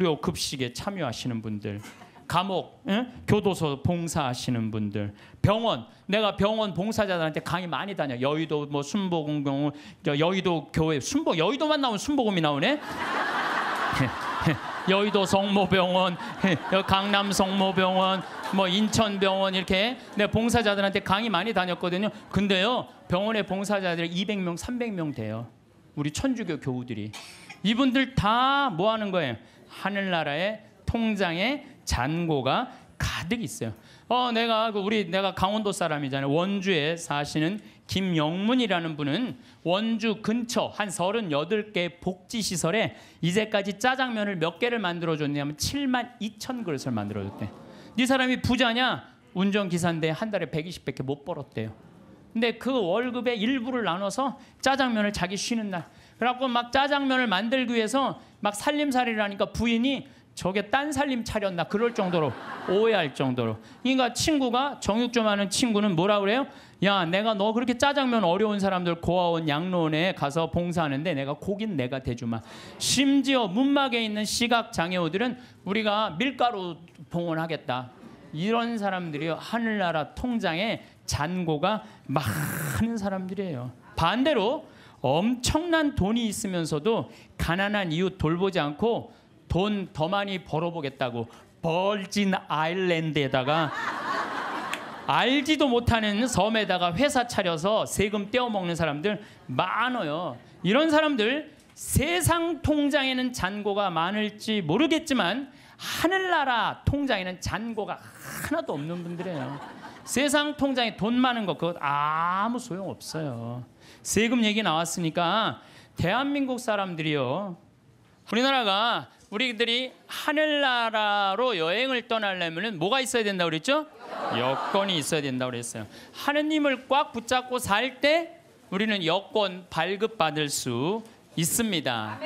무료 급식에 참여하시는 분들, 감옥, 예? 교도소 봉사하시는 분들, 병원, 내가 병원 봉사자들한테 강의 많이 다녀. 여의도 뭐 순복음병원, 여의도 교회 순복 여의도만 나오면 순복음이 나오네. 여의도 성모병원, 강남 성모병원, 뭐 인천병원 이렇게 내 봉사자들한테 강의 많이 다녔거든요. 근데요 병원의 봉사자들 200명, 300명 돼요. 우리 천주교 교우들이 이분들 다 뭐 하는 거예요? 하늘나라의 통장에 잔고가 가득 있어요. 어, 내가 그 우리 내가 강원도 사람이잖아요. 원주에 사시는 김영문이라는 분은 원주 근처 한 38개 복지 시설에 이제까지 짜장면을 몇 개를 만들어 줬냐면 7만 2천 그릇을 만들어 줬대. 네 사람이 부자냐? 운전 기사인데 한 달에 120밖에 못 벌었대요. 근데 그 월급의 일부를 나눠서 짜장면을 자기 쉬는 날 그래갖고 막 짜장면을 만들기 위해서 막 살림살이를 하니까 부인이 저게 딴 살림 차렸나 그럴 정도로 오해할 정도로. 그러니까 친구가 정육 좀 하는 친구는 뭐라 그래요? 야 내가 너 그렇게 짜장면 어려운 사람들 고아원 양로원에 가서 봉사하는데 내가 고긴 내가 대주마. 심지어 문막에 있는 시각 장애우들은 우리가 밀가루 봉헌하겠다. 이런 사람들이 하늘나라 통장에 잔고가 많은 사람들이에요. 반대로 엄청난 돈이 있으면서도 가난한 이웃 돌보지 않고 돈 더 많이 벌어보겠다고 벌진 아일랜드에다가 알지도 못하는 섬에다가 회사 차려서 세금 떼어먹는 사람들 많아요. 이런 사람들 세상 통장에는 잔고가 많을지 모르겠지만 하늘나라 통장에는 잔고가 하나도 없는 분들이에요. 세상 통장에 돈 많은 거 그것 아무 소용 없어요. 세금 얘기 나왔으니까 대한민국 사람들이요. 우리나라가 우리들이 하늘나라로 여행을 떠나려면 뭐가 있어야 된다 그랬죠? 여건이 있어야 된다 그랬어요. 하느님을 꽉 붙잡고 살 때 우리는 여권 발급받을 수 있습니다.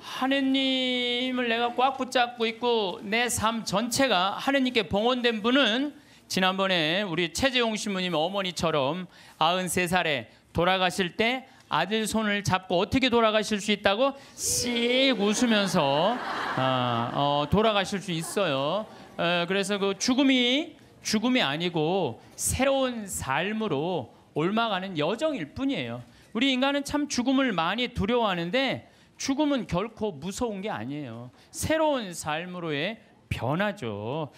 하느님을 내가 꽉 붙잡고 있고 내 삶 전체가 하느님께 봉헌된 분은 지난번에 우리 최재용 신부님 어머니처럼 93살에 돌아가실 때 아들 손을 잡고 어떻게 돌아가실 수 있다고 씩 웃으면서 어, 어, 돌아가실 수 있어요. 어, 그래서 그 죽음이 죽음이 아니고 새로운 삶으로 옮아가는 여정일 뿐이에요. 우리 인간은 참 죽음을 많이 두려워하는데 죽음은 결코 무서운 게 아니에요. 새로운 삶으로의 변화죠.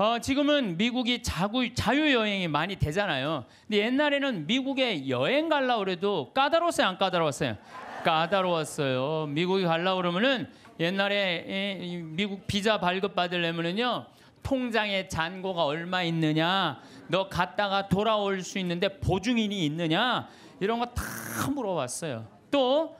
어, 지금은 미국이 자구, 자유여행이 많이 되잖아요. 근데 옛날에는 미국에 여행 갈라 그래도 까다로웠어요, 안 까다로웠어요? 까다로웠어요. 미국에 갈라 그러면은 옛날에 미국 비자 발급 받으려면은요 통장에 잔고가 얼마 있느냐, 너 갔다가 돌아올 수 있는데 보증인이 있느냐 이런 거 다 물어봤어요. 또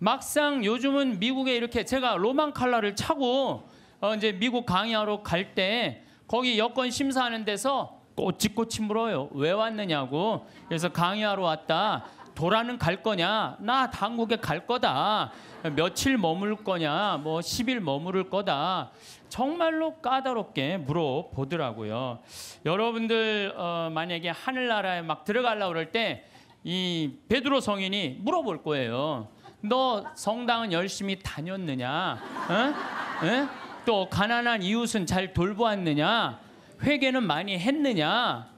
막상 요즘은 미국에 이렇게 제가 로만 칼라를 차고 어, 이제 미국 강의하러 갈 때 거기 여권 심사하는 데서 꼬치꼬치 물어요. 왜 왔느냐고. 그래서 강의하러 왔다. 도라는 갈 거냐? 나 한국에 갈 거다. 며칠 머물 거냐? 뭐 10일 머무를 거다. 정말로 까다롭게 물어보더라고요. 여러분들 어, 만약에 하늘나라에 막 들어가려고 그럴 때 이 베드로 성인이 물어볼 거예요. 너 성당은 열심히 다녔느냐? 어? 에? 또 가난한 이웃은 잘 돌보았느냐? 회개는 많이 했느냐?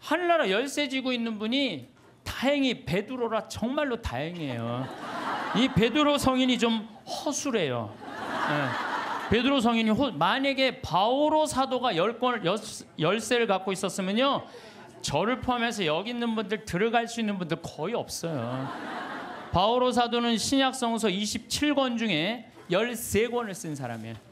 하늘나라 열쇠 쥐고 있는 분이 다행히 베드로라 정말로 다행이에요. 이 베드로 성인이 좀 허술해요. 네. 베드로 성인이 호, 만약에 바오로 사도가 열 권, 열쇠를 갖고 있었으면요. 저를 포함해서 여기 있는 분들 들어갈 수 있는 분들 거의 없어요. 바오로 사도는 신약 성서 27권 중에 13권을 쓴 사람이에요.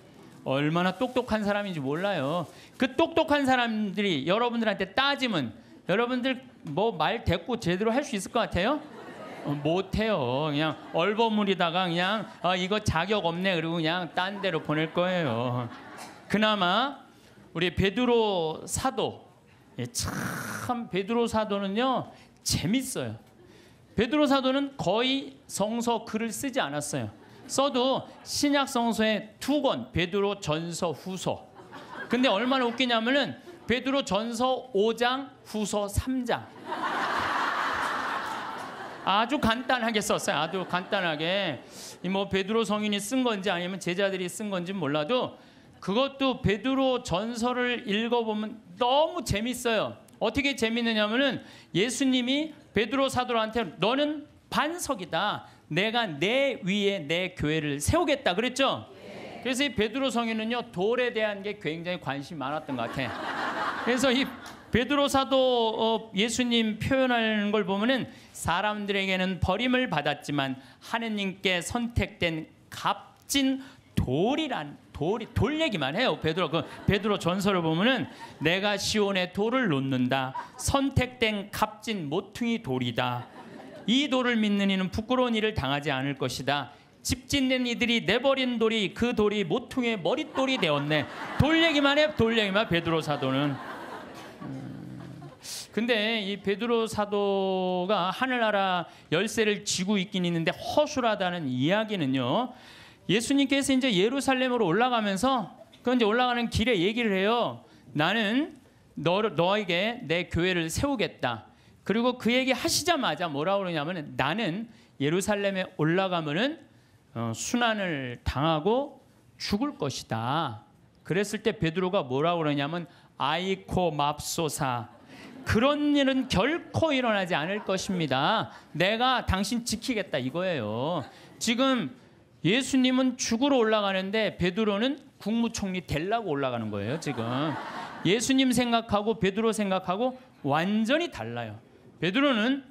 얼마나 똑똑한 사람인지 몰라요. 그 똑똑한 사람들이 여러분들한테 따지면 여러분들 뭐 말 대꾸 제대로 할 수 있을 것 같아요? 어, 못해요. 그냥 얼버무리다가 그냥 아, 이거 자격 없네 그리고 그냥 딴 데로 보낼 거예요. 그나마 우리 베드로 사도 예, 참 베드로 사도는요 재밌어요. 베드로 사도는 거의 성서 글을 쓰지 않았어요. 써도 신약 성서에 두 권, 베드로 전서 후서. 근데 얼마나 웃기냐면은 베드로 전서 5장, 후서 3장. 아주 간단하게 썼어요. 아주 간단하게 이뭐 베드로 성인이 쓴 건지 아니면 제자들이 쓴 건지 몰라도 그것도 베드로 전설을 읽어보면 너무 재밌어요. 어떻게 재밌느냐면은 예수님이 베드로 사도한테 너는 반석이다. 내가 내 위에 내 교회를 세우겠다 그랬죠. 그래서 이 베드로 성인은요 돌에 대한 게 굉장히 관심이 많았던 것 같아. 그래서 이 베드로 사도 어, 예수님 표현하는 걸 보면은 사람들에게는 버림을 받았지만 하느님께 선택된 값진 돌이란 돌이 돌 얘기만 해요. 베드로 그 베드로 전설을 보면은 내가 시온에 돌을 놓는다. 선택된 값진 모퉁이 돌이다. 이 돌을 믿는 이는 부끄러운 일을 당하지 않을 것이다. 집 짓는 이들이 내버린 돌이 그 돌이 모퉁이의 머릿돌이 되었네. 돌 얘기만 해. 돌 얘기만 베드로 사도는. 근데 이 베드로 사도가 하늘나라 열쇠를 쥐고 있긴 있는데 허술하다는 이야기는요. 예수님께서 이제 예루살렘으로 올라가면서 그 이제 올라가는 길에 얘기를 해요. 나는 너 너에게 내 교회를 세우겠다. 그리고 그 얘기 하시자마자 뭐라 그러냐면 나는 예루살렘에 올라가면은 어, 순환을 당하고 죽을 것이다. 그랬을 때 베드로가 뭐라 그러냐면 아이코 맙소사 그런 일은 결코 일어나지 않을 것입니다. 내가 당신 지키겠다 이거예요. 지금 예수님은 죽으러 올라가는데 베드로는 국무총리 되려고 올라가는 거예요. 지금 예수님 생각하고 베드로 생각하고 완전히 달라요. 베드로는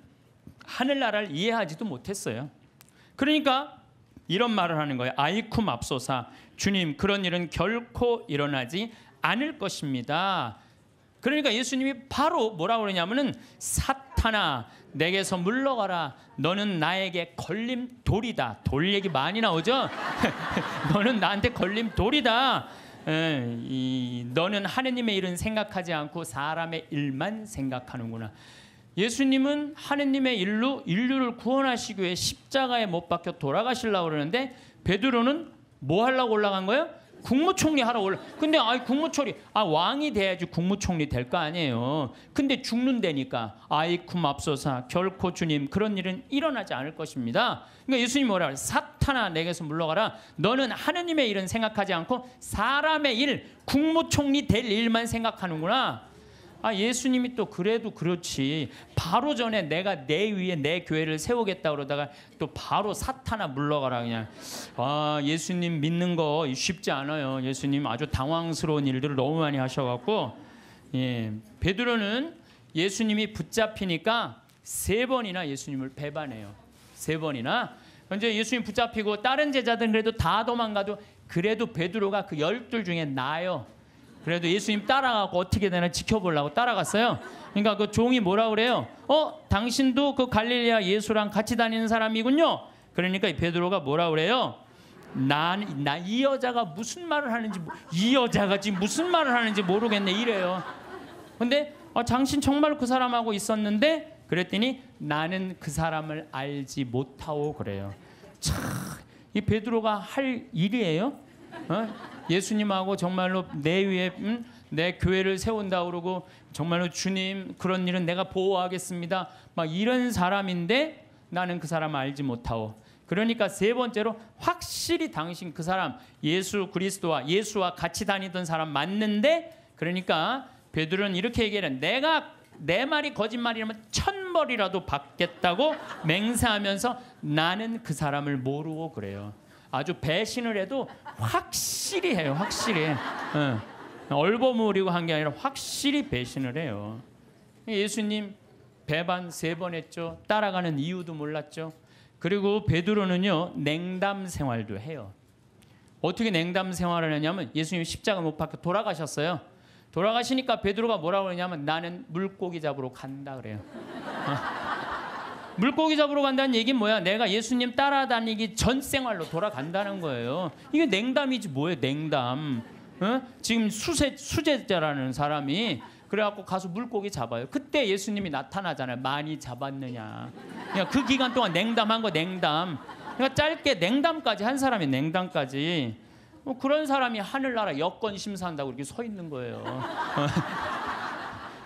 하늘나라를 이해하지도 못했어요. 그러니까 이런 말을 하는 거예요. 아이쿰 앞소사 주님 그런 일은 결코 일어나지 않을 것입니다. 그러니까 예수님이 바로 뭐라고 그러냐면은 사탄아 내게서 물러가라 너는 나에게 걸림 돌이다 돌 얘기 많이 나오죠 너는 나한테 걸림 돌이다 에, 이, 너는 하느님의 일은 생각하지 않고 사람의 일만 생각하는구나 예수님은 하느님의 일로 인류를 구원하시기 위해 십자가에 못 박혀 돌아가시려고 그러는데 베드로는 뭐 하려고 올라간 거예요? 국무총리 하러 올라. 근데 아 국무총리 아 왕이 돼야지 국무총리 될 거 아니에요. 근데 죽는다니까 아이쿠 맙소사 결코 주님 그런 일은 일어나지 않을 것입니다. 그러니까 예수님 뭐라 그래? 사탄아 내게서 물러가라. 너는 하느님의 일은 생각하지 않고 사람의 일 국무총리 될 일만 생각하는구나. 아 예수님이 또 그래도 그렇지. 바로 전에 내가 내 위에 내 교회를 세우겠다 그러다가 또 바로 사탄아 물러가라 그냥. 아 예수님 믿는 거 쉽지 않아요. 예수님 아주 당황스러운 일들을 너무 많이 하셔갖고. 예 베드로는 예수님이 붙잡히니까 세 번이나 예수님을 배반해요. 세 번이나. 먼저 예수님 붙잡히고 다른 제자들은 그래도 다 도망가도 그래도 베드로가 그 열둘 중에 나요 그래도 예수님 따라가고 어떻게 되나 지켜보려고 따라갔어요. 그러니까 그 종이 뭐라 그래요? 어, 당신도 그 갈릴리아 예수랑 같이 다니는 사람이군요. 그러니까 이 베드로가 뭐라 그래요? 난나이 여자가 무슨 말을 하는지 이 여자가 지금 무슨 말을 하는지 모르겠네 이래요. 근데 어, 당신 정말 그 사람하고 있었는데 그랬더니 나는 그 사람을 알지 못하고 그래요. 참, 이 베드로가 할 일이에요. 어? 예수님하고 정말로 내 위에 음? 내 교회를 세운다 그러고 정말로 주님 그런 일은 내가 보호하겠습니다. 막 이런 사람인데 나는 그 사람 알지 못하오. 그러니까 세 번째로 확실히 당신 그 사람 예수 그리스도와 예수와 같이 다니던 사람 맞는데 그러니까 베드로는 이렇게 얘기해요. 내가 내 말이 거짓말이라면 천벌이라도 받겠다고 맹세하면서 나는 그 사람을 모르고 그래요. 아주 배신을 해도 확실히 해요. 확실히. 어. 얼버무리고 한 게 아니라 확실히 배신을 해요. 예수님 배반 세 번 했죠. 따라가는 이유도 몰랐죠. 그리고 베드로는요 냉담 생활도 해요. 어떻게 냉담 생활을 하냐면 예수님 십자가 못 박혀 돌아가셨어요. 돌아가시니까 베드로가 뭐라고 그러냐면 나는 물고기 잡으러 간다 그래요. 어. 물고기 잡으러 간다는 얘기는 뭐야? 내가 예수님 따라다니기 전 생활로 돌아간다는 거예요. 이게 냉담이지 뭐예요? 냉담. 어? 지금 수세, 수제자라는 사람이 그래갖고 가서 물고기 잡아요. 그때 예수님이 나타나잖아요. 많이 잡았느냐. 그러니까 그 기간 동안 냉담한 거 냉담. 그러니까 짧게 냉담까지 한 사람이 냉담까지. 뭐 그런 사람이 하늘나라 여권 심사한다고 이렇게 서 있는 거예요.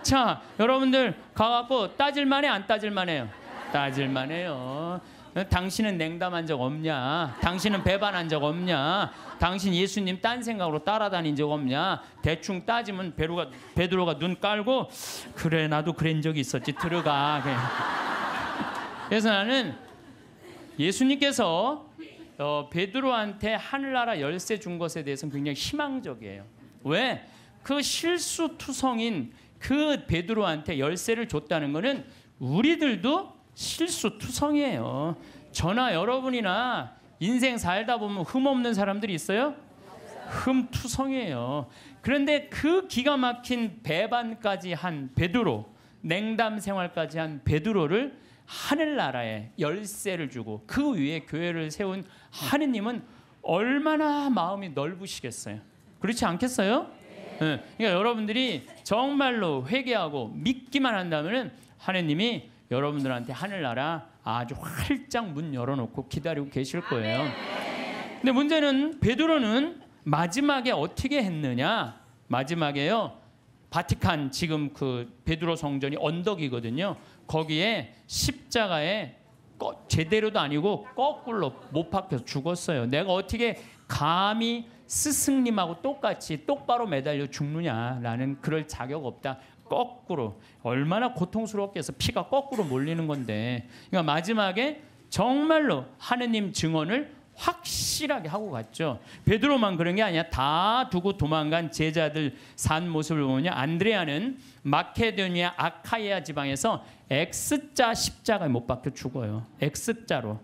자, 여러분들 가갖고 따질만해 안 따질만해요? 따질만해요. 당신은 냉담한 적 없냐? 당신은 배반한 적 없냐? 당신 예수님 딴 생각으로 따라다닌 적 없냐? 대충 따지면 베드로가 베드로가 눈 깔고 그래 나도 그런 적이 있었지 들어가. 그래서 나는 예수님께서 어, 베드로한테 하늘나라 열쇠 준 것에 대해서는 굉장히 희망적이에요. 왜? 그 실수투성인 그 베드로한테 열쇠를 줬다는 것은 우리들도 실수투성이에요. 저나 여러분이나 인생 살다 보면 흠 없는 사람들이 있어요? 흠투성이에요. 그런데 그 기가 막힌 배반까지 한 베드로, 냉담 생활까지 한 베드로를 하늘나라에 열쇠를 주고 그 위에 교회를 세운 하느님은 얼마나 마음이 넓으시겠어요. 그렇지 않겠어요? 네. 그러니까 여러분들이 정말로 회개하고 믿기만 한다면 하느님이 여러분들한테 하늘나라 아주 활짝 문 열어놓고 기다리고 계실 거예요. 근데 문제는 베드로는 마지막에 어떻게 했느냐? 마지막에요. 바티칸 지금 그 베드로 성전이 언덕이거든요. 거기에 십자가에 제대로도 아니고 거꾸로 못 박혀서 죽었어요. 내가 어떻게 감히 스승님하고 똑같이 똑바로 매달려 죽느냐라는 그럴 자격 없다. 거꾸로 얼마나 고통스럽게 해서 피가 거꾸로 몰리는 건데 그러니까 마지막에 정말로 하느님 증언을 확실하게 하고 갔죠. 베드로만 그런 게 아니야. 다 두고 도망간 제자들 산 모습을 보면 안드레아는 마케도니아 아카이아 지방에서 X자 십자가에 못 박혀 죽어요. X자로.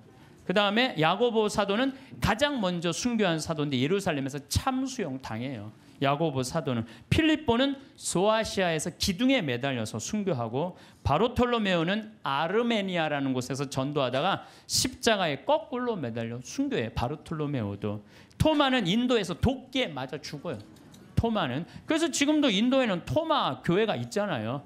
그 다음에 야고보 사도는 가장 먼저 순교한 사도인데 예루살렘에서 참수용 당해요. 야고보 사도는 필립보는 소아시아에서 기둥에 매달려서 순교하고 바로톨로메오는 아르메니아라는 곳에서 전도하다가 십자가에 거꾸로 매달려 순교해 바로톨로메오도 토마는 인도에서 도끼에 맞아 죽어요. 토마는 그래서 지금도 인도에는 토마 교회가 있잖아요.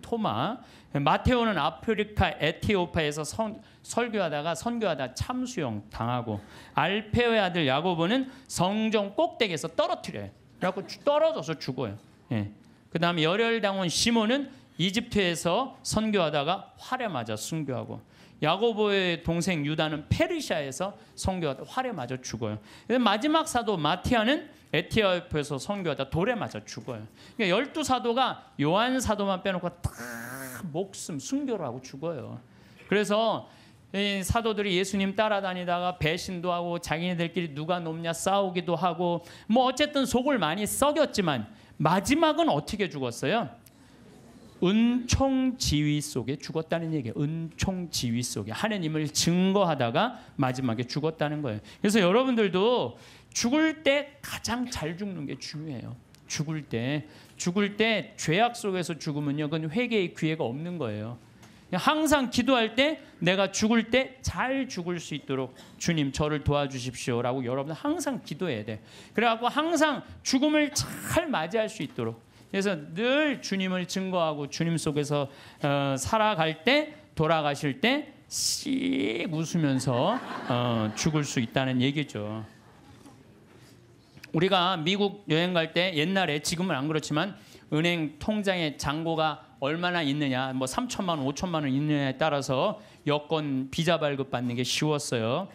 토마 마테오는 아프리카 에티오파에서 선, 설교하다가 선교하다 참수용 당하고 알페오의 아들 야고보는 성정 꼭대기에서 떨어뜨려요. 그래갖고 떨어져서 죽어요. 예. 그 다음에 열혈당원 시몬은 이집트에서 선교하다가 활에 맞아 순교하고 야고보의 동생 유다는 페르시아에서 선교하다 활에 맞아 죽어요. 마지막 사도 마티아는 에티오피아에서 선교하다 돌에 맞아 죽어요. 그러니까 열두 사도가 요한 사도만 빼놓고 다 목숨 순교를 하고 죽어요. 그래서 사도들이 예수님 따라다니다가 배신도 하고 자기네들끼리 누가 높냐 싸우기도 하고 뭐 어쨌든 속을 많이 썩였지만 마지막은 어떻게 죽었어요? 은총 지위 속에 죽었다는 얘기예요. 은총 지위 속에 하나님을 증거하다가 마지막에 죽었다는 거예요. 그래서 여러분들도 죽을 때 가장 잘 죽는 게 중요해요. 죽을 때 죽을 때 죄악 속에서 죽으면요, 그건 회개의 기회가 없는 거예요. 항상 기도할 때 내가 죽을 때 잘 죽을 수 있도록 주님 저를 도와주십시오라고 여러분 항상 기도해야 돼. 그래갖고 항상 죽음을 잘 맞이할 수 있도록. 그래서 늘 주님을 증거하고 주님 속에서 어, 살아갈 때 돌아가실 때 씩 웃으면서 어, 죽을 수 있다는 얘기죠. 우리가 미국 여행 갈 때 옛날에 지금은 안 그렇지만 은행 통장에 잔고가 얼마나 있느냐, 뭐 3천만 원, 5천만 원 있느냐에 따라서 여권 비자 발급 받는 게 쉬웠어요.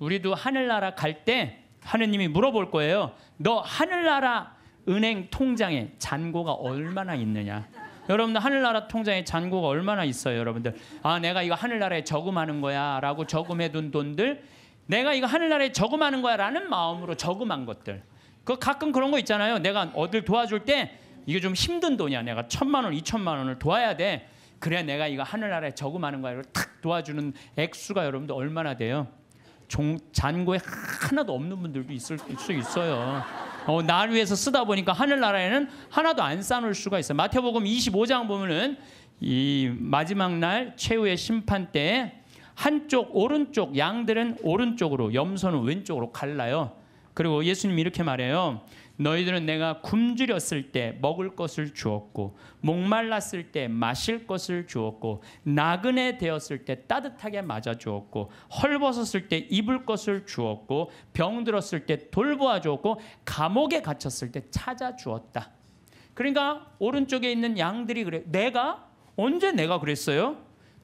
우리도 하늘나라 갈 때 하느님이 물어볼 거예요. 너 하늘나라 은행 통장에 잔고가 얼마나 있느냐? 여러분들 하늘나라 통장에 잔고가 얼마나 있어요, 여러분들? 아, 내가 이거 하늘나라에 저금하는 거야라고 저금해 둔 돈들, 내가 이거 하늘나라에 저금하는 거야라는 마음으로 저금한 것들. 그 가끔 그런 거 있잖아요. 내가 어딜 도와줄 때 이게 좀 힘든 돈이야. 내가 천만 원, 이천만 원을 도와야 돼. 그래 내가 이거 하늘나라에 저금하는 거야. 탁 도와주는 액수가 여러분들 얼마나 돼요? 종, 잔고에 하나도 없는 분들도 있을 수 있어요. 어, 날 위해서 쓰다 보니까 하늘나라에는 하나도 안 쌓을 수가 있어요. 마태복음 25장 보면은 이 마지막 날 최후의 심판 때 한쪽 오른쪽 양들은 오른쪽으로 염소는 왼쪽으로 갈라요. 그리고 예수님 이렇게 말해요. 너희들은 내가 굶주렸을 때 먹을 것을 주었고 목말랐을 때 마실 것을 주었고 나그네 되었을 때 따뜻하게 맞아 주었고 헐벗었을 때 입을 것을 주었고 병들었을 때 돌보아 주었고 감옥에 갇혔을 때 찾아 주었다. 그러니까 오른쪽에 있는 양들이 그래. 내가 언제 내가 그랬어요?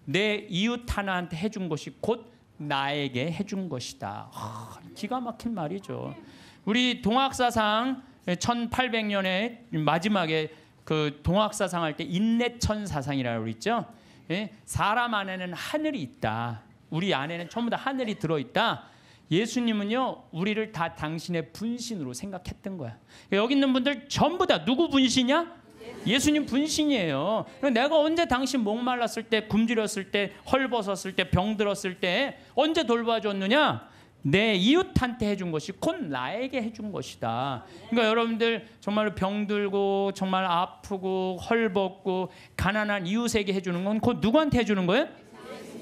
내 이웃 하나한테 해준 것이 곧 나에게 해준 것이다. 아, 기가 막힌 말이죠. 우리 동학사상 1800년에 마지막에 그 동학사상 할 때 인내천 사상이라고 있죠. 예? 사람 안에는 하늘이 있다. 우리 안에는 전부 다 하늘이 들어 있다. 예수님은요 우리를 다 당신의 분신으로 생각했던 거야. 여기 있는 분들 전부 다 누구 분신이야? 예수님 분신이에요. 내가 언제 당신 목말랐을 때, 굶주렸을 때, 헐벗었을 때, 병들었을 때 언제 돌봐줬느냐? 내 이웃한테 해준 것이 곧 나에게 해준 것이다. 그러니까 여러분들 정말 병들고 정말 아프고 헐벗고 가난한 이웃에게 해주는 건 곧 누구한테 해주는 거예요?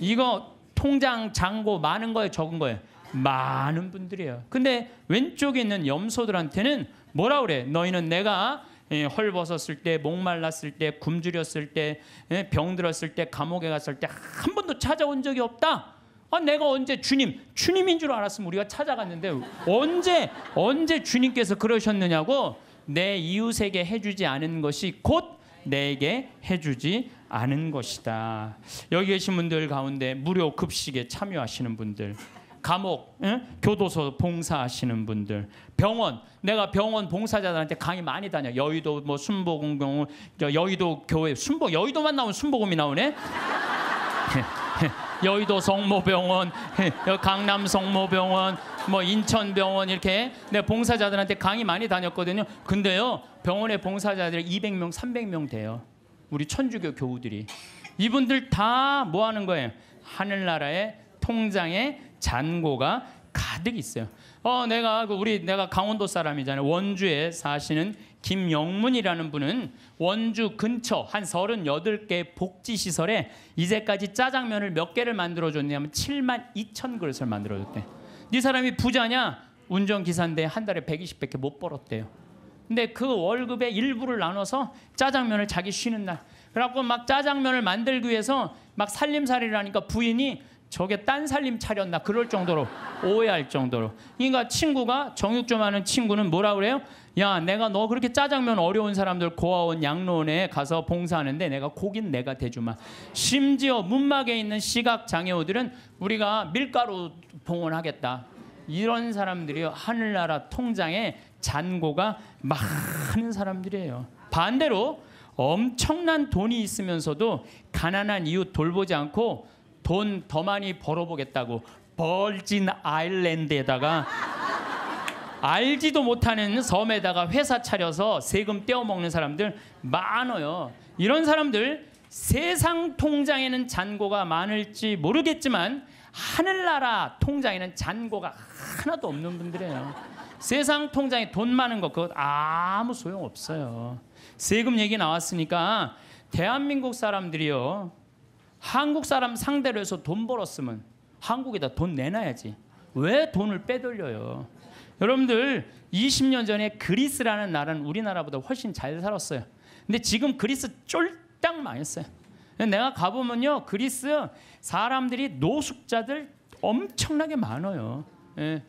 이거 통장 잔고 많은 거예요, 적은 거예요? 많은 분들이에요. 근데 왼쪽에 있는 염소들한테는 뭐라 그래? 너희는 내가 예, 헐벗었을 때, 목말랐을 때, 굶주렸을 때, 예, 병들었을 때, 감옥에 갔을 때 한 번도 찾아온 적이 없다. 아, 내가 언제 주님, 주님인 줄 알았으면 우리가 찾아갔는데 언제 언제 주님께서 그러셨느냐고 내 이웃에게 해주지 않은 것이 곧 내게 해주지 않은 것이다. 여기 계신 분들 가운데 무료 급식에 참여하시는 분들, 감옥, 응? 교도소 봉사하시는 분들, 병원, 내가 병원 봉사자들한테 강의 많이 다녀. 여의도 뭐 순복음병원, 여의도 교회, 순복 여의도만 나오면 순복음이 나오네. 여의도 성모병원, 강남 성모병원, 뭐 인천병원 이렇게 내 봉사자들한테 강의 많이 다녔거든요. 근데요 병원에 봉사자들이 200명, 300명 돼요. 우리 천주교 교우들이 이분들 다 뭐 하는 거예요? 하늘나라의 통장에 잔고가 가득 있어요. 어, 내가 그 우리 내가 강원도 사람이잖아요. 원주에 사시는 김영문이라는 분은 원주 근처 한 38개 복지 시설에 이제까지 짜장면을 몇 개를 만들어 줬냐면 7만 2천 그릇을 만들어 줬대. 네 사람이 부자냐? 운전 기사인데 한 달에 120밖에 못 벌었대요. 근데 그 월급의 일부를 나눠서 짜장면을 자기 쉬는 날 그래갖고 막 짜장면을 만들기 위해서 막 살림살이를 니까 부인이 저게 딴 살림 차렸나 그럴 정도로 오해할 정도로 그러니까 친구가 정육 좀 하는 친구는 뭐라 그래요? 야 내가 너 그렇게 짜장면 어려운 사람들 고아원 양로원에 가서 봉사하는데 내가 고긴 내가 대주마. 심지어 문막에 있는 시각 장애우들은 우리가 밀가루 봉헌하겠다. 이런 사람들이 하늘나라 통장에 잔고가 많은 사람들이에요. 반대로 엄청난 돈이 있으면서도 가난한 이웃 돌보지 않고 돈 더 많이 벌어보겠다고 벌진 아일랜드에다가 알지도 못하는 섬에다가 회사 차려서 세금 떼어먹는 사람들 많아요. 이런 사람들 세상 통장에는 잔고가 많을지 모르겠지만 하늘나라 통장에는 잔고가 하나도 없는 분들이에요. 세상 통장에 돈 많은 거 그것 아무 소용 없어요. 세금 얘기 나왔으니까 대한민국 사람들이요 한국 사람 상대로 해서 돈 벌었으면 한국에다 돈 내놔야지. 왜 돈을 빼돌려요? 여러분들 20년 전에 그리스라는 나라는 우리나라보다 훨씬 잘 살았어요. 근데 지금 그리스 쫄딱 망했어요. 내가 가보면요 그리스 사람들이 노숙자들 엄청나게 많아요. 예.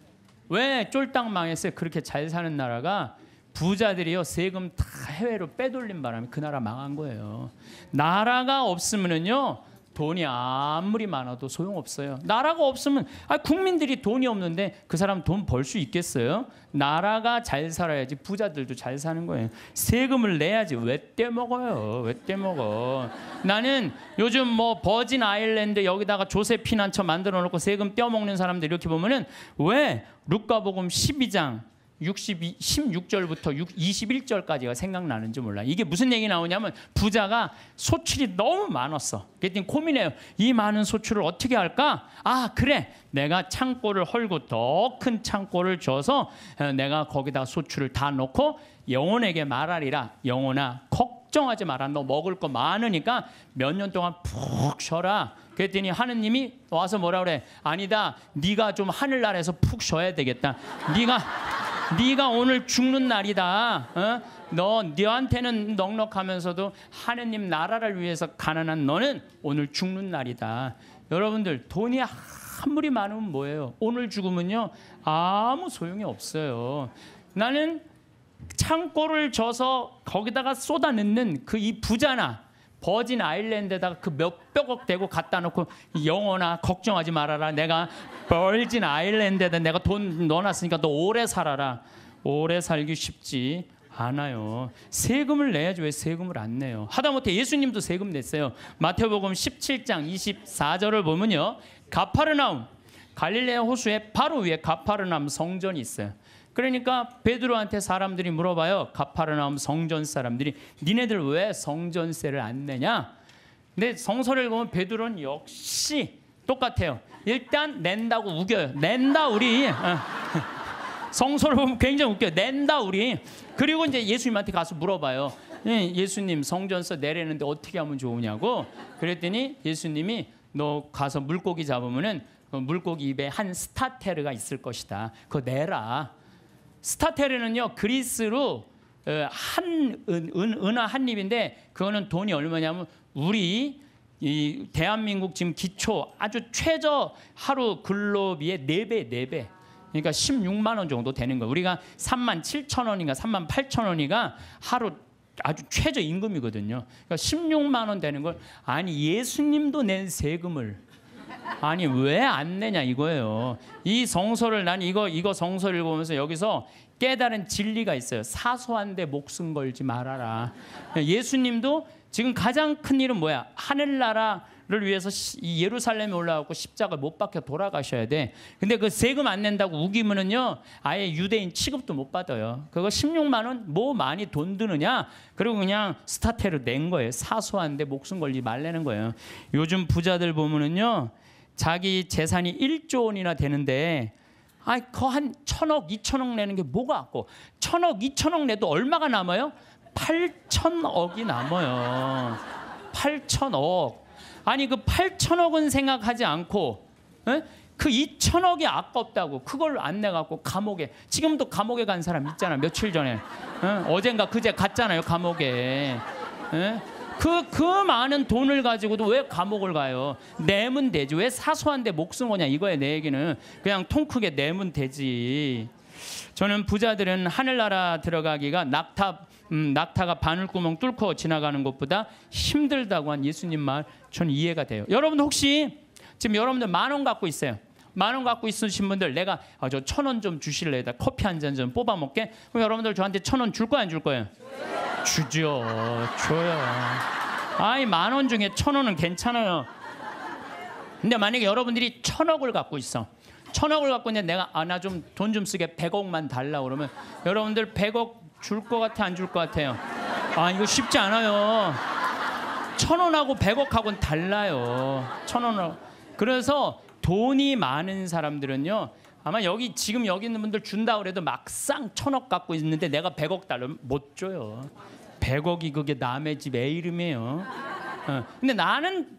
왜 쫄딱 망했어요? 그렇게 잘 사는 나라가 부자들이요 세금 다 해외로 빼돌린 바람에 그 나라 망한 거예요. 나라가 없으면은요 돈이 아무리 많아도 소용없어요. 나라가 없으면 아, 국민들이 돈이 없는데 그 사람 돈 벌 수 있겠어요? 나라가 잘 살아야지 부자들도 잘 사는 거예요. 세금을 내야지 왜 떼먹어요? 왜 떼먹어? 나는 요즘 뭐 버진 아일랜드 여기다가 조세 피난처 만들어 놓고 세금 떼어먹는 사람들 이렇게 보면은 왜 루카복음 12장 62, 16절부터 6, 21절까지가 생각나는지 몰라. 이게 무슨 얘기 나오냐면 부자가 소출이 너무 많았어. 그랬더니 고민해요. 이 많은 소출을 어떻게 할까? 아 그래, 내가 창고를 헐고 더 큰 창고를 줘서 어, 내가 거기다 소출을 다 넣고 영혼에게 말하리라. 영혼아 걱정하지 마라. 너 먹을 거 많으니까 몇 년 동안 푹 쉬어라. 그랬더니 하느님이 와서 뭐라 그래? 아니다. 네가 좀 하늘나라에서 푹 쉬어야 되겠다. 네가 네가 오늘 죽는 날이다. 어? 너 너한테는 넉넉하면서도 하느님 나라를 위해서 가난한 너는 오늘 죽는 날이다. 여러분들 돈이 아무리 많으면 뭐예요? 오늘 죽으면요 아무 소용이 없어요. 나는 창고를 져서 거기다가 쏟아넣는 그 이 부자나 버진 아일랜드에다가 그 몇백억 대고 갖다 놓고 영원아 걱정하지 말아라. 내가 버진 아일랜드에다 내가 돈 넣어놨으니까 너 오래 살아라. 오래 살기 쉽지 않아요. 세금을 내야지 왜 세금을 안 내요? 하다못해 예수님도 세금 냈어요. 마태복음 17장 24절을 보면요. 가파르나움 갈릴레아 호수의 바로 위에 가파르나움 성전이 있어요. 그러니까 베드로한테 사람들이 물어봐요. 가파르나움 성전 사람들이 니네들 왜 성전세를 안 내냐? 근데 성서를 보면 베드로는 역시 똑같아요. 일단 낸다고 우겨요. 낸다 우리. 어. 성서를 보면 굉장히 웃겨요. 낸다 우리. 그리고 이제 예수님한테 가서 물어봐요. 예, 예수님 성전세 내려는데 어떻게 하면 좋으냐고. 그랬더니 예수님이 너 가서 물고기 잡으면은 그 물고기 입에 한 스타테르가 있을 것이다. 그거 내라. 스타테르는요 그리스로 어, 한 은, 은, 은하 한 입인데 그거는 돈이 얼마냐면 우리 이 대한민국 지금 기초 아주 최저 하루 근로비의 네배네배 그러니까 16만 원 정도 되는 거예요. 우리가 3만 7천 원인가 3만 8천 원이가 하루 아주 최저 임금이거든요. 그러니까 16만 원 되는 걸 아니 예수님도 낸 세금을 아니 왜 안 내냐 이거예요. 이 성서를 난 이거 이거 성서를 보면서 여기서 깨달은 진리가 있어요. 사소한데 목숨 걸지 말아라. 예수님도 지금 가장 큰 일은 뭐야? 하늘나라를 위해서 이 예루살렘에 올라가고 십자가 못 박혀 돌아가셔야 돼. 근데 그 세금 안 낸다고 우기면은요, 아예 유대인 취급도 못 받아요. 그거 16만 원 뭐 많이 돈 드느냐? 그리고 그냥 스타테로 낸 거예요. 사소한데 목숨 걸지 말라는 거예요. 요즘 부자들 보면은요, 자기 재산이 1조 원이나 되는데 아이 그한 천억, 이천억 내는 게 뭐가 아고 천억, 이천억 내도 얼마가 남아요? 8천억이 남아요. 8천억. 아니 그 8천억은 생각하지 않고 에? 그 2천억이 아깝다고 그걸 안 내갖고 감옥에 지금도 감옥에 간 사람 있잖아 며칠 전에 에? 어젠가 그제 갔잖아요 감옥에 에? 그, 그 많은 돈을 가지고도 왜 감옥을 가요? 내면 되지. 왜 사소한데 목숨 거냐? 이거야, 내 얘기는. 그냥 통 크게 내면 되지. 저는 부자들은 하늘나라 들어가기가 낙타, 음, 낙타가 바늘구멍 뚫고 지나가는 것보다 힘들다고 한 예수님 말 저는 이해가 돼요. 여러분 혹시 지금 여러분들 만 원 갖고 있어요. 만 원 갖고 있으신 분들 내가 아, 저 천 원 좀 주실래요? 커피 한 잔 좀 뽑아 먹게. 그럼 여러분들 저한테 천 원 줄 거야 안 줄 거예요? 주죠. 줘요. 아이 만 원 중에 천 원은 괜찮아요. 근데 만약에 여러분들이 천억을 갖고 있어. 천억을 갖고 있는데 내가 아 나 좀 돈좀 쓰게 백억만 달라 그러면 여러분들 백억 줄 것 같아 안 줄 것 같아요? 아 이거 쉽지 않아요. 천 원하고 백억하고는 달라요. 천 원하고. 그래서 돈이 많은 사람들은요. 아마 여기 지금 여기 있는 분들 준다 그래도 막상 천억 갖고 있는데 내가 백억 달러면 못 줘요. 백억이 그게 남의 집 애 이름이에요. 어. 근데 나는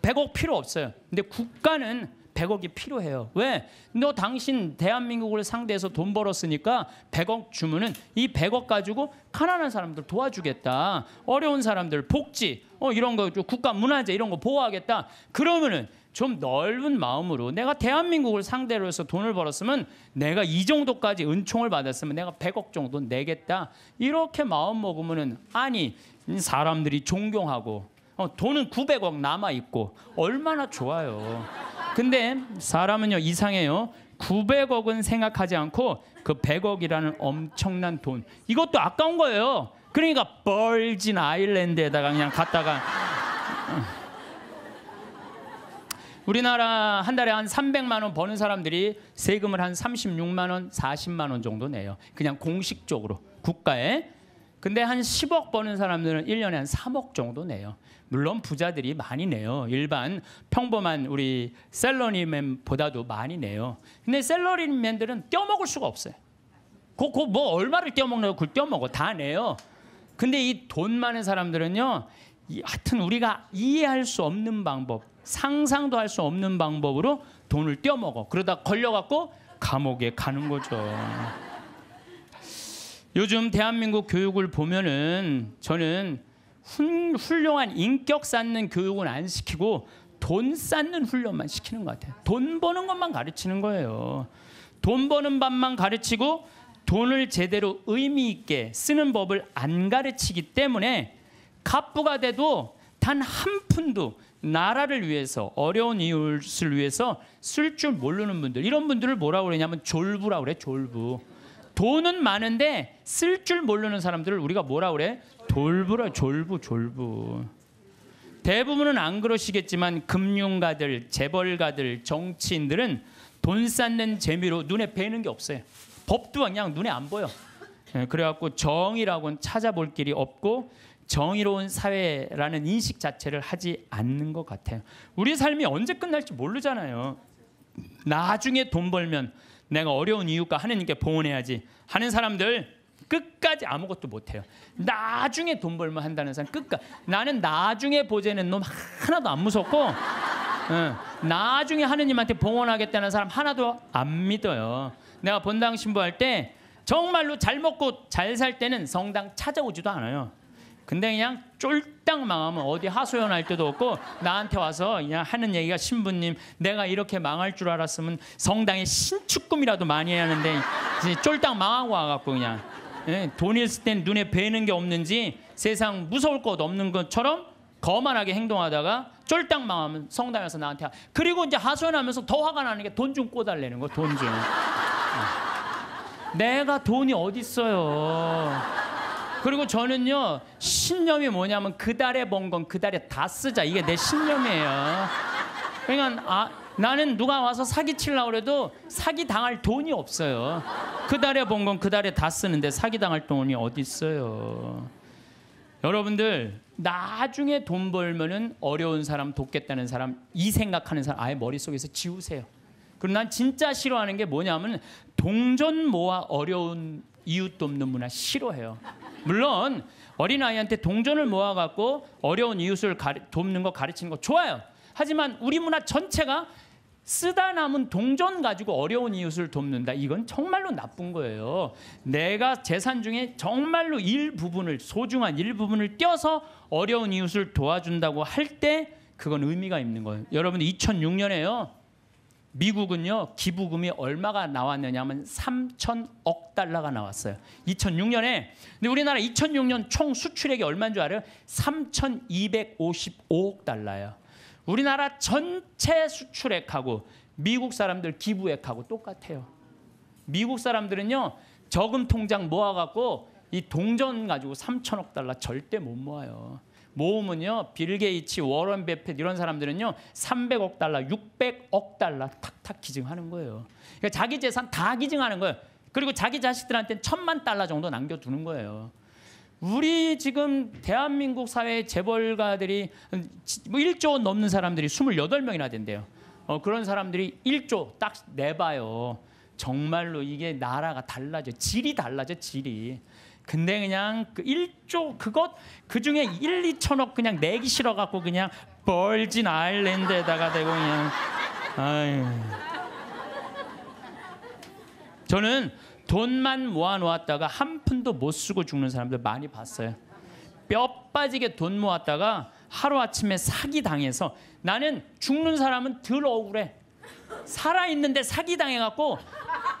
백억 필요 없어요. 근데 국가는 백억이 필요해요. 왜? 너 당신 대한민국을 상대해서 돈 벌었으니까 백억 주면은 이 백억 가지고 가난한 사람들 도와주겠다. 어려운 사람들 복지, 어 이런 거 국가 문화재 이런 거 보호하겠다. 그러면은 좀 넓은 마음으로 내가 대한민국을 상대로 해서 돈을 벌었으면 내가 이 정도까지 은총을 받았으면 내가 100억 정도 내겠다. 이렇게 마음 먹으면은 아니 사람들이 존경하고 어, 돈은 900억 남아 있고 얼마나 좋아요. 근데 사람은요 이상해요. 900억은 생각하지 않고 그 100억이라는 엄청난 돈 이것도 아까운 거예요. 그러니까 벌진 아일랜드에다가 그냥 갔다가 어. 우리나라 한 달에 한 300만 원 버는 사람들이 세금을 한 36만 원, 40만 원 정도 내요. 그냥 공식적으로 국가에. 근데 한 10억 버는 사람들은 1년에 한 3억 정도 내요. 물론 부자들이 많이 내요. 일반 평범한 우리 셀러리맨보다도 많이 내요. 근데 셀러리맨들은 떼어먹을 수가 없어요. 그뭐 얼마를 떼어먹냐고 그걸 떼어먹어. 다 내요. 근데 이 돈 많은 사람들은요. 하여튼 우리가 이해할 수 없는 방법 상상도 할 수 없는 방법으로 돈을 떼어먹어. 그러다 걸려갖고 감옥에 가는 거죠. 요즘 대한민국 교육을 보면은 저는 훌륭한 인격 쌓는 교육은 안 시키고 돈 쌓는 훈련만 시키는 것 같아요. 돈 버는 것만 가르치는 거예요. 돈 버는 법만 가르치고 돈을 제대로 의미 있게 쓰는 법을 안 가르치기 때문에 갑부가 돼도 단 한 푼도 나라를 위해서 어려운 이웃을 위해서 쓸 줄 모르는 분들 이런 분들을 뭐라고 그러냐면 졸부라고 그래 졸부 돈은 많은데 쓸 줄 모르는 사람들을 우리가 뭐라 그래 돌부라 졸부 졸부 대부분은 안 그러시겠지만 금융가들 재벌가들 정치인들은 돈 쌓는 재미로 눈에 뵈는 게 없어요 법도 그냥 눈에 안 보여 예, 그래갖고 정의라고는 찾아볼 길이 없고 정의로운 사회라는 인식 자체를 하지 않는 것 같아요. 우리 삶이 언제 끝날지 모르잖아요. 나중에 돈 벌면 내가 어려운 이유가 하느님께 봉헌해야지 하는 사람들 끝까지 아무것도 못해요. 나중에 돈 벌면 한다는 사람 끝까지 나는 나중에 보재는 놈 하나도 안 무섭고 응, 나중에 하느님한테 봉헌하겠다는 사람 하나도 안 믿어요. 내가 본당 신부할 때 정말로 잘 먹고 잘 살 때는 성당 찾아오지도 않아요. 근데 그냥 쫄딱 망하면 어디 하소연할 때도 없고 나한테 와서 그냥 하는 얘기가 신부님 내가 이렇게 망할 줄 알았으면 성당에 신축금이라도 많이 해야 하는데 쫄딱 망하고 와갖고 그냥 예, 돈 있을 땐 눈에 뵈는 게 없는지 세상 무서울 것 없는 것처럼 거만하게 행동하다가 쫄딱 망하면 성당에서 나한테 하- 그리고 이제 하소연하면서 더 화가 나는 게 돈좀 꿔달라는 거 돈 좀. 예. 내가 돈이 어디 있어요? 그리고 저는요 신념이 뭐냐면 그 달에 번 건 그 달에 다 쓰자 이게 내 신념이에요. 그러니까 아, 나는 누가 와서 사기 치려고 그래도 사기 당할 돈이 없어요. 그 달에 번 건 그 달에 다 쓰는데 사기 당할 돈이 어디 있어요? 여러분들 나중에 돈 벌면은 어려운 사람 돕겠다는 사람 이 생각하는 사람 아예 머릿속에서 지우세요. 그리고 난 진짜 싫어하는 게 뭐냐면 동전 모아 어려운 이웃 돕는 문화 싫어해요. 물론 어린아이한테 동전을 모아갖고 어려운 이웃을 가리, 돕는 거 가르치는 거 좋아요. 하지만 우리 문화 전체가 쓰다 남은 동전 가지고 어려운 이웃을 돕는다. 이건 정말로 나쁜 거예요. 내가 재산 중에 정말로 일부분을 소중한 일부분을 떼어서 어려운 이웃을 도와준다고 할 때 그건 의미가 있는 거예요. 여러분 2006년에요. 미국은요 기부금이 얼마가 나왔느냐면 3천억 달러가 나왔어요. 2006년에 근데 우리나라 2006년 총 수출액이 얼마인 줄 알아요? 3,255억 달러예요. 우리나라 전체 수출액하고 미국 사람들 기부액하고 똑같아요. 미국 사람들은요 저금 통장 모아갖고 이 동전 가지고 3천억 달러 절대 못 모아요. 모으면요 빌 게이츠, 워런 베핏 이런 사람들은요 300억 달러, 600억 달러 탁탁 기증하는 거예요. 그러니까 자기 재산 다 기증하는 거예요. 그리고 자기 자식들한테 천만 달러 정도 남겨두는 거예요. 우리 지금 대한민국 사회 재벌가들이 뭐 1조 원 넘는 사람들이 28명이나 된대요. 어, 그런 사람들이 1조 딱 내봐요. 정말로 이게 나라가 달라져. 질이 달라져, 질이. 근데 그냥 그 1조 그것 그 중에 1, 2천억 그냥 내기 싫어 갖고 그냥 벌진 아일랜드에다가 대고 그냥 아유. 저는 돈만 모아 놓았다가 한 푼도 못 쓰고 죽는 사람들 많이 봤어요. 뼈 빠지게 돈 모았다가 하루 아침에 사기 당해서 나는 죽는 사람은 덜 억울해. 살아 있는데 사기 당해 갖고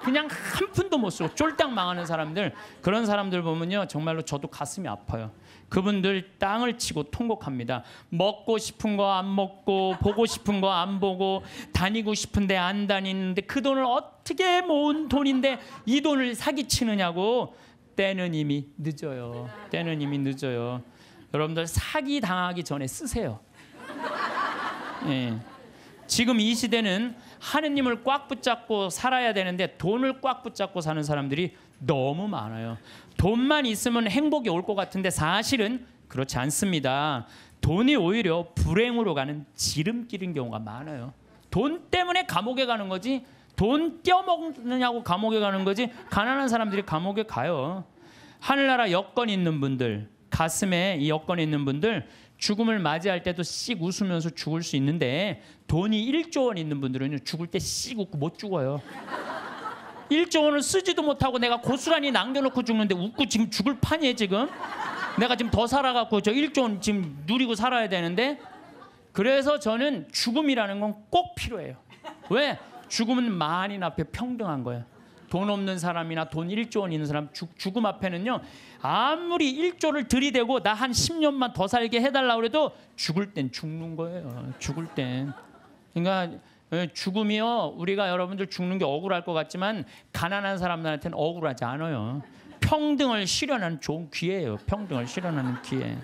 그냥 한 푼도 못 쓰고 쫄딱 망하는 사람들 그런 사람들 보면요 정말로 저도 가슴이 아파요. 그분들 땅을 치고 통곡합니다. 먹고 싶은 거 안 먹고 보고 싶은 거 안 보고 다니고 싶은데 안 다니는데 그 돈을 어떻게 모은 돈인데 이 돈을 사기 치느냐고 때는 이미 늦어요. 때는 이미 늦어요. 여러분들 사기 당하기 전에 쓰세요. 예. 지금 이 시대는 하느님을 꽉 붙잡고 살아야 되는데 돈을 꽉 붙잡고 사는 사람들이 너무 많아요. 돈만 있으면 행복이 올 것 같은데 사실은 그렇지 않습니다. 돈이 오히려 불행으로 가는 지름길인 경우가 많아요. 돈 때문에 감옥에 가는 거지 돈 떼어먹느냐고 감옥에 가는 거지 가난한 사람들이 감옥에 가요. 하늘나라 여건 있는 분들 가슴에 이 여건 있는 분들 죽음을 맞이할 때도 씩 웃으면서 죽을 수 있는데 돈이 1조 원 있는 분들은 죽을 때 씩 웃고 못 죽어요. 1조 원을 쓰지도 못하고 내가 고스란히 남겨놓고 죽는데 웃고 지금 죽을 판이에요 지금. 내가 지금 더 살아갖고 저 1조 원 지금 누리고 살아야 되는데 그래서 저는 죽음이라는 건 꼭 필요해요. 왜? 죽음은 만인 앞에 평등한 거예요. 돈 없는 사람이나 돈 1조 원 있는 사람 죽, 죽음 앞에는요 아무리 1조를 들이대고 나 한 10년만 더 살게 해달라고 그래도 죽을 땐 죽는 거예요. 죽을 땐. 그러니까 예, 죽음이요. 우리가 여러분들 죽는 게 억울할 것 같지만 가난한 사람들한테는 억울하지 않아요. 평등을 실현하는 좋은 기회예요. 평등을 실현하는 기회.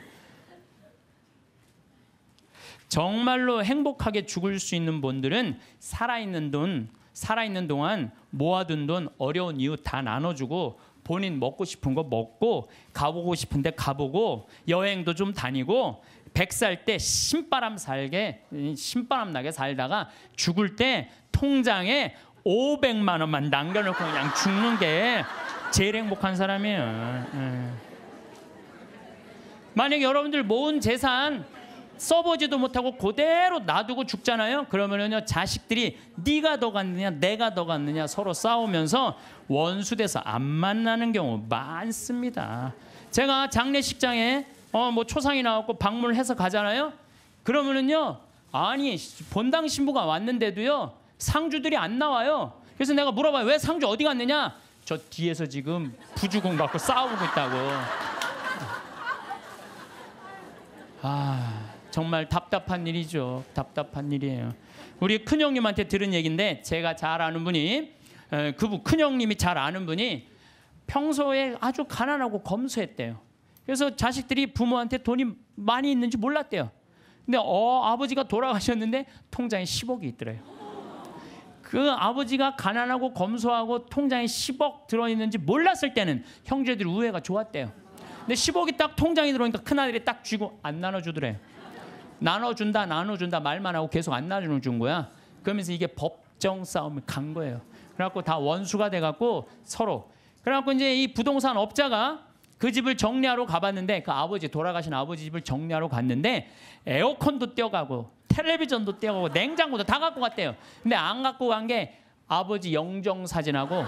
정말로 행복하게 죽을 수 있는 분들은 살아있는 돈, 살아있는 동안 모아둔 돈 어려운 이유 다 나눠주고 본인 먹고 싶은 거 먹고 가보고 싶은데 가보고 여행도 좀 다니고 백살때 신바람 살게 신바람 나게 살다가 죽을 때 통장에 500만 원만 남겨놓고 그냥 죽는 게 제일 행복한 사람이에요. 예. 만약 여러분들 모은 재산 써보지도 못하고 그대로 놔두고 죽잖아요. 그러면은요 자식들이 네가 더 갔느냐 내가 더 갔느냐 서로 싸우면서 원수 돼서 안 만나는 경우 많습니다. 제가 장례식장에 어 뭐 초상이 나왔고 방문을 해서 가잖아요. 그러면은요 아니 본당 신부가 왔는데도요 상주들이 안 나와요. 그래서 내가 물어봐요 왜 상주 어디 갔느냐? 저 뒤에서 지금 부주공 갖고 싸우고 있다고. 아. 정말 답답한 일이죠. 답답한 일이에요. 우리 큰형님한테 들은 얘기인데 제가 잘 아는 분이 그분 큰형님이 잘 아는 분이 평소에 아주 가난하고 검소했대요. 그래서 자식들이 부모한테 돈이 많이 있는지 몰랐대요. 근데 어 아버지가 돌아가셨는데 통장에 10억이 있더래요. 그 아버지가 가난하고 검소하고 통장에 10억 들어 있는지 몰랐을 때는 형제들 우애가 좋았대요. 근데 10억이 딱 통장에 들어오니까 큰아들이 딱 쥐고 안 나눠주더래요. 나눠준다 나눠준다 말만 하고 계속 안 나눠준 거야. 그러면서 이게 법정 싸움을 간 거예요. 그래갖고 다 원수가 돼갖고 서로. 그래갖고 이제 이 부동산 업자가 그 집을 정리하러 가봤는데 그 아버지 돌아가신 아버지 집을 정리하러 갔는데 에어컨도 떼어가고 텔레비전도 떼어가고 냉장고도 다 갖고 갔대요. 근데 안 갖고 간 게 아버지 영정 사진하고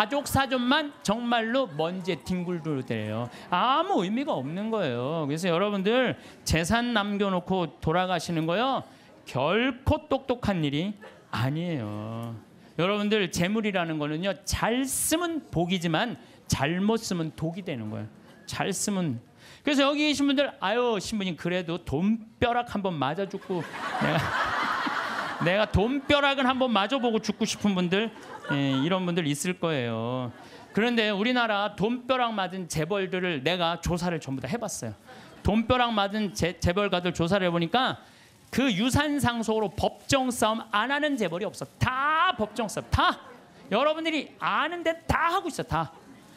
가족 사전만 정말로 먼지에 뒹굴더래요. 아무 의미가 없는 거예요. 그래서 여러분들 재산 남겨놓고 돌아가시는 거요 결코 똑똑한 일이 아니에요. 여러분들 재물이라는 거는요 잘 쓰면 복이지만 잘못 쓰면 독이 되는 거예요. 잘 쓰면 그래서 여기 계신 분들 아유 신부님 그래도 돈벼락 한번 맞아 죽고 내가 내가 돈벼락은 한번 맞아보고 죽고 싶은 분들 예, 이런 분들 있을 거예요. 그런데 우리나라 돈벼락 맞은 재벌들을 내가 조사를 전부 다 해봤어요. 돈벼락 맞은 재, 재벌가들 조사를 해보니까 그 유산 상속으로 법정 싸움 안 하는 재벌이 없어. 다 법정 싸움. 다 여러분들이 아는데 다 하고 있어. 다.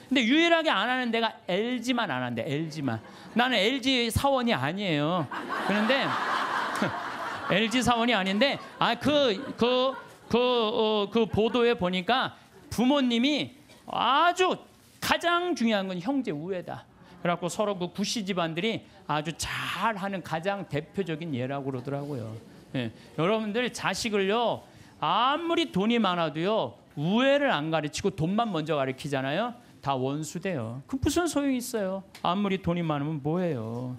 근데 유일하게 안 하는 데가 LG만 안 한대. LG만. 나는 LG 사원이 아니에요. 그런데 LG 사원이 아닌데 아그그 그, 어, 그 보도에 보니까 부모님이 아주 가장 중요한 건 형제 우애다. 그래갖고 서로 그 구씨 집안들이 아주 잘하는 가장 대표적인 예라고 그러더라고요. 예. 여러분들 자식을요 아무리 돈이 많아도요 우애를 안 가르치고 돈만 먼저 가르치잖아요. 다 원수돼요. 그 무슨 소용이 있어요? 아무리 돈이 많으면 뭐해요?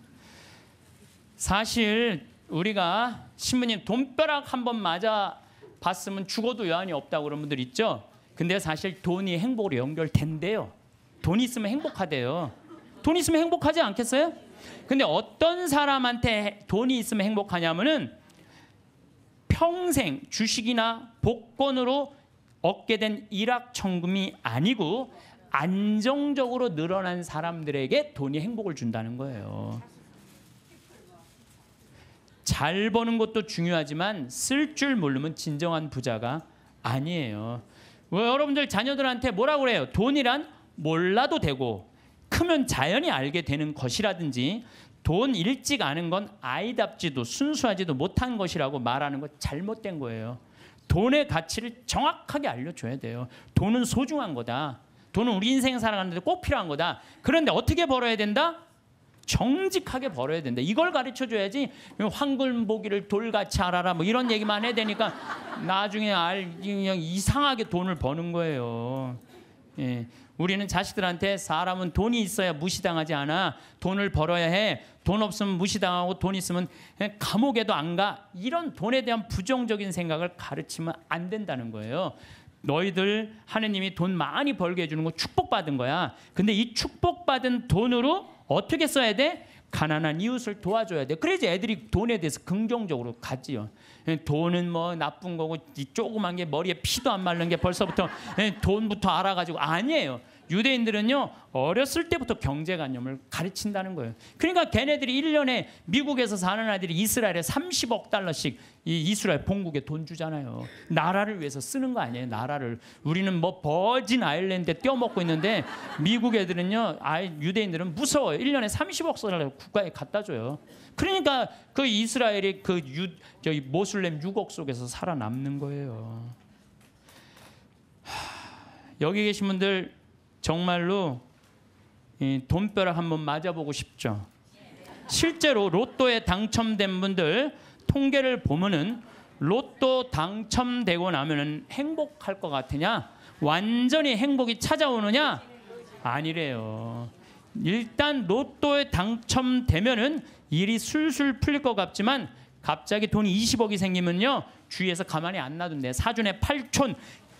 사실 우리가 신부님 돈벼락 한 번 맞아 봤으면 죽어도 여한이 없다고 그런 분들 있죠. 근데 사실 돈이 행복으로 연결된대요. 돈 있으면 행복하대요. 돈 있으면 행복하지 않겠어요? 근데 어떤 사람한테 돈이 있으면 행복하냐면은 평생 주식이나 복권으로 얻게 된 일확천금이 아니고 안정적으로 늘어난 사람들에게 돈이 행복을 준다는 거예요. 잘 버는 것도 중요하지만 쓸 줄 모르면 진정한 부자가 아니에요. 왜 여러분들 자녀들한테 뭐라고 그래요? 돈이란 몰라도 되고 크면 자연히 알게 되는 것이라든지 돈 일찍 아는 건 아이답지도 순수하지도 못한 것이라고 말하는 거 잘못된 거예요. 돈의 가치를 정확하게 알려줘야 돼요. 돈은 소중한 거다. 돈은 우리 인생 살아가는데 꼭 필요한 거다. 그런데 어떻게 벌어야 된다? 정직하게 벌어야 된다. 이걸 가르쳐 줘야지 황금보기를 돌같이 알아라 뭐 이런 얘기만 해야 되니까 나중에 알 그냥 이상하게 돈을 버는 거예요. 예. 우리는 자식들한테 사람은 돈이 있어야 무시당하지 않아. 돈을 벌어야 해. 돈 없으면 무시당하고 돈 있으면 감옥에도 안 가. 이런 돈에 대한 부정적인 생각을 가르치면 안 된다는 거예요. 너희들 하느님이 돈 많이 벌게 해주는 거 축복받은 거야. 근데 이 축복받은 돈으로 어떻게 써야 돼? 가난한 이웃을 도와줘야 돼. 그래야지 애들이 돈에 대해서 긍정적으로 가지요. 예, 돈은 뭐 나쁜 거고 이 조그만 게 머리에 피도 안 마른 게 벌써부터 예, 돈부터 알아가지고 아니에요. 유대인들은요 어렸을 때부터 경제관념을 가르친다는 거예요. 그러니까 걔네들이 1년에 미국에서 사는 아들이 이스라엘에 30억 달러씩 이 이스라엘 본국에 돈 주잖아요. 나라를 위해서 쓰는 거 아니에요. 나라를 우리는 뭐 버진 아일랜드에 떼어먹고 있는데 미국 애들은요 아이 유대인들은 무서워요. 1년에 30억 달러 국가에 갖다 줘요. 그러니까 그 이스라엘이 그 유, 저희 모슬렘 6억 속에서 살아남는 거예요. 여기 계신 분들 정말로 돈벼락 한번 맞아보고 싶죠. 실제로 로또에 당첨된 분들 통계를 보면은 로또 당첨되고 나면은 행복할 것 같으냐? 완전히 행복이 찾아오느냐? 아니래요. 일단 로또에 당첨되면은 일이 술술 풀릴 것 같지만 갑자기 돈이 20억이 생기면요 주위에서 가만히 안 놔둔대 사준에 8촌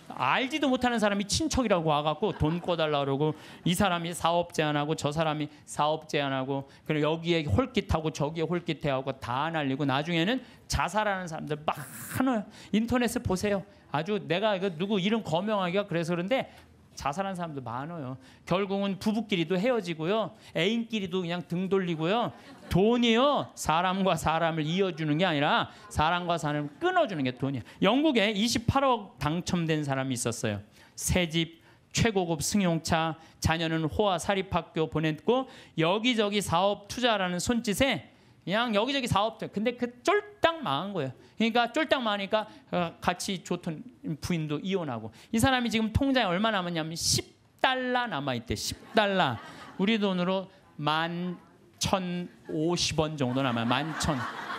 알지도 못하는 사람이 친척이라고 와갖고 돈 꿔달라 그러고 이 사람이 사업 제안하고 저 사람이 사업 제안하고 그리고 여기에 홀깃하고 저기에 홀깃해하고 다 날리고 나중에는 자살하는 사람들 많아요. 인터넷에 보세요. 아주 내가 이거 누구 이름 거명하기가 그래서 그런데 자살한 사람도 많아요. 결국은 부부끼리도 헤어지고요. 애인끼리도 그냥 등 돌리고요. 돈이요. 사람과 사람을 이어주는 게 아니라 사람과 사람을 끊어주는 게 돈이에요. 영국에 28억 당첨된 사람이 있었어요. 새 집, 최고급 승용차, 자녀는 호화 사립학교 보냈고 여기저기 사업 투자라는 손짓에 그냥 여기저기 사업들. 근데 그 쫄딱 망한 거예요. 그러니까 쫄딱 망하니까 어, 같이 좋던 부인도 이혼하고 이 사람이 지금 통장에 얼마 남았냐면 10달러 남아 있대. 10달러. 우리 돈으로 만 1,050원 정도 남아요. 만천.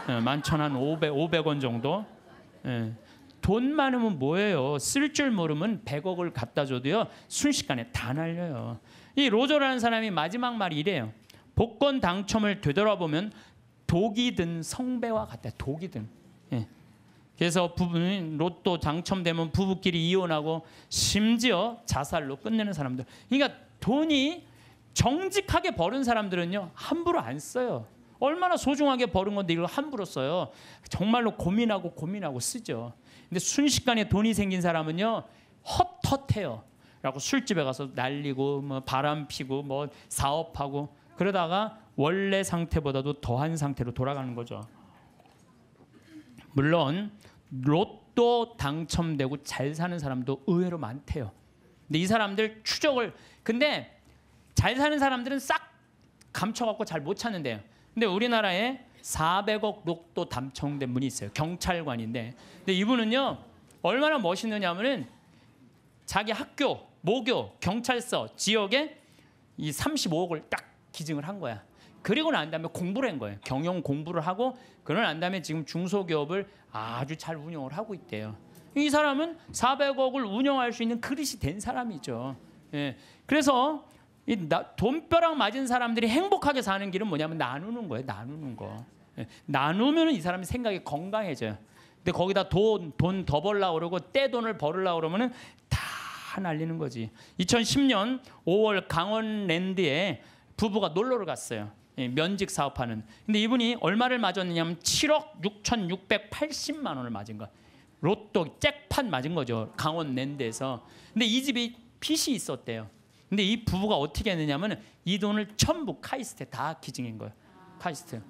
예, 만천 한 500, 500원 정도. 예. 돈 많으면 뭐예요? 쓸 줄 모르면 100억을 갖다 줘도요. 순식간에 다 날려요. 이 로저라는 사람이 마지막 말이 이래요. 복권 당첨을 되돌아보면 독이 든 성배와 같다. 독이 든. 예. 그래서 부부는 로또 당첨되면 부부끼리 이혼하고 심지어 자살로 끝내는 사람들. 그러니까 돈이 정직하게 버는 사람들은요 함부로 안 써요. 얼마나 소중하게 버는 건데 이걸 함부로 써요. 정말로 고민하고 고민하고 쓰죠. 근데 순식간에 돈이 생긴 사람은요 헛헛해요. 라고 술집에 가서 날리고 뭐 바람 피고 뭐 사업하고 그러다가 원래 상태보다도 더한 상태로 돌아가는 거죠. 물론 로또 당첨되고 잘 사는 사람도 의외로 많대요. 근데 이 사람들 추적을 근데 잘 사는 사람들은 싹 감춰갖고 잘 못 찾는데요. 근데 우리나라에 400억 로또 당첨된 분이 있어요. 경찰관인데. 근데 이분은요 얼마나 멋있느냐면은 자기 학교, 모교, 경찰서 지역에 이 35억을 딱 기증을 한 거야. 그리고 난 다음에 공부를 한 거예요. 경영 공부를 하고 그러고 난 다음에 지금 중소기업을 아주 잘 운영을 하고 있대요. 이 사람은 400억을 운영할 수 있는 그릇이 된 사람이죠. 예. 그래서 이 돈벼락 맞은 사람들이 행복하게 사는 길은 뭐냐면 나누는 거예요. 나누는 거. 예. 나누면 이 사람이 생각이 건강해져요. 근데 거기다 돈 돈 더 벌라 그러고 떼돈을 벌으려 그러면은 다 날리는 거지. 2010년 5월 강원랜드에 부부가 놀러를 갔어요. 예, 면직 사업하는. 근데 이분이 얼마를 맞았느냐면 7억 6,680만 원을 맞은 거야. 로또 잭팟 맞은 거죠. 강원 랜드에서. 근데 이 집이 빚이 있었대요. 근데 이 부부가 어떻게 했느냐면 이 돈을 전부 카이스트에 다 기증한 거예요. 카이스트.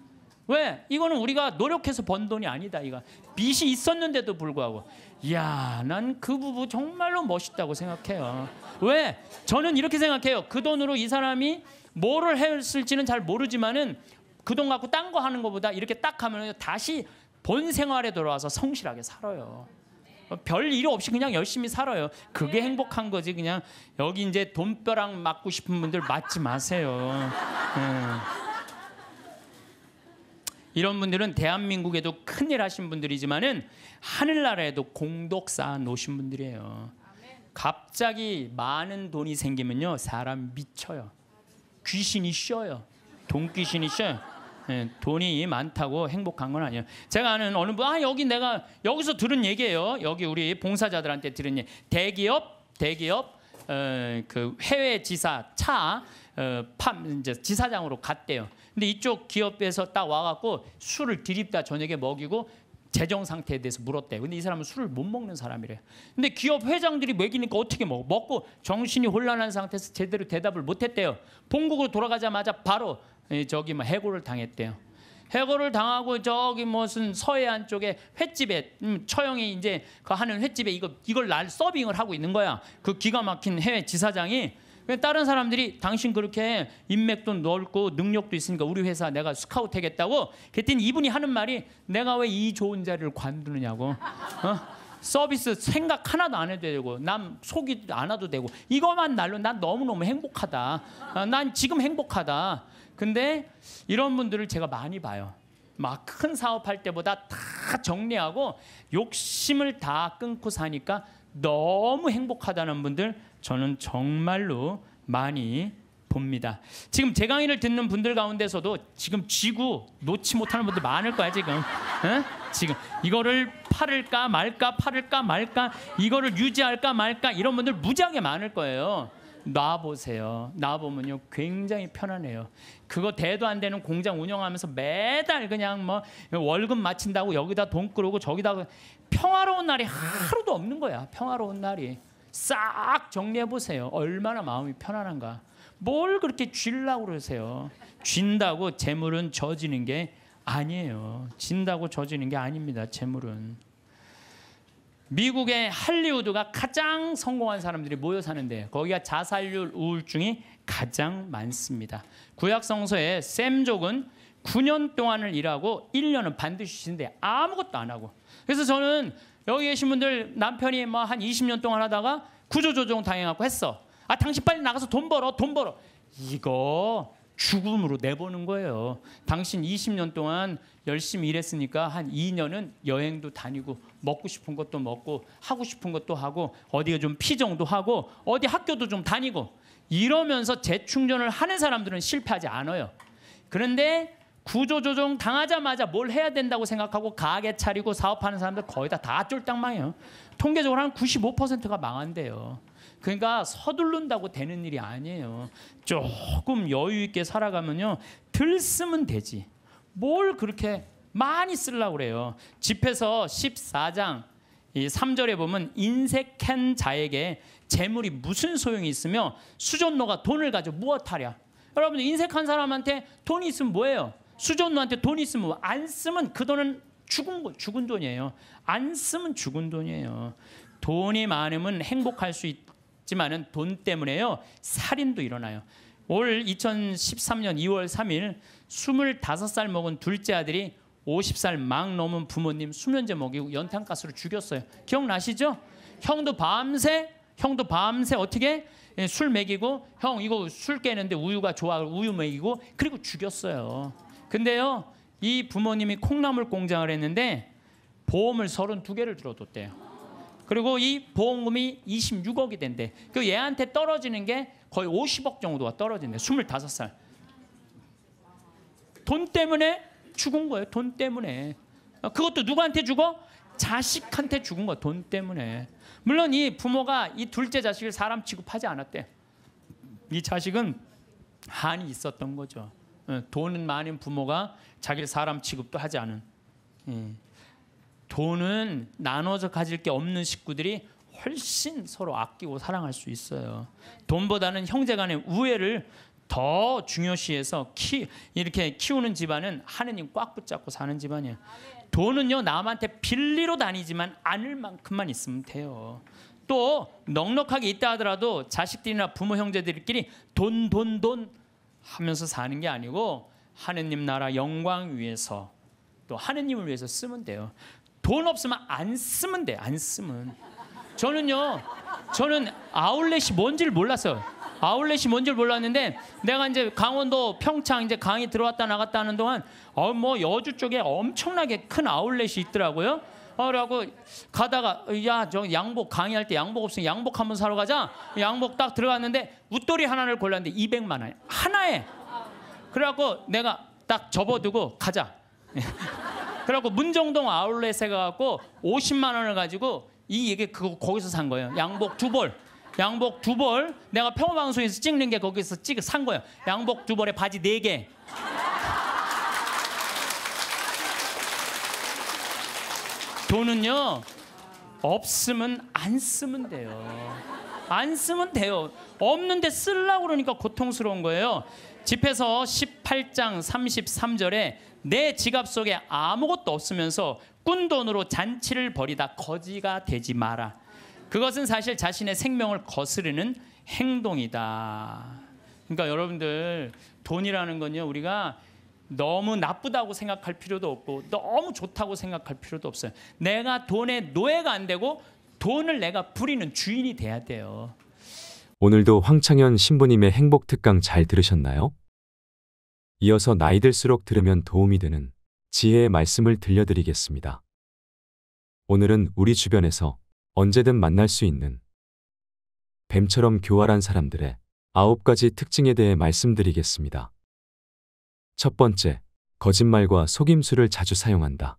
왜? 이거는 우리가 노력해서 번 돈이 아니다. 이거 빚이 있었는데도 불구하고, 이야, 난 그 부부 정말로 멋있다고 생각해요. 왜? 저는 이렇게 생각해요. 그 돈으로 이 사람이 뭐를 했을지는 잘 모르지만은 그 돈 갖고 딴 거 하는 것보다 이렇게 딱 하면 다시 본 생활에 돌아와서 성실하게 살아요. 별 일 없이 그냥 열심히 살아요. 그게 행복한 거지. 그냥 여기 이제 돈벼락 맞고 싶은 분들 맞지 마세요. 네. 이런 분들은 대한민국에도 큰일 하신 분들이지만은 하늘나라에도 공덕 쌓아 놓으신 분들이에요. 갑자기 많은 돈이 생기면요 사람 미쳐요. 귀신이 쉬어요. 돈 귀신이 쉬어요. 예, 돈이 많다고 행복한 건 아니에요. 제가 아는 어느 분, 아 여기 내가 여기서 들은 얘기예요. 여기 우리 봉사자들한테 들은 얘기. 대기업, 대기업 어, 그 해외 지사 차 어, 팜 이제 지사장으로 갔대요. 근데 이쪽 기업에서 딱 와갖고 술을 들입다 저녁에 먹이고 재정 상태에 대해서 물었대. 근데 이 사람은 술을 못 먹는 사람이래. 근데 기업 회장들이 먹이니까 어떻게 먹어? 먹고 정신이 혼란한 상태에서 제대로 대답을 못 했대요. 본국으로 돌아가자마자 바로 저기 뭐 해고를 당했대요. 해고를 당하고 저기 무슨 서해안 쪽에 횟집에 음, 처형이 이제 그 하는 횟집에 이거 이걸 날 서빙을 하고 있는 거야. 그 기가 막힌 해외 지사장이 다른 사람들이 당신 그렇게 인맥도 넓고 능력도 있으니까 우리 회사 내가 스카우트 하겠다고 그랬더니 이분이 하는 말이 내가 왜 이 좋은 자리를 관두느냐고. 어? 서비스 생각 하나도 안 해도 되고 남 속이 안 와도 되고 이것만 날로 난 너무너무 행복하다. 어, 난 지금 행복하다. 근데 이런 분들을 제가 많이 봐요. 막큰 사업할 때보다 다 정리하고 욕심을 다 끊고 사니까 너무 행복하다는 분들 저는 정말로 많이 봅니다. 지금 제 강의를 듣는 분들 가운데서도 지금 쥐고 놓지 못하는 분들 많을 거야 지금. 에? 지금 이거를 팔을까 말까 팔을까 말까 이거를 유지할까 말까 이런 분들 무지하게 많을 거예요. 놔 보세요. 놔 보면요 굉장히 편안해요. 그거 대도 안 되는 공장 운영하면서 매달 그냥 뭐 월급 마친다고 여기다 돈 끌고 저기다 평화로운 날이 하루도 없는 거야. 평화로운 날이 싹 정리해 보세요. 얼마나 마음이 편안한가. 뭘 그렇게 쥐려고 그러세요? 쥔다고 재물은 져지는 게 아니에요. 진다고 져지는 게 아닙니다. 재물은. 미국의 할리우드가 가장 성공한 사람들이 모여 사는데 거기가 자살률 우울증이 가장 많습니다. 구약 성서에 샘족은 9년 동안을 일하고 1년은 반드시 쉬는데 아무것도 안 하고. 그래서 저는 여기 계신 분들 남편이 뭐 한 20년 동안 하다가 구조조정 당해갖고 했어. 아 당신 빨리 나가서 돈 벌어 돈 벌어. 이거 죽음으로 내보는 거예요. 당신 20년 동안 열심히 일했으니까 한 2년은 여행도 다니고 먹고 싶은 것도 먹고 하고 싶은 것도 하고 어디가 좀 피정도 하고 어디 학교도 좀 다니고 이러면서 재충전을 하는 사람들은 실패하지 않아요. 그런데 구조조정 당하자마자 뭘 해야 된다고 생각하고 가게 차리고 사업하는 사람들 거의 다 다 쫄딱 망해요. 통계적으로 한 95%가 망한대요. 그러니까 서둘른다고 되는 일이 아니에요. 조금 여유 있게 살아가면요. 들 쓰면 되지. 뭘 그렇게 많이 쓰려고 그래요. 집에서 14장 이 3절에 보면 인색한 자에게 재물이 무슨 소용이 있으며 수전노가 돈을 가지고 무엇하랴. 여러분 인색한 사람한테 돈이 있으면 뭐예요? 수전노한테 돈이 있으면 안 쓰면 그 돈은 죽은 거 죽은 돈이에요. 안 쓰면 죽은 돈이에요. 돈이 많으면 행복할 수 있, 지만은 돈 때문에요. 살인도 일어나요. 올 2013년 2월 3일 25살 먹은 둘째 아들이 50살 막 넘은 부모님 수면제 먹이고 연탄가스로 죽였어요. 기억나시죠? 형도 밤새 형도 밤새 어떻게 예, 술 먹이고 형 이거 술 깨는데 우유가 좋아 우유 먹이고 그리고 죽였어요. 근데요 이 부모님이 콩나물 공장을 했는데 보험을 32개를 들어뒀대요. 그리고 이 보험금이 26억이 된대. 그 얘한테 떨어지는 게 거의 50억 정도가 떨어진대. 25살. 돈 때문에 죽은 거예요. 돈 때문에. 그것도 누구한테 죽어? 자식한테 죽은 거. 돈 때문에. 물론 이 부모가 이 둘째 자식을 사람 취급하지 않았대. 이 자식은 한이 있었던 거죠. 어, 돈은 많은 부모가 자기를 사람 취급도 하지 않은. 예. 돈은 나눠서 가질 게 없는 식구들이 훨씬 서로 아끼고 사랑할 수 있어요. 돈보다는 형제간의 우애를 더 중요시해서 키 이렇게 키우는 집안은 하느님 꽉 붙잡고 사는 집안이에요. 돈은요 남한테 빌리로 다니지만 않을 만큼만 있으면 돼요. 또 넉넉하게 있다 하더라도 자식들이나 부모 형제들끼리 돈 돈 돈 하면서 사는 게 아니고 하느님 나라 영광 위해서 또 하느님을 위해서 쓰면 돼요. 돈 없으면 안 쓰면 돼. 안 쓰면. 저는요. 저는 아울렛이 뭔지를 몰랐어요. 아울렛이 뭔지를 몰랐는데 내가 이제 강원도 평창 이제 강의 들어왔다 나갔다 하는 동안 어 뭐 여주 쪽에 엄청나게 큰 아울렛이 있더라고요. 어, 그래갖고 가다가 야 저 양복 강의할 때 양복 없으면 양복 한번 사러 가자. 양복 딱 들어갔는데 웃돌이 하나를 골랐는데 200만 원 하나에. 그래갖고 내가 딱 접어두고 가자. 그래갖고 문정동 아울렛에 가갖고 50만 원을 가지고 이 얘기 그거 거기서 산 거예요. 양복 두 벌. 양복 두 벌. 내가 평화방송에서 찍는 게 거기서 찍어 산 거예요. 양복 두 벌에 바지 네 개. 돈은요 없으면 안 쓰면 돼요. 안 쓰면 돼요. 없는데 쓰려고 그러니까 고통스러운 거예요. 집에서 18장 33절에 내 지갑 속에 아무것도 없으면서 꾼 돈으로 잔치를 벌이다 거지가 되지 마라. 그것은 사실 자신의 생명을 거스르는 행동이다. 그러니까 여러분들 돈이라는 건요 우리가 너무 나쁘다고 생각할 필요도 없고 너무 좋다고 생각할 필요도 없어요. 내가 돈의 노예가 안 되고 돈을 내가 부리는 주인이 돼야 돼요. 오늘도 황창현 신부님의 행복 특강 잘 들으셨나요? 이어서 나이 들수록 들으면 도움이 되는 지혜의 말씀을 들려드리겠습니다. 오늘은 우리 주변에서 언제든 만날 수 있는 뱀처럼 교활한 사람들의 아홉 가지 특징에 대해 말씀드리겠습니다. 첫 번째, 거짓말과 속임수를 자주 사용한다.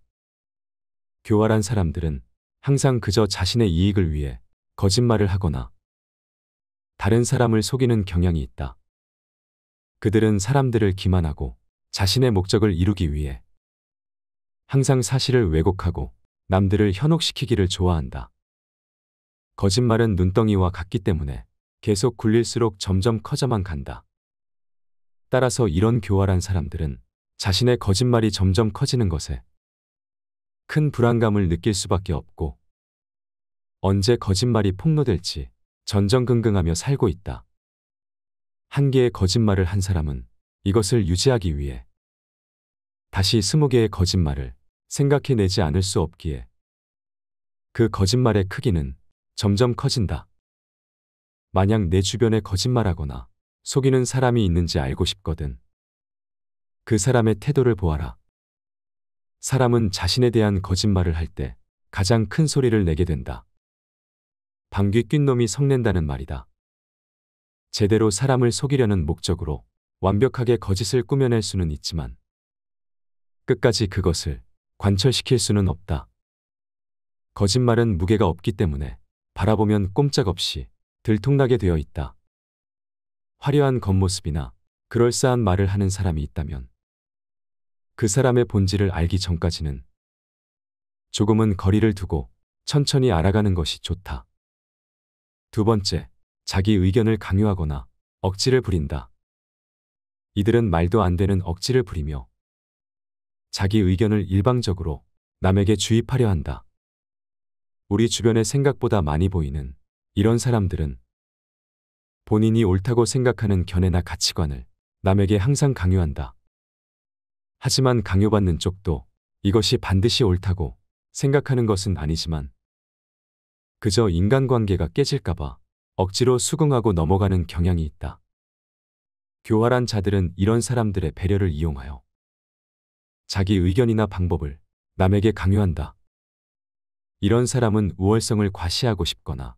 교활한 사람들은 항상 그저 자신의 이익을 위해 거짓말을 하거나 다른 사람을 속이는 경향이 있다. 그들은 사람들을 기만하고 자신의 목적을 이루기 위해 항상 사실을 왜곡하고 남들을 현혹시키기를 좋아한다. 거짓말은 눈덩이와 같기 때문에 계속 굴릴수록 점점 커져만 간다. 따라서 이런 교활한 사람들은 자신의 거짓말이 점점 커지는 것에 큰 불안감을 느낄 수밖에 없고 언제 거짓말이 폭로될지 전전긍긍하며 살고 있다. 한 개의 거짓말을 한 사람은 이것을 유지하기 위해 다시 스무 개의 거짓말을 생각해내지 않을 수 없기에 그 거짓말의 크기는 점점 커진다. 만약 내 주변에 거짓말하거나 속이는 사람이 있는지 알고 싶거든. 그 사람의 태도를 보아라. 사람은 자신에 대한 거짓말을 할 때 가장 큰 소리를 내게 된다. 방귀 낀 놈이 성낸다는 말이다. 제대로 사람을 속이려는 목적으로 완벽하게 거짓을 꾸며낼 수는 있지만 끝까지 그것을 관철시킬 수는 없다. 거짓말은 무게가 없기 때문에 바라보면 꼼짝없이 들통나게 되어 있다. 화려한 겉모습이나 그럴싸한 말을 하는 사람이 있다면 그 사람의 본질을 알기 전까지는 조금은 거리를 두고 천천히 알아가는 것이 좋다. 두 번째, 자기 의견을 강요하거나 억지를 부린다. 이들은 말도 안 되는 억지를 부리며 자기 의견을 일방적으로 남에게 주입하려 한다. 우리 주변에 생각보다 많이 보이는 이런 사람들은 본인이 옳다고 생각하는 견해나 가치관을 남에게 항상 강요한다. 하지만 강요받는 쪽도 이것이 반드시 옳다고 생각하는 것은 아니지만 그저 인간관계가 깨질까봐 억지로 수긍하고 넘어가는 경향이 있다. 교활한 자들은 이런 사람들의 배려를 이용하여 자기 의견이나 방법을 남에게 강요한다. 이런 사람은 우월성을 과시하고 싶거나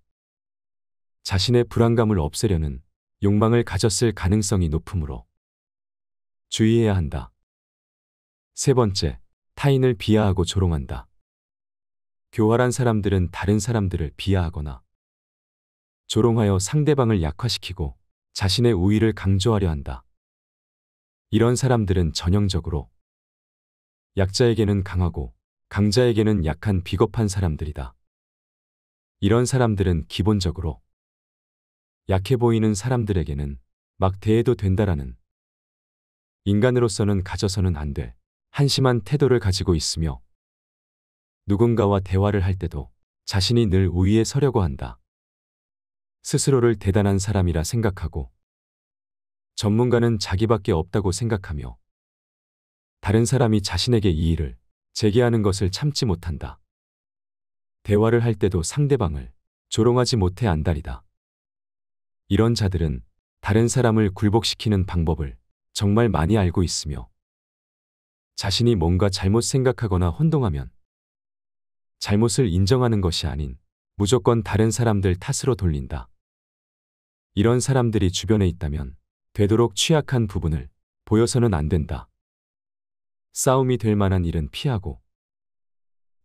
자신의 불안감을 없애려는 욕망을 가졌을 가능성이 높으므로 주의해야 한다. 세 번째, 타인을 비하하고 조롱한다. 교활한 사람들은 다른 사람들을 비하하거나 조롱하여 상대방을 약화시키고 자신의 우위를 강조하려 한다. 이런 사람들은 전형적으로 약자에게는 강하고 강자에게는 약한 비겁한 사람들이다. 이런 사람들은 기본적으로 약해 보이는 사람들에게는 막 대해도 된다라는 인간으로서는 가져서는 안 돼 한심한 태도를 가지고 있으며 누군가와 대화를 할 때도 자신이 늘 우위에 서려고 한다. 스스로를 대단한 사람이라 생각하고 전문가는 자기밖에 없다고 생각하며 다른 사람이 자신에게 이의를 제기하는 것을 참지 못한다. 대화를 할 때도 상대방을 조롱하지 못해 안달이다. 이런 자들은 다른 사람을 굴복시키는 방법을 정말 많이 알고 있으며 자신이 뭔가 잘못 생각하거나 혼동하면 잘못을 인정하는 것이 아닌 무조건 다른 사람들 탓으로 돌린다. 이런 사람들이 주변에 있다면 되도록 취약한 부분을 보여서는 안 된다. 싸움이 될 만한 일은 피하고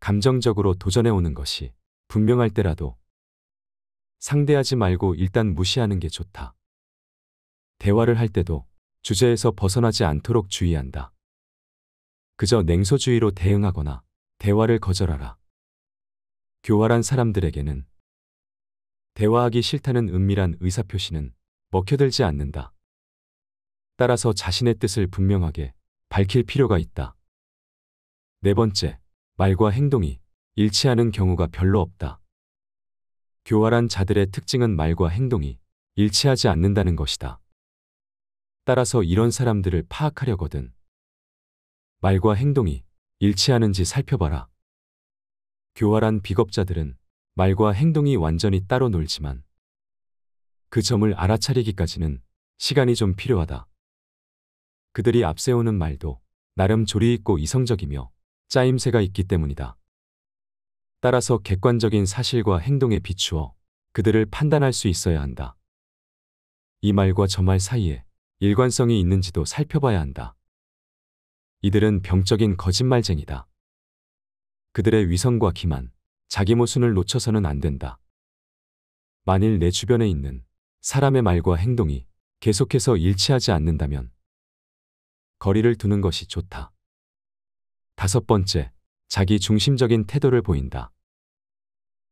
감정적으로 도전해 오는 것이 분명할 때라도 상대하지 말고 일단 무시하는 게 좋다. 대화를 할 때도 주제에서 벗어나지 않도록 주의한다. 그저 냉소주의로 대응하거나 대화를 거절하라. 교활한 사람들에게는 대화하기 싫다는 은밀한 의사표시는 먹혀들지 않는다. 따라서 자신의 뜻을 분명하게 밝힐 필요가 있다. 네 번째, 말과 행동이 일치하는 경우가 별로 없다. 교활한 자들의 특징은 말과 행동이 일치하지 않는다는 것이다. 따라서 이런 사람들을 파악하려거든 말과 행동이 일치하는지 살펴봐라. 교활한 비겁자들은 말과 행동이 완전히 따로 놀지만 그 점을 알아차리기까지는 시간이 좀 필요하다. 그들이 앞세우는 말도 나름 조리 있고 이성적이며 짜임새가 있기 때문이다. 따라서 객관적인 사실과 행동에 비추어 그들을 판단할 수 있어야 한다. 이 말과 저 말 사이에 일관성이 있는지도 살펴봐야 한다. 이들은 병적인 거짓말쟁이다. 그들의 위선과 기만, 자기 모순을 놓쳐서는 안 된다. 만일 내 주변에 있는 사람의 말과 행동이 계속해서 일치하지 않는다면 거리를 두는 것이 좋다. 다섯 번째, 자기 중심적인 태도를 보인다.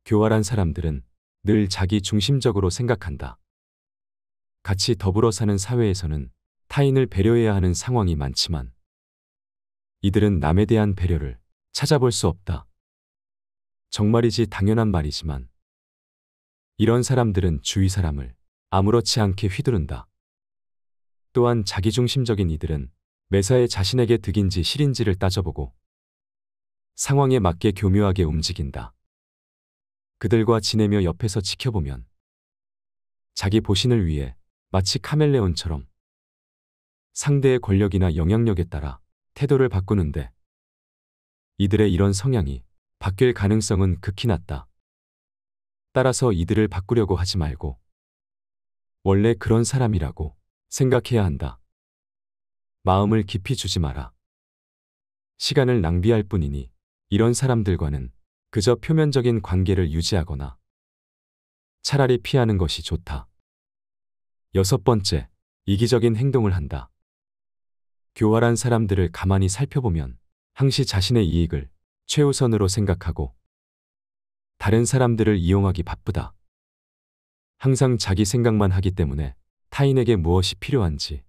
교활한 사람들은 늘 자기 중심적으로 생각한다. 같이 더불어 사는 사회에서는 타인을 배려해야 하는 상황이 많지만 이들은 남에 대한 배려를 찾아볼 수 없다. 정말이지 당연한 말이지만 이런 사람들은 주위 사람을 아무렇지 않게 휘두른다. 또한 자기중심적인 이들은 매사에 자신에게 득인지 실인지를 따져보고 상황에 맞게 교묘하게 움직인다. 그들과 지내며 옆에서 지켜보면 자기 보신을 위해 마치 카멜레온처럼 상대의 권력이나 영향력에 따라 태도를 바꾸는데 이들의 이런 성향이 바뀔 가능성은 극히 낮다. 따라서 이들을 바꾸려고 하지 말고 원래 그런 사람이라고 생각해야 한다. 마음을 깊이 주지 마라. 시간을 낭비할 뿐이니 이런 사람들과는 그저 표면적인 관계를 유지하거나 차라리 피하는 것이 좋다. 여섯 번째, 이기적인 행동을 한다. 교활한 사람들을 가만히 살펴보면 항시 자신의 이익을 최우선으로 생각하고 다른 사람들을 이용하기 바쁘다. 항상 자기 생각만 하기 때문에 타인에게 무엇이 필요한지,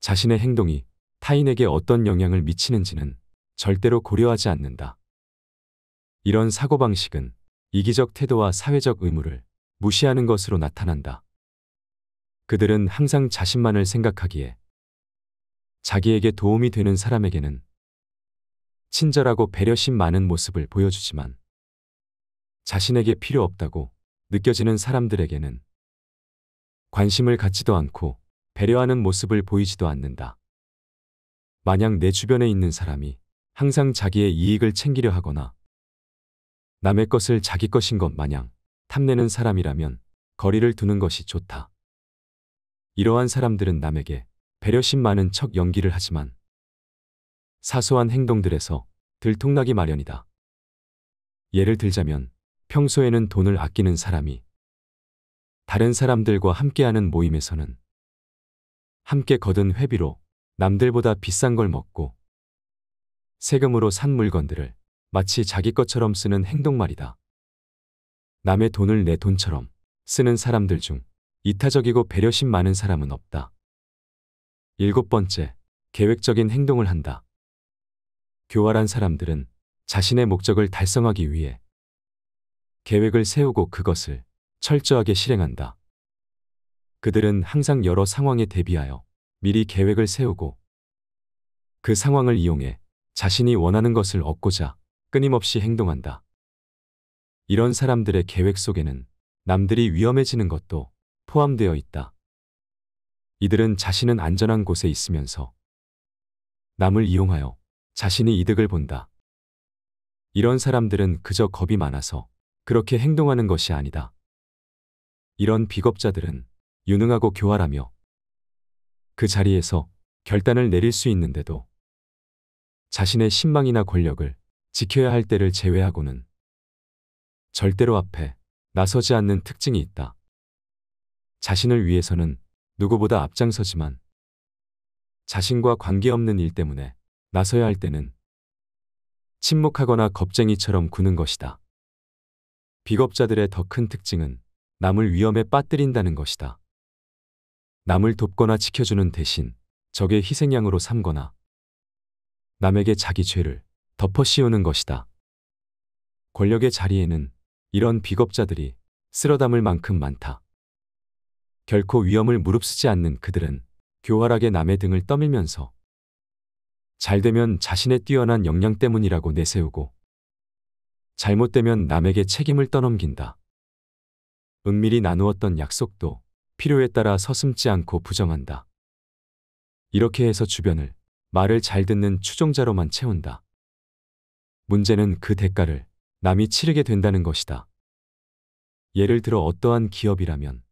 자신의 행동이 타인에게 어떤 영향을 미치는지는 절대로 고려하지 않는다. 이런 사고방식은 이기적 태도와 사회적 의무를 무시하는 것으로 나타난다. 그들은 항상 자신만을 생각하기에 자기에게 도움이 되는 사람에게는 친절하고 배려심 많은 모습을 보여주지만 자신에게 필요 없다고 느껴지는 사람들에게는 관심을 갖지도 않고 배려하는 모습을 보이지도 않는다. 만약 내 주변에 있는 사람이 항상 자기의 이익을 챙기려 하거나 남의 것을 자기 것인 것 마냥 탐내는 사람이라면 거리를 두는 것이 좋다. 이러한 사람들은 남에게 배려심 많은 척 연기를 하지만 사소한 행동들에서 들통나기 마련이다. 예를 들자면 평소에는 돈을 아끼는 사람이 다른 사람들과 함께하는 모임에서는 함께 거둔 회비로 남들보다 비싼 걸 먹고 세금으로 산 물건들을 마치 자기 것처럼 쓰는 행동 말이다. 남의 돈을 내 돈처럼 쓰는 사람들 중 이타적이고 배려심 많은 사람은 없다. 일곱 번째, 계획적인 행동을 한다. 교활한 사람들은 자신의 목적을 달성하기 위해 계획을 세우고 그것을 철저하게 실행한다. 그들은 항상 여러 상황에 대비하여 미리 계획을 세우고 그 상황을 이용해 자신이 원하는 것을 얻고자 끊임없이 행동한다. 이런 사람들의 계획 속에는 남들이 위험해지는 것도 포함되어 있다. 이들은 자신은 안전한 곳에 있으면서 남을 이용하여 자신이 이득을 본다. 이런 사람들은 그저 겁이 많아서 그렇게 행동하는 것이 아니다. 이런 비겁자들은 유능하고 교활하며 그 자리에서 결단을 내릴 수 있는데도 자신의 신망이나 권력을 지켜야 할 때를 제외하고는 절대로 앞에 나서지 않는 특징이 있다. 자신을 위해서는 누구보다 앞장서지만 자신과 관계없는 일 때문에 나서야 할 때는 침묵하거나 겁쟁이처럼 구는 것이다. 비겁자들의 더 큰 특징은 남을 위험에 빠뜨린다는 것이다. 남을 돕거나 지켜주는 대신 적의 희생양으로 삼거나 남에게 자기 죄를 덮어 씌우는 것이다. 권력의 자리에는 이런 비겁자들이 쓸어 담을 만큼 많다. 결코 위험을 무릅쓰지 않는 그들은 교활하게 남의 등을 떠밀면서 잘 되면 자신의 뛰어난 역량 때문이라고 내세우고 잘못되면 남에게 책임을 떠넘긴다. 은밀히 나누었던 약속도 필요에 따라 서슴지 않고 부정한다. 이렇게 해서 주변을 말을 잘 듣는 추종자로만 채운다. 문제는 그 대가를 남이 치르게 된다는 것이다. 예를 들어 어떠한 기업이라면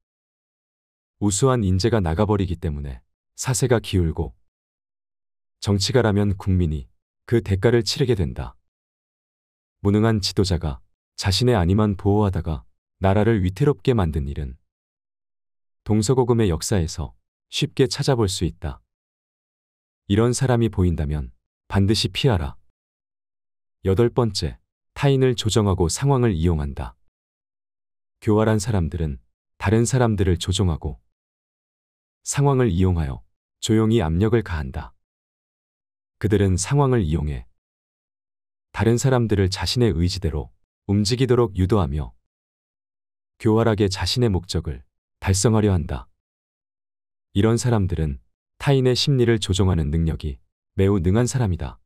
우수한 인재가 나가버리기 때문에 사세가 기울고 정치가라면 국민이 그 대가를 치르게 된다. 무능한 지도자가 자신의 안위만 보호하다가 나라를 위태롭게 만든 일은 동서고금의 역사에서 쉽게 찾아볼 수 있다. 이런 사람이 보인다면 반드시 피하라. 여덟 번째, 타인을 조정하고 상황을 이용한다. 교활한 사람들은 다른 사람들을 조종하고 상황을 이용하여 조용히 압력을 가한다. 그들은 상황을 이용해 다른 사람들을 자신의 의지대로 움직이도록 유도하며 교활하게 자신의 목적을 달성하려 한다. 이런 사람들은 타인의 심리를 조종하는 능력이 매우 능한 사람이다.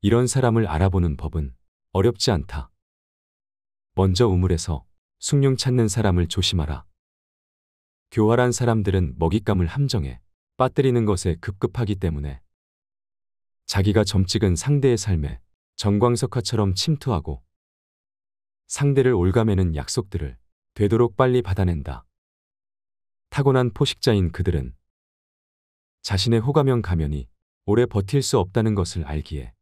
이런 사람을 알아보는 법은 어렵지 않다. 먼저 우물에서 숭늉 찾는 사람을 조심하라. 교활한 사람들은 먹잇감을 함정해 빠뜨리는 것에 급급하기 때문에 자기가 점찍은 상대의 삶에 정광석화처럼 침투하고 상대를 올가매는 약속들을 되도록 빨리 받아낸다. 타고난 포식자인 그들은 자신의 호감형 가면이 오래 버틸 수 없다는 것을 알기에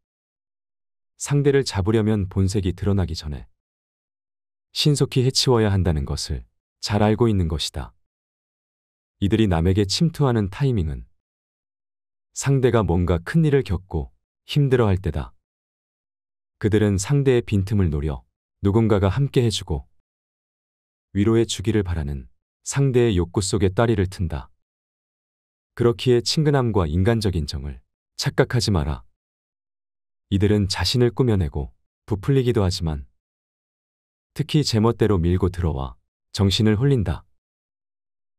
상대를 잡으려면 본색이 드러나기 전에 신속히 해치워야 한다는 것을 잘 알고 있는 것이다. 이들이 남에게 침투하는 타이밍은 상대가 뭔가 큰 일을 겪고 힘들어 할 때다. 그들은 상대의 빈틈을 노려 누군가가 함께 해주고 위로해 주기를 바라는 상대의 욕구 속에 따리를 튼다. 그렇기에 친근함과 인간적인 정을 착각하지 마라. 이들은 자신을 꾸며내고 부풀리기도 하지만 특히 제멋대로 밀고 들어와 정신을 홀린다.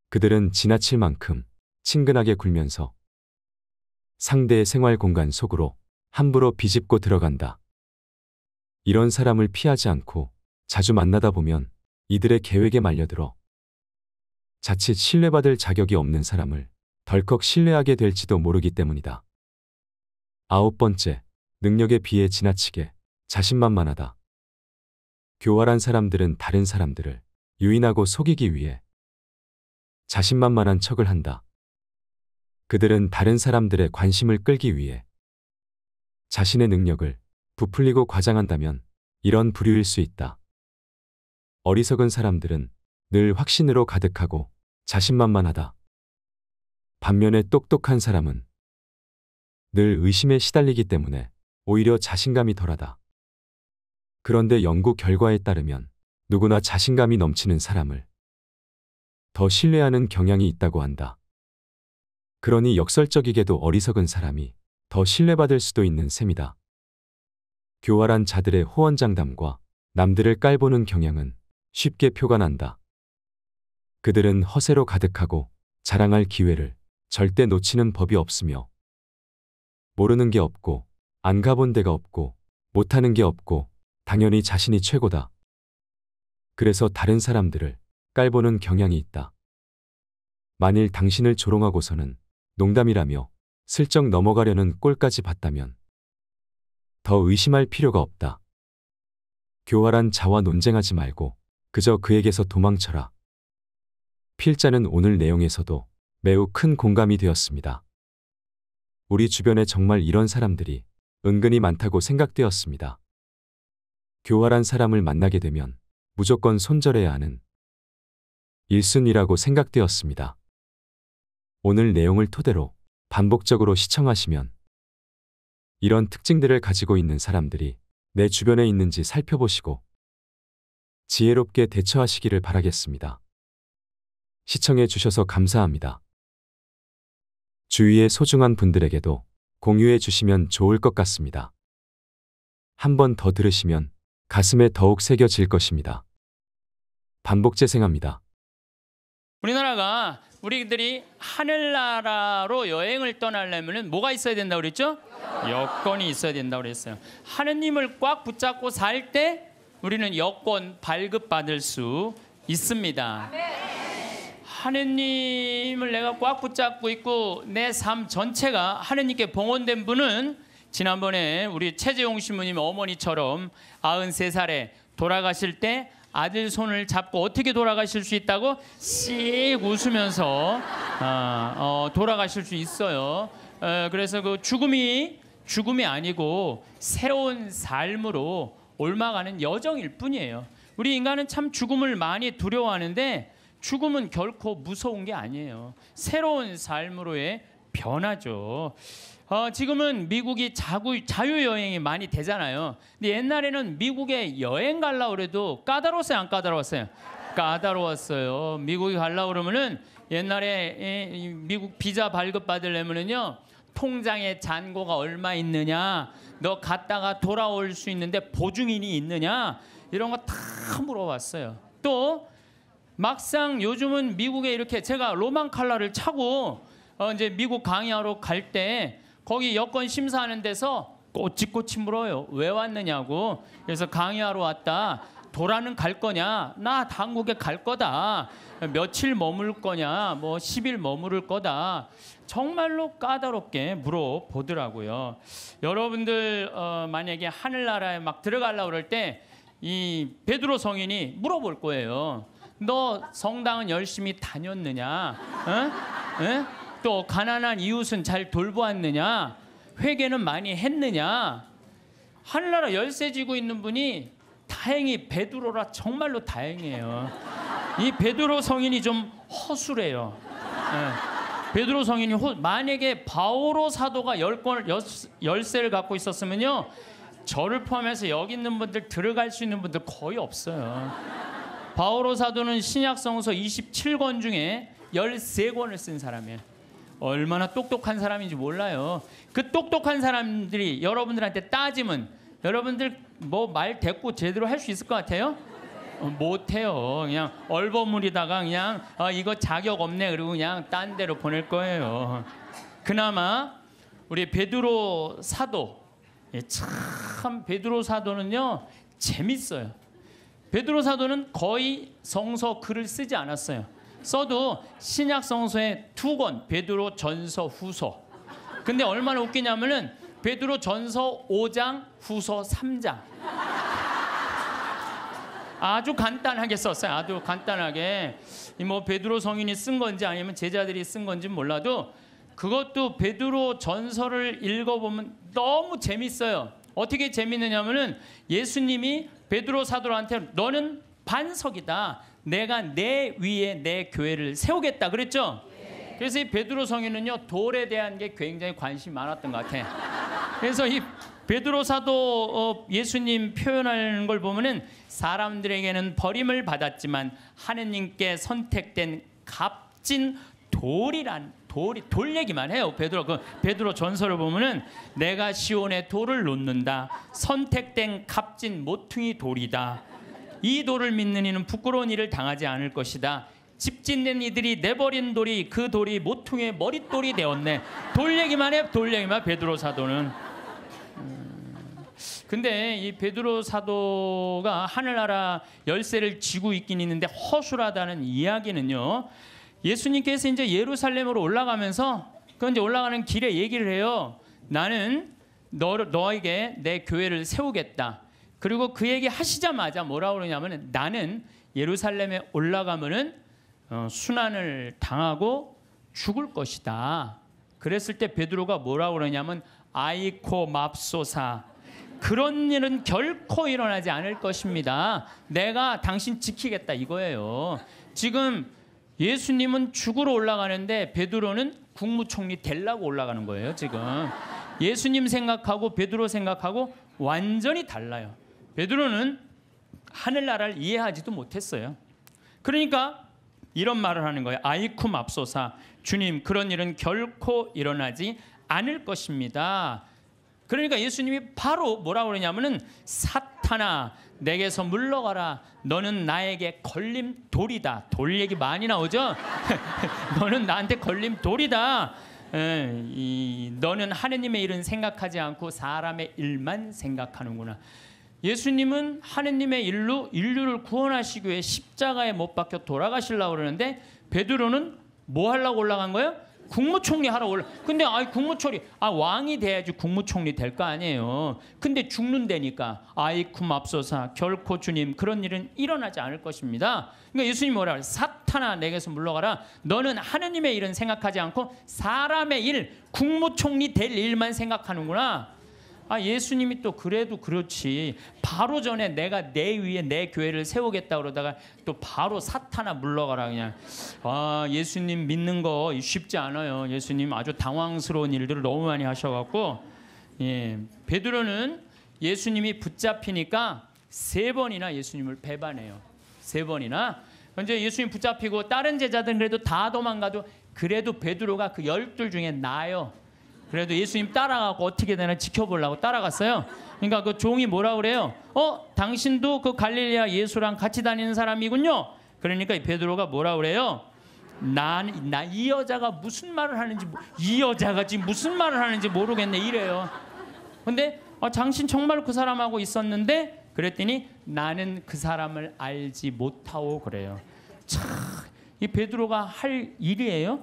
그들은 지나칠 만큼 친근하게 굴면서 상대의 생활 공간 속으로 함부로 비집고 들어간다. 이런 사람을 피하지 않고 자주 만나다 보면 이들의 계획에 말려들어 자칫 신뢰받을 자격이 없는 사람을 덜컥 신뢰하게 될지도 모르기 때문이다. 아홉 번째, 능력에 비해 지나치게 자신만만하다. 교활한 사람들은 다른 사람들을 유인하고 속이기 위해 자신만만한 척을 한다. 그들은 다른 사람들의 관심을 끌기 위해 자신의 능력을 부풀리고 과장한다면 이런 부류일 수 있다. 어리석은 사람들은 늘 확신으로 가득하고 자신만만하다. 반면에 똑똑한 사람은 늘 의심에 시달리기 때문에 오히려 자신감이 덜하다. 그런데 연구 결과에 따르면 누구나 자신감이 넘치는 사람을 더 신뢰하는 경향이 있다고 한다. 그러니 역설적이게도 어리석은 사람이 더 신뢰받을 수도 있는 셈이다. 교활한 자들의 호언장담과 남들을 깔보는 경향은 쉽게 표가 난다. 그들은 허세로 가득하고 자랑할 기회를 절대 놓치는 법이 없으며 모르는 게 없고 안 가본 데가 없고 못하는 게 없고 당연히 자신이 최고다. 그래서 다른 사람들을 깔보는 경향이 있다. 만일 당신을 조롱하고서는 농담이라며 슬쩍 넘어가려는 꼴까지 봤다면 더 의심할 필요가 없다. 교활한 자와 논쟁하지 말고 그저 그에게서 도망쳐라. 필자는 오늘 내용에서도 매우 큰 공감이 되었습니다. 우리 주변에 정말 이런 사람들이 은근히 많다고 생각되었습니다. 교활한 사람을 만나게 되면 무조건 손절해야 하는 1순위라고 생각되었습니다. 오늘 내용을 토대로 반복적으로 시청하시면 이런 특징들을 가지고 있는 사람들이 내 주변에 있는지 살펴보시고 지혜롭게 대처하시기를 바라겠습니다. 시청해 주셔서 감사합니다. 주위의 소중한 분들에게도 공유해 주시면 좋을 것 같습니다. 한 번 더 들으시면 가슴에 더욱 새겨질 것입니다. 반복 재생합니다. 우리나라가 우리들이 하늘나라로 여행을 떠나려면 뭐가 있어야 된다 그랬죠? 여건이 있어야 된다 그랬어요. 하느님을 꽉 붙잡고 살 때 우리는 여권 발급받을 수 있습니다. 하느님을 내가 꽉 붙잡고 있고 내 삶 전체가 하느님께 봉헌된 분은 지난번에 우리 최재용 신부님 어머니처럼 93살에 돌아가실 때 아들 손을 잡고 어떻게 돌아가실 수 있다고 씩 웃으면서 아, 어, 돌아가실 수 있어요. 어, 그래서 그 죽음이 죽음이 아니고 새로운 삶으로 옮아가는 여정일 뿐이에요. 우리 인간은 참 죽음을 많이 두려워하는데 죽음은 결코 무서운 게 아니에요. 새로운 삶으로의 변화죠. 어, 지금은 미국이 자구, 자유여행이 많이 되잖아요. 근데 옛날에는 미국에 여행 가려고 그래도 까다로웠어요, 안 까다로웠어요? 까다로웠어요. 미국에 가려고 그러면은 옛날에 이 미국 비자 발급 받으려면은요, 통장에 잔고가 얼마 있느냐, 너 갔다가 돌아올 수 있는데 보증인이 있느냐, 이런 거 다 물어봤어요. 또 막상 요즘은 미국에 이렇게 제가 로만 칼라를 차고 어 이제 미국 강의하러 갈 때 거기 여권 심사하는 데서 꼬치꼬치 물어요. 왜 왔느냐고. 그래서 강의하러 왔다. 도라는 갈 거냐? 나 한국에 갈 거다. 며칠 머물 거냐? 뭐 10일 머무를 거다. 정말로 까다롭게 물어보더라고요. 여러분들 어, 만약에 하늘나라에 막 들어가려고 그럴 때 이 베드로 성인이 물어볼 거예요. 너 성당은 열심히 다녔느냐? 어? 에? 또 가난한 이웃은 잘 돌보았느냐? 회개는 많이 했느냐? 하늘나라 열쇠 쥐고 있는 분이 다행히 베드로라 정말로 다행이에요. 이 베드로 성인이 좀 허술해요. 예. 베드로 성인이 호, 만약에 바오로 사도가 열 권, 열쇠를 갖고 있었으면요, 저를 포함해서 여기 있는 분들 들어갈 수 있는 분들 거의 없어요. 바오로 사도는 신약 성서 27권 중에 13권을 쓴 사람이에요. 얼마나 똑똑한 사람인지 몰라요. 그 똑똑한 사람들이 여러분들한테 따지면 여러분들 뭐 말 대꾸 제대로 할 수 있을 것 같아요? 어, 못해요. 그냥 얼버무리다가 그냥 아, 이거 자격 없네 그리고 그냥 딴 데로 보낼 거예요. 그나마 우리 베드로 사도 예, 참 베드로 사도는요 재밌어요. 베드로 사도는 거의 성서 글을 쓰지 않았어요. 써도 신약 성서에 두 권, 베드로 전서, 후서. 근데 얼마나 웃기냐면은 베드로 전서 5장, 후서 3장. 아주 간단하게 썼어요. 아주 간단하게. 뭐 베드로 성인이 쓴 건지 아니면 제자들이 쓴 건지 몰라도 그것도 베드로 전서를 읽어보면 너무 재밌어요. 어떻게 재밌느냐면은 예수님이 베드로 사도한테 너는 반석이다. 내가 내 위에 내 교회를 세우겠다 그랬죠. 그래서 이 베드로 성인은요 돌에 대한 게 굉장히 관심이 많았던 것 같아. 그래서 이 베드로 사도 어, 예수님 표현하는 걸 보면은 사람들에게는 버림을 받았지만 하느님께 선택된 값진 돌이란 돌이 돌 얘기만 해요. 베드로 그 베드로 전설을 보면은 내가 시온에 돌을 놓는다. 선택된 값진 모퉁이 돌이다. 이 돌을 믿는 이는 부끄러운 일을 당하지 않을 것이다. 집 짓는 이들이 내버린 돌이 그 돌이 모퉁이의 머릿돌이 되었네. 돌 얘기만 해. 돌 얘기만 베드로 사도는. 음, 근데 이 베드로 사도가 하늘나라 열쇠를 쥐고 있긴 있는데 허술하다는 이야기는요. 예수님께서 이제 예루살렘으로 올라가면서 그 이제 올라가는 길에 얘기를 해요. 나는 너 너에게 내 교회를 세우겠다. 그리고 그 얘기 하시자마자 뭐라고 그러냐면 나는 예루살렘에 올라가면은 어, 순환을 당하고 죽을 것이다. 그랬을 때 베드로가 뭐라고 그러냐면 아이코 맙소사 그런 일은 결코 일어나지 않을 것입니다. 내가 당신 지키겠다 이거예요. 지금 예수님은 죽으러 올라가는데 베드로는 국무총리 되려고 올라가는 거예요. 지금 예수님 생각하고 베드로 생각하고 완전히 달라요. 베드로는 하늘나라를 이해하지도 못했어요. 그러니까 이런 말을 하는 거예요. 아이쿠 맙소사 주님 그런 일은 결코 일어나지 않을 것입니다. 그러니까 예수님이 바로 뭐라 그러냐면은 사탄아 내게서 물러가라. 너는 나에게 걸림 돌이다. 돌 얘기 많이 나오죠? 너는 나한테 걸림 돌이다. 에, 이, 너는 하느님의 일은 생각하지 않고 사람의 일만 생각하는구나. 예수님은 하느님의 일로 인류를 구원하시기 위해 십자가에 못 박혀 돌아가시려고 그러는데 베드로는 뭐 하려고 올라간 거예요? 국무총리 하러 올라. 근데 아이 국무총리 아 왕이 돼야지 국무총리 될 거 아니에요. 근데 죽는다니까 아이쿠 맙소사 결코 주님 그런 일은 일어나지 않을 것입니다. 그러니까 예수님 뭐라 그래? 사탄아 내게서 물러가라. 너는 하느님의 일은 생각하지 않고 사람의 일 국무총리 될 일만 생각하는구나. 아 예수님이 또 그래도 그렇지. 바로 전에 내가 내 위에 내 교회를 세우겠다 그러다가 또 바로 사탄아 물러가라 그냥. 아 예수님 믿는 거 쉽지 않아요. 예수님 아주 당황스러운 일들을 너무 많이 하셔갖고. 예 베드로는 예수님이 붙잡히니까 세 번이나 예수님을 배반해요. 세 번이나. 이제 예수님 붙잡히고 다른 제자들은 그래도 다 도망가도 그래도 베드로가 그 열둘 중에 나요. 그래도 예수님 따라가고 어떻게 되나 지켜보려고 따라갔어요. 그러니까 그 종이 뭐라 그래요? 어, 당신도 그 갈릴리아 예수랑 같이 다니는 사람이군요. 그러니까 이 베드로가 뭐라 그래요? 난나이 여자가 무슨 말을 하는지 모- 이 여자가 지금 무슨 말을 하는지 모르겠네 이래요. 근데 아, 당신 정말 그 사람하고 있었는데 그랬더니 나는 그 사람을 알지 못하오 그래요. 참, 이 베드로가 할 일이에요.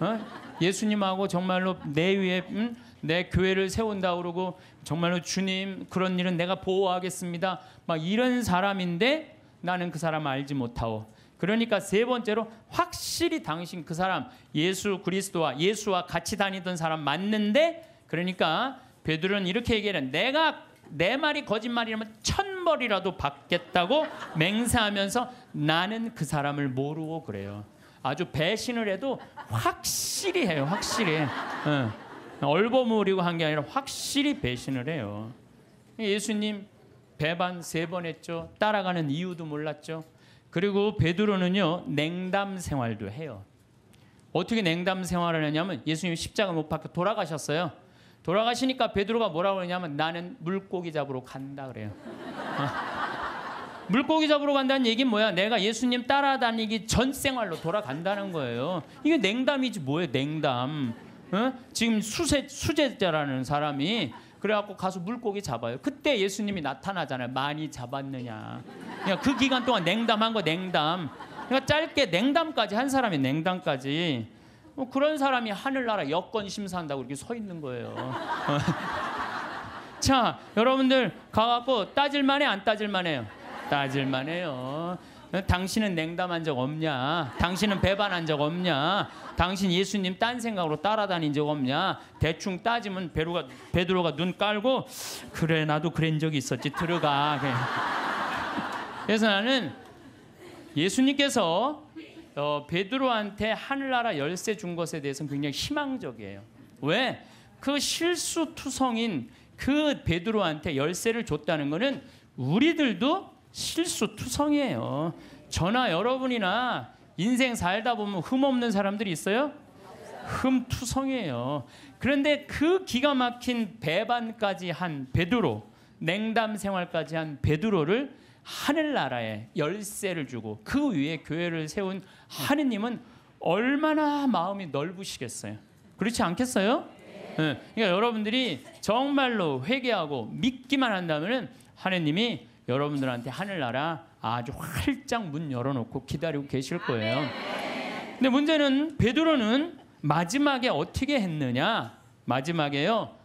어? 예수님하고 정말로 내 위에 음? 내 교회를 세운다 그러고 정말로 주님 그런 일은 내가 보호하겠습니다. 막 이런 사람인데 나는 그 사람 알지 못하오. 그러니까 세 번째로 확실히 당신 그 사람 예수 그리스도와 예수와 같이 다니던 사람 맞는데 그러니까 베드로는 이렇게 얘기해요. 내가 내 말이 거짓말이라면 천 벌이라도 받겠다고 맹세하면서 나는 그 사람을 모르고 그래요. 아주 배신을 해도 확실히 해요. 확실히. 어. 얼버무리고 한 게 아니라 확실히 배신을 해요. 예수님 배반 세 번 했죠. 따라가는 이유도 몰랐죠. 그리고 베드로는요 냉담 생활도 해요. 어떻게 냉담 생활을 하냐면 예수님 십자가 못 박혀 돌아가셨어요. 돌아가시니까 베드로가 뭐라고 그러냐면 나는 물고기 잡으러 간다 그래요. 어. 물고기 잡으러 간다는 얘기는 뭐야? 내가 예수님 따라다니기 전 생활로 돌아간다는 거예요. 이게 냉담이지 뭐예요? 냉담. 어? 지금 수세 수제자라는 사람이 그래갖고 가서 물고기 잡아요. 그때 예수님이 나타나잖아요. 많이 잡았느냐. 그러니까 그 기간 동안 냉담한 거 냉담. 그러니까 짧게 냉담까지 한 사람이 냉담까지. 뭐 그런 사람이 하늘나라 여권 심사한다고 이렇게 서 있는 거예요. 자, 여러분들 가갖고 따질만해 안 따질만해요? 따질만 해요. 당신은 냉담한 적 없냐? 당신은 배반한 적 없냐? 당신 예수님 딴 생각으로 따라다닌 적 없냐? 대충 따지면 베드로가 베드로가 눈 깔고 그래 나도 그런 적이 있었지 들어가. 그래. 그래서 나는 예수님께서 어, 베드로한테 하늘나라 열쇠 준 것에 대해서는 굉장히 희망적이에요. 왜? 그 실수투성인 그 베드로한테 열쇠를 줬다는 것은 우리들도 실수투성이에요. 저나 여러분이나 인생 살다 보면 흠 없는 사람들이 있어요? 흠투성이에요. 그런데 그 기가 막힌 배반까지 한 베드로, 냉담 생활까지 한 베드로를 하늘나라에 열쇠를 주고 그 위에 교회를 세운 하느님은 얼마나 마음이 넓으시겠어요. 그렇지 않겠어요? 네. 그러니까 여러분들이 정말로 회개하고 믿기만 한다면 하느님이 여러분들한테 하늘나라 아주 활짝 문 열어놓고 기다리고 계실 거예요. 근데 문제는 베드로는 마지막에 어떻게 했느냐? 마지막에요.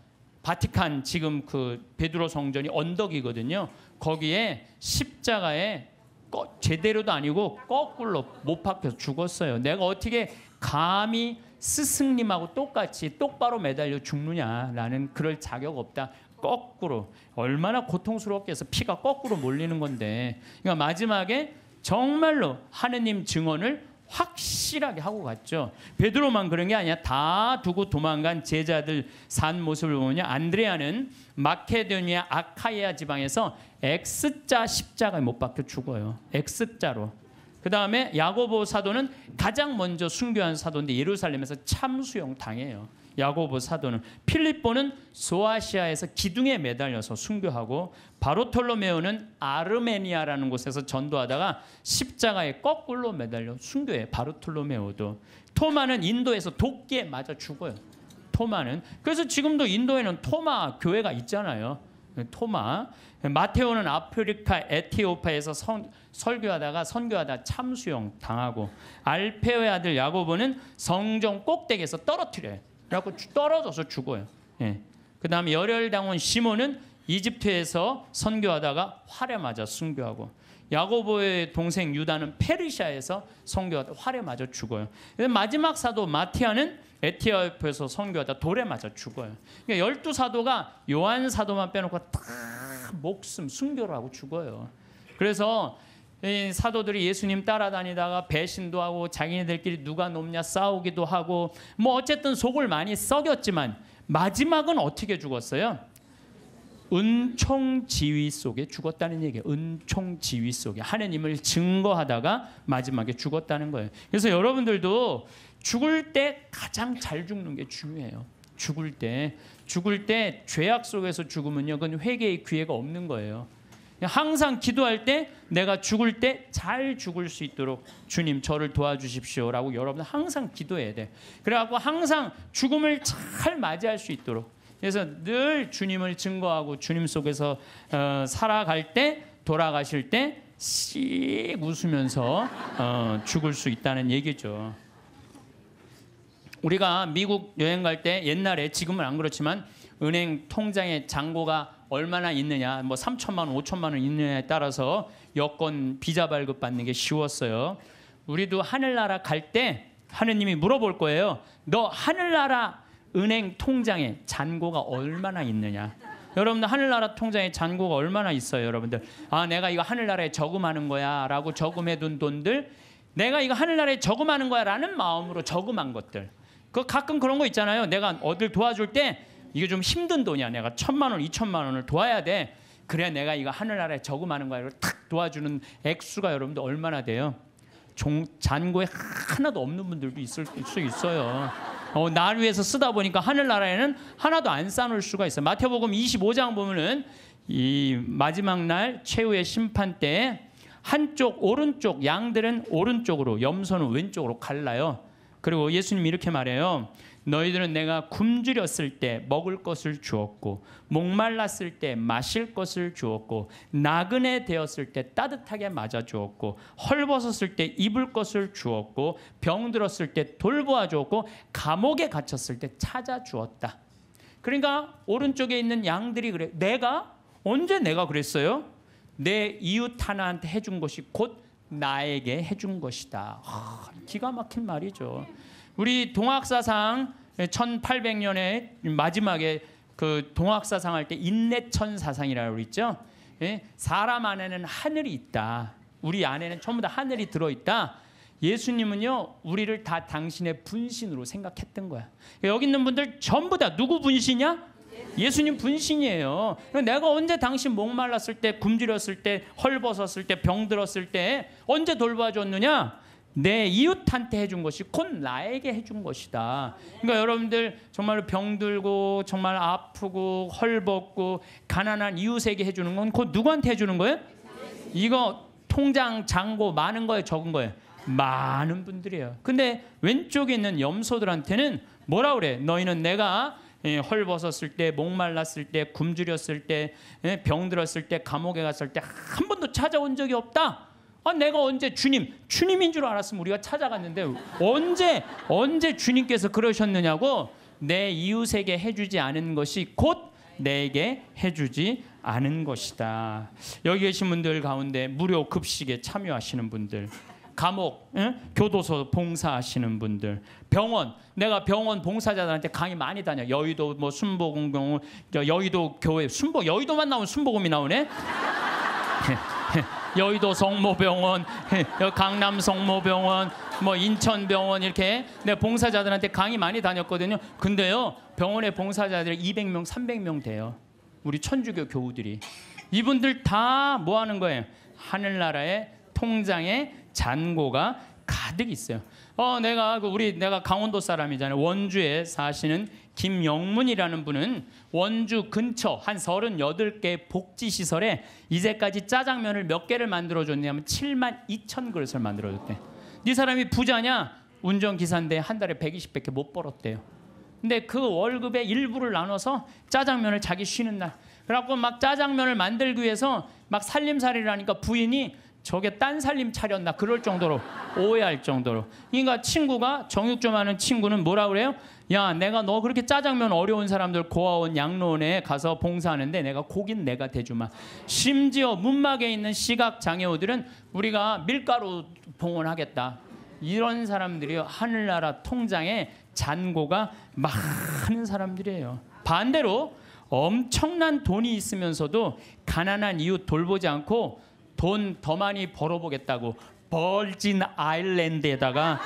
바티칸 지금 그 베드로 성전이 언덕이거든요. 거기에 십자가에 꺼, 제대로도 아니고 거꾸로 못 박혀서 죽었어요. 내가 어떻게 감히 스승님하고 똑같이 똑바로 매달려 죽느냐? 나는 그럴 자격 없다. 거꾸로 얼마나 고통스럽게 해서 피가 거꾸로 몰리는 건데 그러니까 마지막에 정말로 하느님 증언을 확실하게 하고 갔죠. 베드로만 그런 게 아니야. 다 두고 도망간 제자들 산 모습을 보면 안드레아는 마케도니아 아카이아 지방에서 X자 십자가에 못 박혀 죽어요. X자로. 그 다음에 야고보 사도는 가장 먼저 순교한 사도인데 예루살렘에서 참수용 당해요. 야고보 사도는 필립보는 소아시아에서 기둥에 매달려서 순교하고 바로톨로메오는 아르메니아라는 곳에서 전도하다가 십자가에 거꾸로 매달려 순교해 바로톨로메오도 토마는 인도에서 도끼에 맞아 죽어요. 토마는 그래서 지금도 인도에는 토마 교회가 있잖아요. 토마 마테오는 아프리카 에티오파에서 선, 설교하다가 선교하다 참수용 당하고 알페오의 아들 야고보는 성정 꼭대기에서 떨어뜨려요. 그래갖고 떨어져서 죽어요. 예. 그 다음에 열혈당원 시몬은 이집트에서 선교하다가 활에 맞아 순교하고 야고보의 동생 유다는 페르시아에서 선교하다 활에 맞아 죽어요. 마지막 사도 마티아는 에티오피아에서 선교하다 돌에 맞아 죽어요. 그러니까 열두 사도가 요한 사도만 빼놓고 다 목숨 순교를 하고 죽어요. 그래서 사도들이 예수님 따라다니다가 배신도 하고 자기네들끼리 누가 높냐 싸우기도 하고 뭐 어쨌든 속을 많이 썩였지만 마지막은 어떻게 죽었어요? 은총 지위 속에 죽었다는 얘기예요. 은총 지위 속에 하나님을 증거하다가 마지막에 죽었다는 거예요. 그래서 여러분들도 죽을 때 가장 잘 죽는 게 중요해요. 죽을 때 죽을 때 죄악 속에서 죽으면요, 그건 회개의 기회가 없는 거예요. 항상 기도할 때 내가 죽을 때 잘 죽을 수 있도록 주님 저를 도와주십시오라고 여러분 항상 기도해야 돼. 그래갖고 항상 죽음을 잘 맞이할 수 있도록. 그래서 늘 주님을 증거하고 주님 속에서 어, 살아갈 때 돌아가실 때 씩 웃으면서 어, 죽을 수 있다는 얘기죠. 우리가 미국 여행 갈 때 옛날에 지금은 안 그렇지만 은행 통장에 잔고가 얼마나 있느냐, 뭐 3천만 원, 5천만 원 있느냐에 따라서 여권 비자 발급 받는 게 쉬웠어요. 우리도 하늘나라 갈 때 하느님이 물어볼 거예요. 너 하늘나라 은행 통장에 잔고가 얼마나 있느냐? 여러분들 하늘나라 통장에 잔고가 얼마나 있어요, 여러분들? 아, 내가 이거 하늘나라에 저금하는 거야라고 저금해 둔 돈들, 내가 이거 하늘나라에 저금하는 거야라는 마음으로 저금한 것들. 그 가끔 그런 거 있잖아요. 내가 어딜 도와줄 때 이게 좀 힘든 돈이야. 내가 천만 원, 이천만 원을 도와야 돼. 그래 내가 이거 하늘나라에 저금하는 거야. 탁 도와주는 액수가 여러분들 얼마나 돼요? 종, 잔고에 하나도 없는 분들도 있을 수 있어요. 어, 날 위해서 쓰다 보니까 하늘나라에는 하나도 안 쌓을 수가 있어요. 마태복음 25장 보면은 이 마지막 날 최후의 심판 때 한쪽 오른쪽 양들은 오른쪽으로 염소는 왼쪽으로 갈라요. 그리고 예수님 이렇게 말해요. 너희들은 내가 굶주렸을 때 먹을 것을 주었고 목말랐을 때 마실 것을 주었고 나그네 되었을 때 따뜻하게 맞아 주었고 헐벗었을 때 입을 것을 주었고 병들었을 때 돌보아 주었고 감옥에 갇혔을 때 찾아 주었다. 그러니까 오른쪽에 있는 양들이 그래. 내가 언제 내가 그랬어요? 내 이웃 하나한테 해준 것이 곧 나에게 해준 것이다. 아, 기가 막힌 말이죠. 우리 동학사상 1800년에 마지막에 그 동학 사상 할 때 인내천 사상이라고 있죠. 예? 사람 안에는 하늘이 있다. 우리 안에는 전부 다 하늘이 들어 있다. 예수님은요 우리를 다 당신의 분신으로 생각했던 거야. 여기 있는 분들 전부 다 누구 분신이야? 예수님 분신이에요. 내가 언제 당신 목말랐을 때, 굶주렸을 때, 헐벗었을 때, 병들었을 때 언제 돌봐줬느냐? 내 이웃한테 해준 것이 곧 나에게 해준 것이다. 그러니까 여러분들 정말 병들고 정말 아프고 헐벗고 가난한 이웃에게 해주는 건 곧 누구한테 해주는 거예요? 이거 통장 잔고 많은 거예요, 적은 거예요? 많은 분들이에요. 근데 왼쪽에 있는 염소들한테는 뭐라 그래? 너희는 내가 예, 헐벗었을 때, 목말랐을 때, 굶주렸을 때, 예, 병들었을 때, 감옥에 갔을 때 한 번도 찾아온 적이 없다. 아, 내가 언제 주님, 주님인 줄 알았으면 우리가 찾아갔는데 언제 언제 주님께서 그러셨느냐고 내 이웃에게 해주지 않은 것이 곧 내게 해주지 않은 것이다. 여기 계신 분들 가운데 무료 급식에 참여하시는 분들 감옥, 예? 교도소 봉사하시는 분들, 병원. 내가 병원 봉사자들한테 강의 많이 다녀. 여의도 뭐 순복음병원, 저 여의도 교회 순복 여의도만 나오면 순복음이 나오네. 여의도 성모병원, 강남 성모병원, 뭐 인천병원 이렇게 내 봉사자들한테 강의 많이 다녔거든요. 근데요 병원의 봉사자들이 200명, 300명 돼요. 우리 천주교 교우들이 이분들 다 뭐 하는 거예요? 하늘나라의 통장에 잔고가 가득 있어요. 어, 내가 그 우리 내가 강원도 사람이잖아요. 원주에 사시는 김영문이라는 분은 원주 근처 한 38개 복지 시설에 이제까지 짜장면을 몇 개를 만들어 줬냐면 7만 2천 그릇을 만들어 줬대. 네 사람이 부자냐? 운전 기사인데 한 달에 120밖에 못 벌었대요. 근데 그 월급의 일부를 나눠서 짜장면을 자기 쉬는 날 그래갖고 막 짜장면을 만들기 위해서 막 살림살이를 하니까 부인이 저게 딴 살림 차렸나 그럴 정도로 오해할 정도로 그러니까 친구가 정육 좀 하는 친구는 뭐라 그래요? 야 내가 너 그렇게 짜장면 어려운 사람들 고아원 양로원에 가서 봉사하는데 내가 고긴 내가 대주마 심지어 문막에 있는 시각 장애우들은 우리가 밀가루 봉헌하겠다. 이런 사람들이 하늘나라 통장에 잔고가 많은 사람들이에요. 반대로 엄청난 돈이 있으면서도 가난한 이웃 돌보지 않고 돈 더 많이 벌어보겠다고 벌진 아일랜드에다가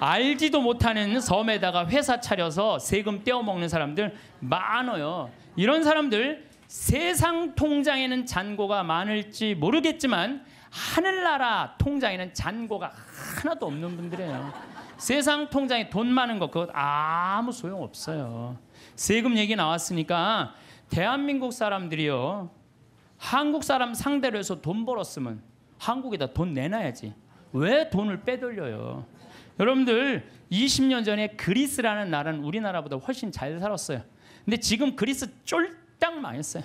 알지도 못하는 섬에다가 회사 차려서 세금 떼어먹는 사람들 많아요. 이런 사람들 세상 통장에는 잔고가 많을지 모르겠지만 하늘나라 통장에는 잔고가 하나도 없는 분들이에요. 세상 통장에 돈 많은 거 그것 아무 소용 없어요. 세금 얘기 나왔으니까 대한민국 사람들이요. 한국 사람 상대로 해서 돈 벌었으면 한국에다 돈 내놔야지. 왜 돈을 빼돌려요? 여러분들 20년 전에 그리스라는 나라는 우리나라보다 훨씬 잘 살았어요. 근데 지금 그리스 쫄딱 망했어요.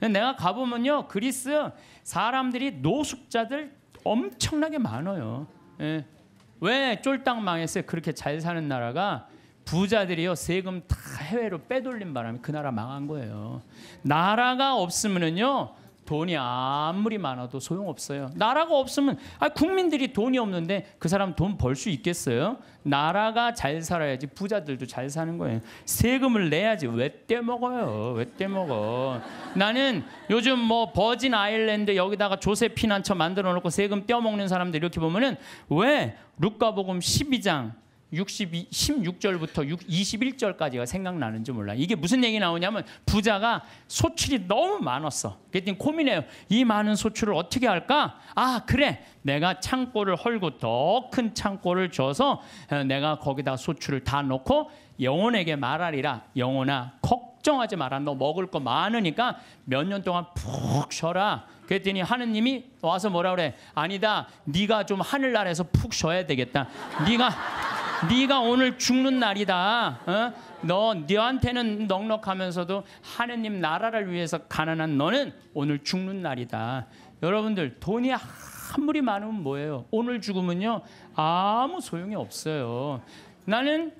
내가 가보면요 그리스 사람들이 노숙자들 엄청나게 많아요. 예. 왜 쫄딱 망했어요? 그렇게 잘 사는 나라가 부자들이요 세금 다 해외로 빼돌린 바람에 그 나라 망한 거예요. 나라가 없으면은요 돈이 아무리 많아도 소용없어요. 나라가 없으면 아 국민들이 돈이 없는데 그 사람 돈 벌 수 있겠어요? 나라가 잘 살아야지 부자들도 잘 사는 거예요. 세금을 내야지 왜 떼먹어요? 왜 떼먹어? 나는 요즘 뭐 버진 아일랜드 여기다가 조세 피난처 만들어 놓고 세금 떼어먹는 사람들 이렇게 보면은 왜 루카복음 12장 62, 16절부터 21절까지가 생각나는지 몰라. 이게 무슨 얘기 나오냐면 부자가 소출이 너무 많았어. 그랬더니 고민해요. 이 많은 소출을 어떻게 할까? 아 그래, 내가 창고를 헐고 더 큰 창고를 줘서 내가 거기다 소출을 다 넣고 영혼에게 말하리라. 영혼아 걱정하지 마라. 너 먹을 거 많으니까 몇 년 동안 푹 쉬어라. 그랬더니 하느님이 와서 뭐라 그래? 아니다. 네가 좀 하늘나라에서 푹 쉬어야 되겠다. 네가 네가 오늘 죽는 날이다. 어? 너 너한테는 넉넉하면서도 하느님 나라를 위해서 가난한 너는 오늘 죽는 날이다. 여러분들 돈이 아무리 많으면 뭐예요? 오늘 죽으면요 아무 소용이 없어요. 나는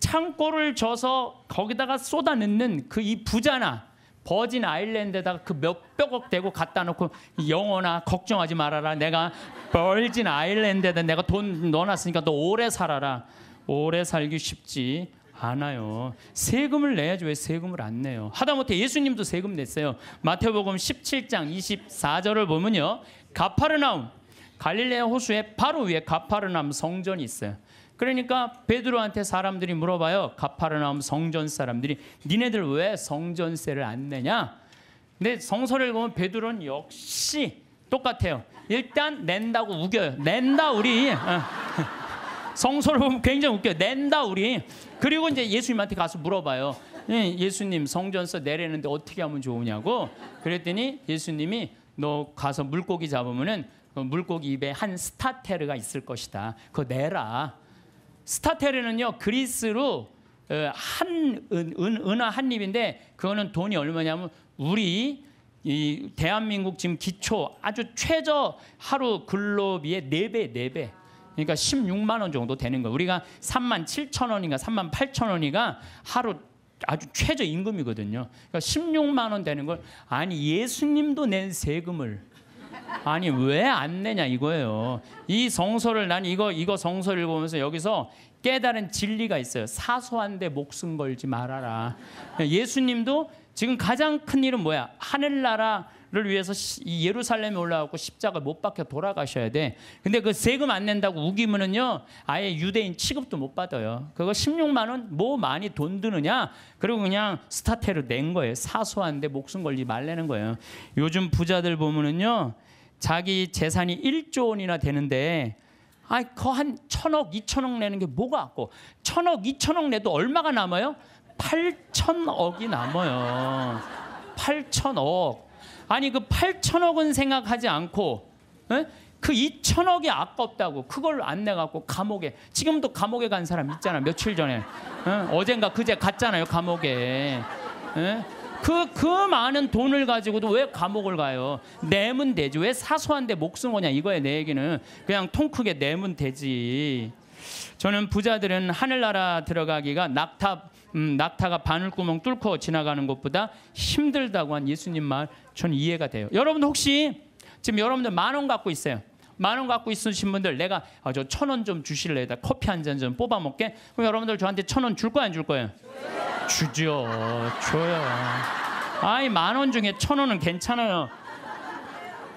창고를 져서 거기다가 쏟아 넣는 그 이 부자나 버진 아일랜드에다가 그 몇백억 대고 갖다 놓고 영원아 걱정하지 말아라. 내가 버진 아일랜드에다 내가 돈 넣어놨으니까 너 오래 살아라. 오래 살기 쉽지 않아요. 세금을 내야지 왜 세금을 안 내요? 하다못해 예수님도 세금 냈어요. 마태복음 17장 24절을 보면요. 가파르나움 갈릴레아 호수의 바로 위에 가파르나움 성전이 있어요. 그러니까 베드로한테 사람들이 물어봐요. 가파르나움 성전 사람들이 니네들 왜 성전세를 안 내냐? 근데 성서를 보면 베드로는 역시 똑같아요. 일단 낸다고 우겨요. 낸다 우리. 어. 성서를 보면 굉장히 웃겨요. 낸다 우리. 그리고 이제 예수님한테 가서 물어봐요. 예, 예수님 성전세 내려는데 어떻게 하면 좋으냐고. 그랬더니 예수님이 너 가서 물고기 잡으면은 그 물고기 입에 한 스타테르가 있을 것이다. 그거 내라. 스타테르는요 그리스로 어, 한 은, 은, 은하 한 입인데 그거는 돈이 얼마냐면 우리 이 대한민국 지금 기초 아주 최저 하루 근로비의 네배네배 그러니까 16만 원 정도 되는 거. 우리가 3만 7천 원인가 3만 8천 원이가 하루 아주 최저 임금이거든요. 그러니까 16만 원 되는 걸 아니 예수님도 낸 세금을 아니 왜 안 내냐 이거예요. 이 성서를 난 이거 이거 성서를 보면서 여기서 깨달은 진리가 있어요. 사소한데 목숨 걸지 말아라. 예수님도 지금 가장 큰 일은 뭐야? 하늘나라를 위해서 예루살렘에 올라가고 십자가 못 박혀 돌아가셔야 돼. 근데 그 세금 안 낸다고 우기면은요, 아예 유대인 취급도 못 받아요. 그거 16만 원 뭐 많이 돈 드느냐? 그리고 그냥 스타테로 낸 거예요. 사소한데 목숨 걸지 말라는 거예요. 요즘 부자들 보면은요, 자기 재산이 1조 원이나 되는데 아이 그한 천억, 이천억 내는 게 뭐가 아고 천억, 이천억 내도 얼마가 남아요? 8천억이 남아요. 8천억. 아니 그 8천억은 생각하지 않고 에? 그 2천억이 아깝다고 그걸 안 내갖고 감옥에 지금도 감옥에 간 사람 있잖아 며칠 전에 에? 어젠가 그제 갔잖아요 감옥에 에? 그, 그 많은 돈을 가지고도 왜 감옥을 가요? 내면 되지. 왜 사소한데 목숨 거냐 이거야 내 얘기는. 그냥 통 크게 내면 되지. 저는 부자들은 하늘나라 들어가기가 낙타 음, 낙타가 바늘구멍 뚫고 지나가는 것보다 힘들다고 한 예수님 말 저는 이해가 돼요. 여러분 혹시 지금 여러분들 만 원 갖고 있어요. 만 원 갖고 있으신 분들 내가 아, 저천 원 좀 주실래요? 나 커피 한 잔 좀 뽑아 먹게. 그럼 여러분들 저한테 천 원 줄 거야 안 줄 거예요? 주죠. 줘요. 아이 만 원 중에 천 원은 괜찮아요.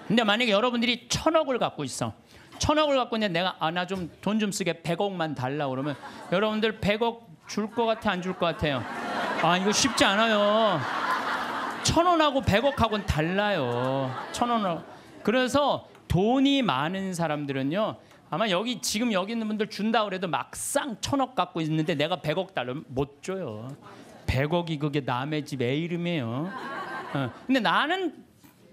근데 만약에 여러분들이 천억을 갖고 있어. 천억을 갖고 있는데 내가 아 나 좀 돈 좀 쓰게 백억만 달라 그러면 여러분들 백억 줄 것 같아 안 줄 것 같아요? 아 이거 쉽지 않아요. 천 원하고 백억하고는 달라요. 천 원을 그래서 돈이 많은 사람들은요. 아마 여기 지금 여기 있는 분들 준다 그래도 막상 천억 갖고 있는데 내가 백억 달라면 못 줘요. 백억이 그게 남의 집 애 이름이에요. 어. 근데 나는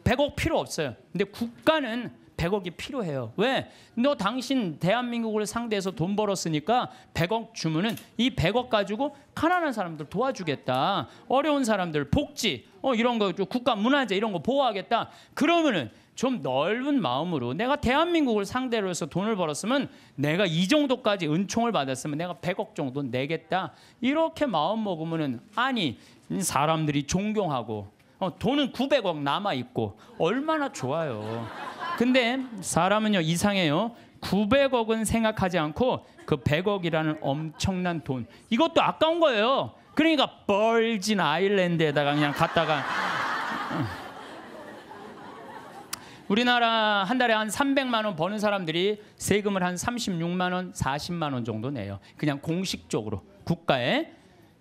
100억 필요 없어요. 근데 국가는 100억이 필요해요. 왜? 너 당신 대한민국을 상대해서 돈 벌었으니까 100억 주면은 이 100억 가지고 가난한 사람들 도와주겠다. 어려운 사람들 복지 어 이런 거 국가 문화재 이런 거 보호하겠다. 그러면은 좀 넓은 마음으로 내가 대한민국을 상대로 해서 돈을 벌었으면 내가 이 정도까지 은총을 받았으면 내가 100억 정도 내겠다. 이렇게 마음 먹으면은 아니 사람들이 존경하고 어, 돈은 900억 남아 있고 얼마나 좋아요. 근데 사람은요 이상해요. 900억은 생각하지 않고 그 100억이라는 엄청난 돈 이것도 아까운 거예요. 그러니까 벌진 아일랜드에다가 그냥 갔다가 우리나라 한 달에 한 300만 원 버는 사람들이 세금을 한 36만 원, 40만 원 정도 내요. 그냥 공식적으로 국가에.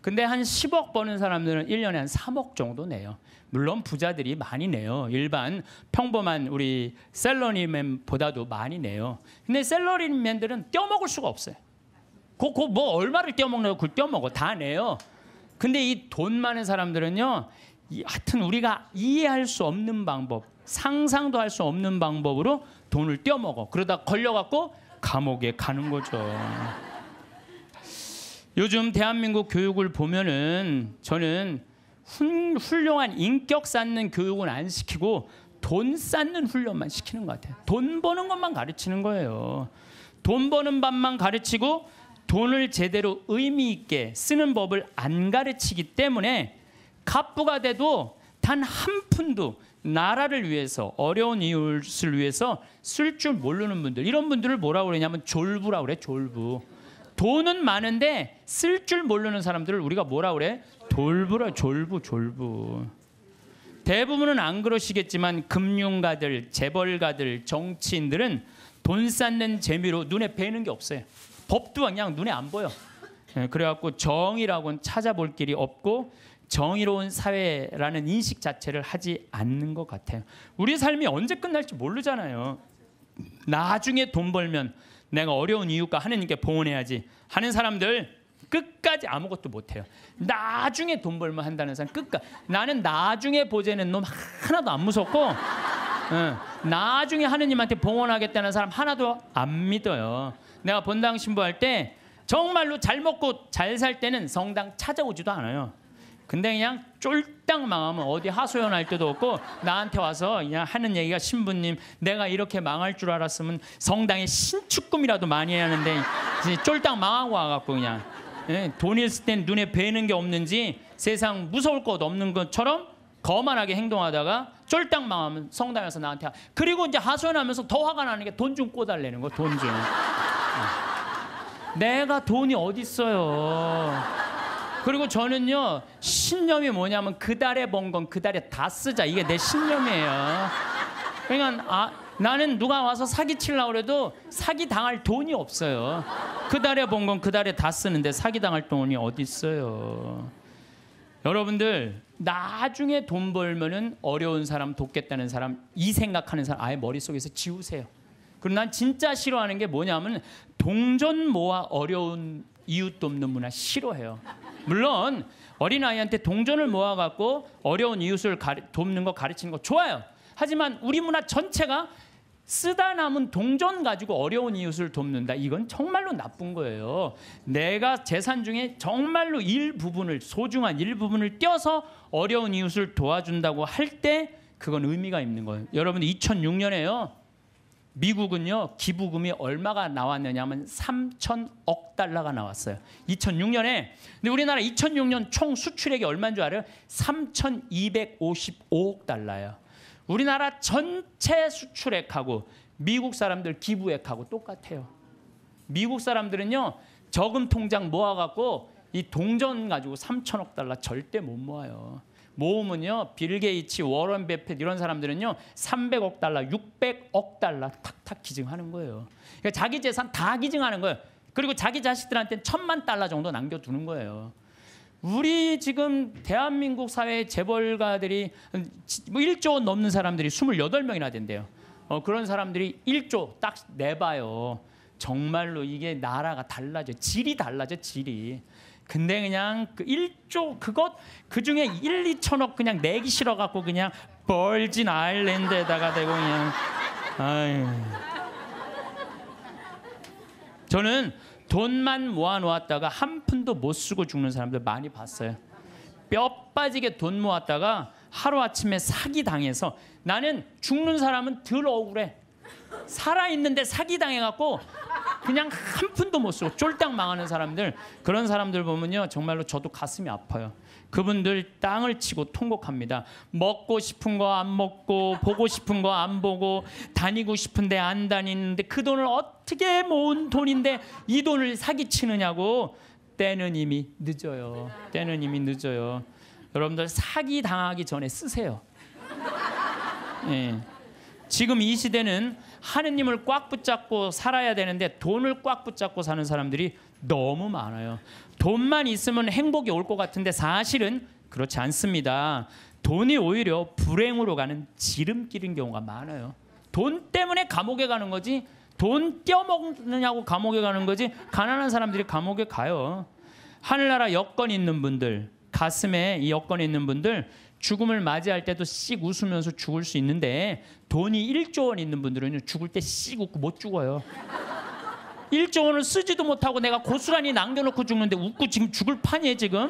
근데 한 10억 버는 사람들은 1년에 한 3억 정도 내요. 물론 부자들이 많이 내요. 일반 평범한 우리 셀러리맨보다도 많이 내요. 근데 셀러리맨들은 떼어먹을 수가 없어요. 그뭐 얼마를 떼어먹나요? 그걸 떼어먹어. 다 내요. 근데 이 돈 많은 사람들은요. 이, 하여튼 우리가 이해할 수 없는 방법, 상상도 할 수 없는 방법으로 돈을 떼어먹어. 그러다 걸려갖고 감옥에 가는 거죠. 요즘 대한민국 교육을 보면은 저는 훈, 훌륭한 인격 쌓는 교육은 안 시키고 돈 쌓는 훈련만 시키는 것 같아요. 돈 버는 것만 가르치는 거예요. 돈 버는 법만 가르치고 돈을 제대로 의미 있게 쓰는 법을 안 가르치기 때문에 갑부가 돼도 단 한 푼도 나라를 위해서 어려운 이웃을 위해서 쓸 줄 모르는 분들. 이런 분들을 뭐라고 그러냐면 졸부라고 그래 졸부. 돈은 많은데 쓸 줄 모르는 사람들을 우리가 뭐라 그래? 졸부라 졸부 졸부. 대부분은 안 그러시겠지만 금융가들 재벌가들 정치인들은 돈 쌓는 재미로 눈에 뵈는 게 없어요. 법도 그냥 눈에 안 보여. 예, 그래갖고 정의라고는 찾아볼 길이 없고 정의로운 사회라는 인식 자체를 하지 않는 것 같아요. 우리 삶이 언제 끝날지 모르잖아요. 나중에 돈 벌면 내가 어려운 이유가 하느님께 봉헌해야지 하는 사람들 끝까지 아무것도 못해요. 나중에 돈 벌면 한다는 사람 끝까 나는 나중에 보재는 놈 하나도 안 무섭고 응, 나중에 하느님한테 봉헌하겠다는 사람 하나도 안 믿어요. 내가 본당 신부할 때 정말로 잘 먹고 잘 살 때는 성당 찾아오지도 않아요. 근데 그냥 쫄딱 망하면 어디 하소연할 때도 없고 나한테 와서 그냥 하는 얘기가 신부님 내가 이렇게 망할 줄 알았으면 성당에 신축금이라도 많이 해야 하는데 쫄딱 망하고 와갖고 그냥 예, 돈 있을 땐 눈에 뵈는 게 없는지 세상 무서울 것 없는 것처럼 거만하게 행동하다가 쫄딱 망하면 성당에서 나한테 하- 그리고 이제 하소연하면서 더 화가 나는 게 돈좀 꿔달라는 거 돈 좀. 어. 내가 돈이 어디 있어요. 그리고 저는요 신념이 뭐냐면 그 달에 번 건 그 달에 다 쓰자 이게 내 신념이에요. 그러니까 아, 나는 누가 와서 사기 치려고 그래도 사기 당할 돈이 없어요. 그 달에 번 건 그 달에 다 쓰는데 사기 당할 돈이 어디 있어요. 여러분들 나중에 돈 벌면은 어려운 사람 돕겠다는 사람 이 생각하는 사람 아예 머릿속에서 지우세요. 그리고 난 진짜 싫어하는 게 뭐냐면 동전 모아 어려운 이웃 돕는 문화 싫어해요. 물론 어린아이한테 동전을 모아 갖고 어려운 이웃을 가리, 돕는 거 가르치는 거 좋아요. 하지만 우리 문화 전체가 쓰다 남은 동전 가지고 어려운 이웃을 돕는다. 이건 정말로 나쁜 거예요. 내가 재산 중에 정말로 일부분을 소중한 일부분을 떼어서 어려운 이웃을 도와준다고 할 때 그건 의미가 있는 거예요. 여러분 2006년에요. 미국은요 기부금이 얼마가 나왔느냐면 3천억 달러가 나왔어요. 2006년에 근데 우리나라 2006년 총 수출액이 얼마인 줄 알아요? 3,255억 달러예요. 우리나라 전체 수출액하고 미국 사람들 기부액하고 똑같아요. 미국 사람들은요 저금 통장 모아갖고 이 동전 가지고 3천억 달러 절대 못 모아요. 모으면요 빌 게이츠, 워런 베핏 이런 사람들은요 300억 달러, 600억 달러 탁탁 기증하는 거예요. 그러니까 자기 재산 다 기증하는 거예요. 그리고 자기 자식들한테 천만 달러 정도 남겨두는 거예요. 우리 지금 대한민국 사회 재벌가들이 뭐 1조 원 넘는 사람들이 28명이나 된대요. 어, 그런 사람들이 1조 딱 내봐요. 정말로 이게 나라가 달라져. 질이 달라져, 질이. 근데 그냥 그 1조 그것 그 중에 1, 2천억 그냥 내기 싫어 갖고 그냥 벌진 아일랜드에다가 대고 그냥 아유. 저는 돈만 모아 놓았다가 한 푼도 못 쓰고 죽는 사람들 많이 봤어요. 뼈 빠지게 돈 모았다가 하루 아침에 사기 당해서 나는 죽는 사람은 덜 억울해. 살아 있는데 사기 당해 갖고 그냥 한 푼도 못 쓰고 쫄딱 망하는 사람들 그런 사람들 보면요 정말로 저도 가슴이 아파요. 그분들 땅을 치고 통곡합니다. 먹고 싶은 거 안 먹고 보고 싶은 거 안 보고 다니고 싶은데 안 다니는데 그 돈을 어떻게 모은 돈인데 이 돈을 사기치느냐고 때는 이미 늦어요. 때는 이미 늦어요. 여러분들 사기 당하기 전에 쓰세요. 예. 지금 이 시대는 하느님을 꽉 붙잡고 살아야 되는데 돈을 꽉 붙잡고 사는 사람들이 너무 많아요. 돈만 있으면 행복이 올 것 같은데 사실은 그렇지 않습니다. 돈이 오히려 불행으로 가는 지름길인 경우가 많아요. 돈 때문에 감옥에 가는 거지 돈 떼어먹느냐고 감옥에 가는 거지 가난한 사람들이 감옥에 가요. 하늘나라 여건 있는 분들 가슴에 이 여건 있는 분들 죽음을 맞이할 때도 씩 웃으면서 죽을 수 있는데 돈이 1조 원 있는 분들은 죽을 때 씩 웃고 못 죽어요. 1조 원을 쓰지도 못하고 내가 고스란히 남겨놓고 죽는데 웃고 지금 죽을 판이에요 지금.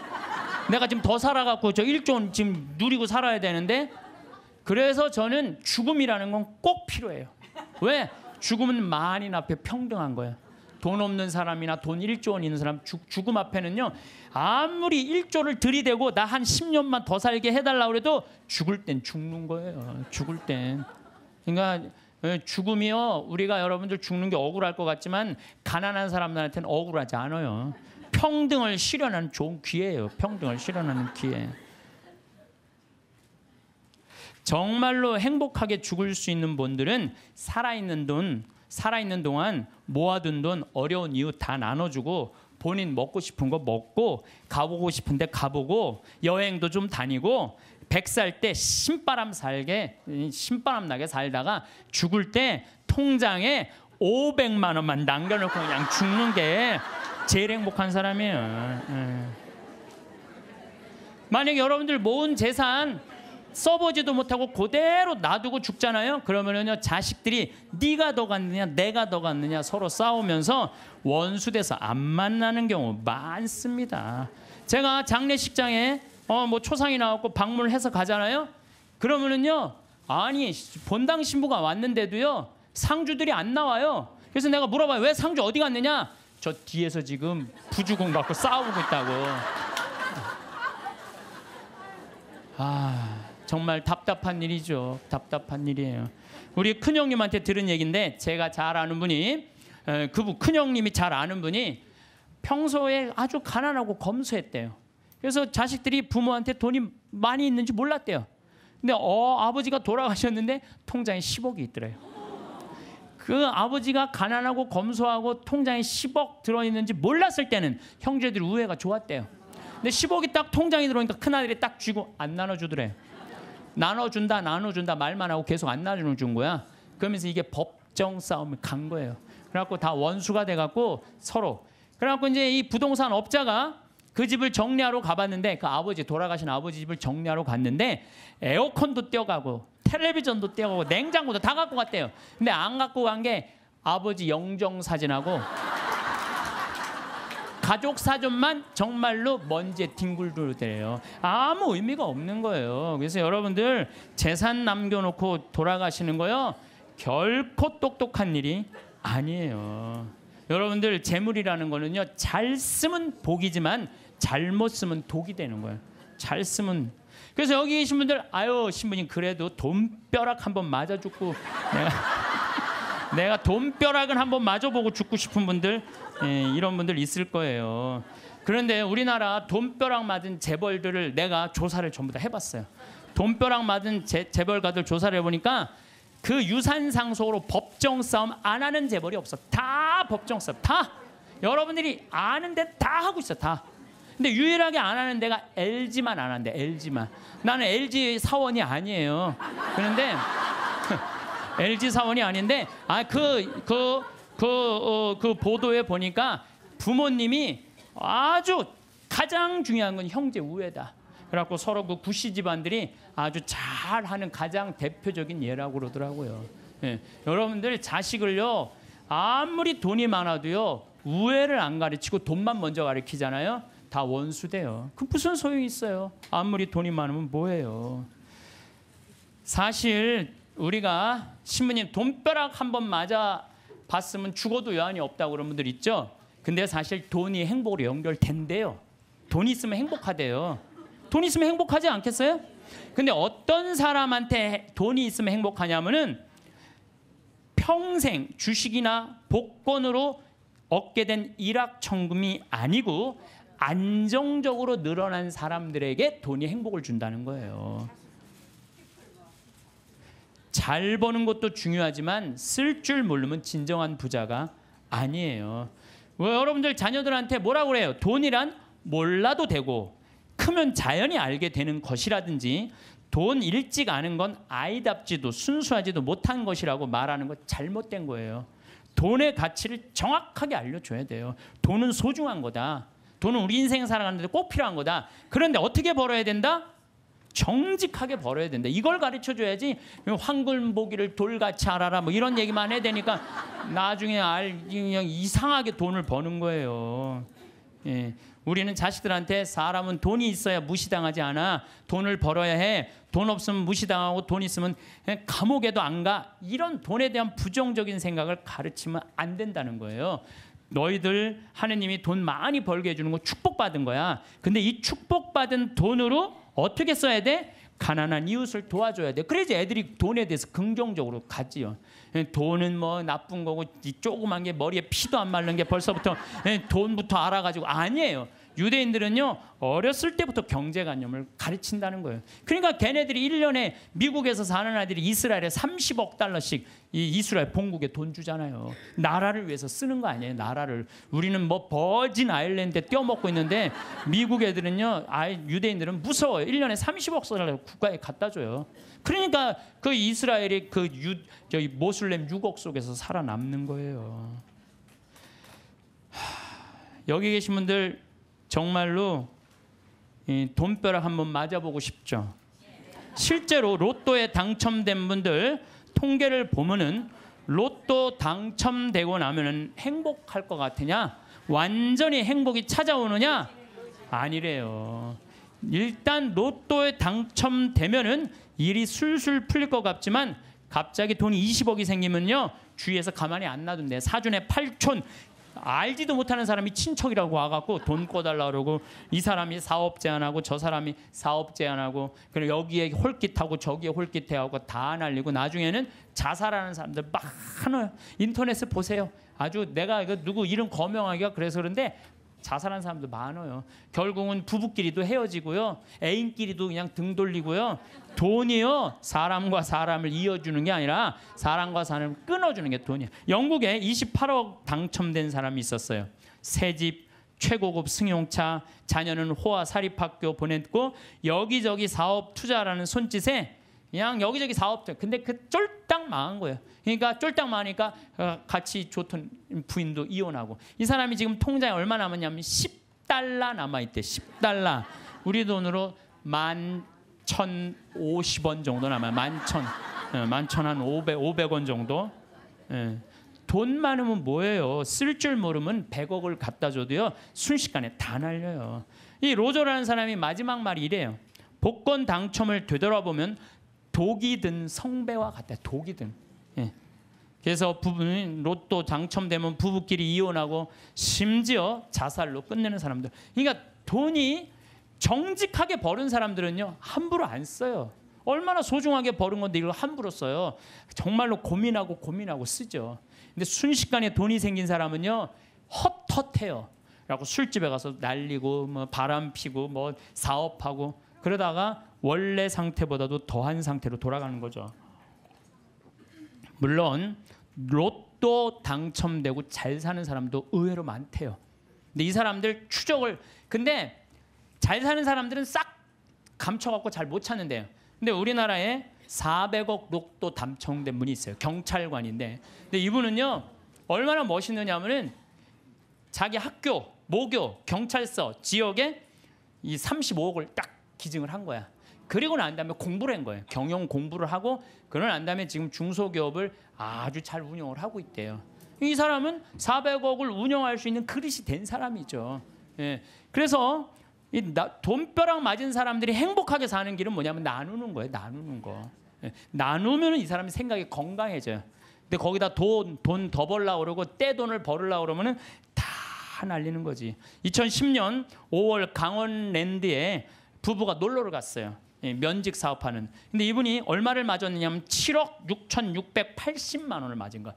내가 지금 더 살아갖고 저 1조 원 지금 누리고 살아야 되는데 그래서 저는 죽음이라는 건 꼭 필요해요. 왜? 죽음은 만인 앞에 평등한 거예요. 돈 없는 사람이나 돈 1조 원 있는 사람 죽, 죽음 앞에는요 아무리 1조를 들이대고 나 한 10년만 더 살게 해달라고 그래도 죽을 땐 죽는 거예요. 죽을 땐. 그러니까 예, 죽음이요. 우리가 여러분들 죽는 게 억울할 것 같지만 가난한 사람들한테는 억울하지 않아요. 평등을 실현하는 좋은 기회예요. 평등을 실현하는 기회. 정말로 행복하게 죽을 수 있는 분들은 살아있는 돈 살아있는 동안 모아둔 돈 어려운 이유 다 나눠주고 본인 먹고 싶은 거 먹고 가보고 싶은데 가보고 여행도 좀 다니고 백살때 신바람 살게 신바람 나게 살다가 죽을 때 통장에 500만 원만 남겨놓고 그냥 죽는 게 제일 행복한 사람이에요. 예. 만약 여러분들 모은 재산 써보지도 못하고 그대로 놔두고 죽잖아요. 그러면은요 자식들이 네가 더 갔느냐 내가 더 갔느냐 서로 싸우면서 원수 돼서 안 만나는 경우 많습니다. 제가 장례식장에 어 뭐 초상이 나왔고 방문해서 가잖아요. 그러면은요 아니 본당 신부가 왔는데도요 상주들이 안 나와요. 그래서 내가 물어봐요 왜 상주 어디 갔느냐? 저 뒤에서 지금 부주공 갖고 싸우고 있다고. 아 정말 답답한 일이죠. 답답한 일이에요. 우리 큰형님한테 들은 얘기인데 제가 잘 아는 분이 에, 그분 큰형님이 잘 아는 분이 평소에 아주 가난하고 검소했대요. 그래서 자식들이 부모한테 돈이 많이 있는지 몰랐대요. 근데 어 아버지가 돌아가셨는데 통장에 10억이 있더래요. 그 아버지가 가난하고 검소하고 통장에 10억 들어있는지 몰랐을 때는 형제들 우애가 좋았대요. 근데 10억이 딱 통장에 들어오니까 큰아들이 딱 쥐고 안 나눠주더래요. 나눠준다 나눠준다 말만 하고 계속 안 나눠준 거야. 그러면서 이게 법정 싸움을 간 거예요. 그래갖고 다 원수가 돼갖고 서로. 그래갖고 이제 이 부동산 업자가 그 집을 정리하러 가봤는데 그 아버지 돌아가신 아버지 집을 정리하러 갔는데 에어컨도 떼어가고 텔레비전도 떼어가고 냉장고도 다 갖고 갔대요. 근데 안 갖고 간 게 아버지 영정 사진하고 가족 사전만 정말로 먼지에 뒹굴더래요. 아무 의미가 없는 거예요. 그래서 여러분들 재산 남겨놓고 돌아가시는 거요 결코 똑똑한 일이 아니에요. 여러분들 재물이라는 거는요 잘 쓰면 복이지만 잘못 쓰면 독이 되는 거예요. 잘 쓰면 그래서 여기 계신 분들 아유 신부님 그래도 돈 벼락 한번 맞아 죽고 내가 내가 돈벼락은 한번 맞아보고 죽고 싶은 분들 예, 이런 분들 있을 거예요. 그런데 우리나라 돈벼락 맞은 재벌들을 내가 조사를 전부 다 해봤어요. 돈벼락 맞은 재, 재벌가들 조사를 해보니까 그 유산 상속으로 법정 싸움 안 하는 재벌이 없어. 다 법정 싸움. 다 여러분들이 아는데 다 하고 있어. 다. 근데 유일하게 안 하는 데가 LG만 안 한대. LG만. 나는 LG 사원이 아니에요. 그런데 LG 사원이 아닌데 아그그그 그, 어, 그 보도에 보니까 부모님이 아주 가장 중요한 건 형제 우애다. 그래갖고 서로 그 구씨 집안들이 아주 잘하는 가장 대표적인 예라고 그러더라고요. 예. 여러분들 자식을요 아무리 돈이 많아도요 우애를 안 가르치고 돈만 먼저 가르치잖아요. 다 원수돼요. 그 무슨 소용이 있어요? 아무리 돈이 많으면 뭐해요? 사실 우리가 신부님 돈벼락 한 번 맞아 봤으면 죽어도 여한이 없다고 그런 분들 있죠. 근데 사실 돈이 행복으로 연결된대요. 돈 있으면 행복하대요. 돈 있으면 행복하지 않겠어요? 근데 어떤 사람한테 돈이 있으면 행복하냐면은 평생 주식이나 복권으로 얻게 된 일확천금이 아니고 안정적으로 늘어난 사람들에게 돈이 행복을 준다는 거예요. 잘 버는 것도 중요하지만 쓸 줄 모르면 진정한 부자가 아니에요. 왜 여러분들 자녀들한테 뭐라 그래요? 돈이란 몰라도 되고 크면 자연히 알게 되는 것이라든지 돈 일찍 아는 건 아이답지도 순수하지도 못한 것이라고 말하는 거 잘못된 거예요. 돈의 가치를 정확하게 알려줘야 돼요. 돈은 소중한 거다. 돈은 우리 인생 살아가는데 꼭 필요한 거다. 그런데 어떻게 벌어야 된다? 정직하게 벌어야 된다. 이걸 가르쳐 줘야지 황금보기를 돌같이 알아라 뭐 이런 얘기만 해야 되니까 나중에 알 그냥 이상하게 돈을 버는 거예요. 예. 우리는 자식들한테 사람은 돈이 있어야 무시당하지 않아. 돈을 벌어야 해. 돈 없으면 무시당하고 돈 있으면 감옥에도 안 가. 이런 돈에 대한 부정적인 생각을 가르치면 안 된다는 거예요. 너희들 하느님이 돈 많이 벌게 해주는 거 축복받은 거야. 근데 이 축복받은 돈으로 어떻게 써야 돼? 가난한 이웃을 도와줘야 돼. 그래야지 애들이 돈에 대해서 긍정적으로 가지요. 예, 돈은 뭐 나쁜 거고 이 조그만 게 머리에 피도 안 마른 게 벌써부터 예, 돈부터 알아가지고 아니에요. 유대인들은요 어렸을 때부터 경제관념을 가르친다는 거예요. 그러니까 걔네들이 1년에 미국에서 사는 아들이 이스라엘에 30억 달러씩 이 이스라엘 본국에 돈 주잖아요. 나라를 위해서 쓰는 거 아니에요. 나라를 우리는 뭐 버진 아일랜드에 떼어먹고 있는데 미국 애들은요 아이 유대인들은 무서워요. 1년에 30억 달러 국가에 갖다 줘요. 그러니까 그 이스라엘이 그 유, 저기 모슬렘 6억 속에서 살아남는 거예요. 하, 여기 계신 분들 정말로 돈벼락 한번 맞아보고 싶죠. 실제로 로또에 당첨된 분들 통계를 보면은 로또 당첨되고 나면은 행복할 것 같으냐? 완전히 행복이 찾아오느냐? 아니래요. 일단 로또에 당첨되면은 일이 술술 풀릴 것 같지만 갑자기 돈이 20억이 생기면요 주위에서 가만히 안 놔둔대 사준에 8촌 알지도 못하는 사람이 친척이라고 와갖고 돈 꿔달라 그러고 이 사람이 사업 제안하고 저 사람이 사업 제안하고 그리고 여기에 홀깃하고 저기에 홀깃해하고 다 날리고 나중에는 자살하는 사람들 많아요. 인터넷에 보세요. 아주 내가 이거 누구 이름 거명하기가 그래서 그런데 자살한 사람도 많아요. 결국은 부부끼리도 헤어지고요. 애인끼리도 그냥 등 돌리고요. 돈이요. 사람과 사람을 이어주는 게 아니라 사람과 사람을 끊어주는 게 돈이에요. 영국에 28억 당첨된 사람이 있었어요. 새 집, 최고급 승용차, 자녀는 호화 사립학교 보냈고 여기저기 사업 투자라는 손짓에 그냥 여기저기 사업자. 근데 그 쫄딱 망한 거예요. 그러니까 쫄딱 망하니까 어, 같이 좋던 부인도 이혼하고 이 사람이 지금 통장에 얼마 남았냐면 10달러 남아 있대. 10달러. 우리 돈으로 만 1,050원 정도 남아요. 만천. 예, 만천 한 500, 500원 정도. 예. 돈 많으면 뭐예요? 쓸 줄 모르면 100억을 갖다 줘도요. 순식간에 다 날려요. 이 로저라는 사람이 마지막 말이 이래요. 복권 당첨을 되돌아보면 독이 든 성배와 같다. 독이 든. 예. 그래서 부부는 로또 당첨되면 부부끼리 이혼하고 심지어 자살로 끝내는 사람들. 그러니까 돈이 정직하게 버는 사람들은요 함부로 안 써요. 얼마나 소중하게 버는 건데 이걸 함부로 써요. 정말로 고민하고 고민하고 쓰죠. 근데 순식간에 돈이 생긴 사람은요 헛헛해요. 라고 술집에 가서 날리고 뭐 바람 피고 뭐 사업하고 그러다가 원래 상태보다도 더한 상태로 돌아가는 거죠. 물론 로또 당첨되고 잘 사는 사람도 의외로 많대요. 근데 이 사람들 추적을 근데 잘 사는 사람들은 싹 감춰갖고 잘 못 찾는데요. 근데 우리나라에 400억 로또 당첨된 분이 있어요. 경찰관인데. 근데 이분은요 얼마나 멋있느냐면은 자기 학교, 모교, 경찰서 지역에 이 35억을 딱 기증을 한 거야. 그리고 난 다음에 공부를 한 거예요. 경영 공부를 하고 그러고 난 다음에 지금 중소기업을 아주 잘 운영을 하고 있대요. 이 사람은 400억을 운영할 수 있는 그릇이 된 사람이죠. 예. 그래서 이 나, 돈벼락 맞은 사람들이 행복하게 사는 길은 뭐냐면 나누는 거예요. 나누는 거. 예. 나누면 이 사람이 생각이 건강해져요. 근데 거기다 돈 돈 더 벌라고 그러고 떼돈을 벌으려고 그러면은 다 날리는 거지. 2010년 5월 강원랜드에 부부가 놀러를 갔어요. 예, 면직 사업하는. 근데 이분이 얼마를 맞았느냐면 7억 6,680만 원을 맞은 거야.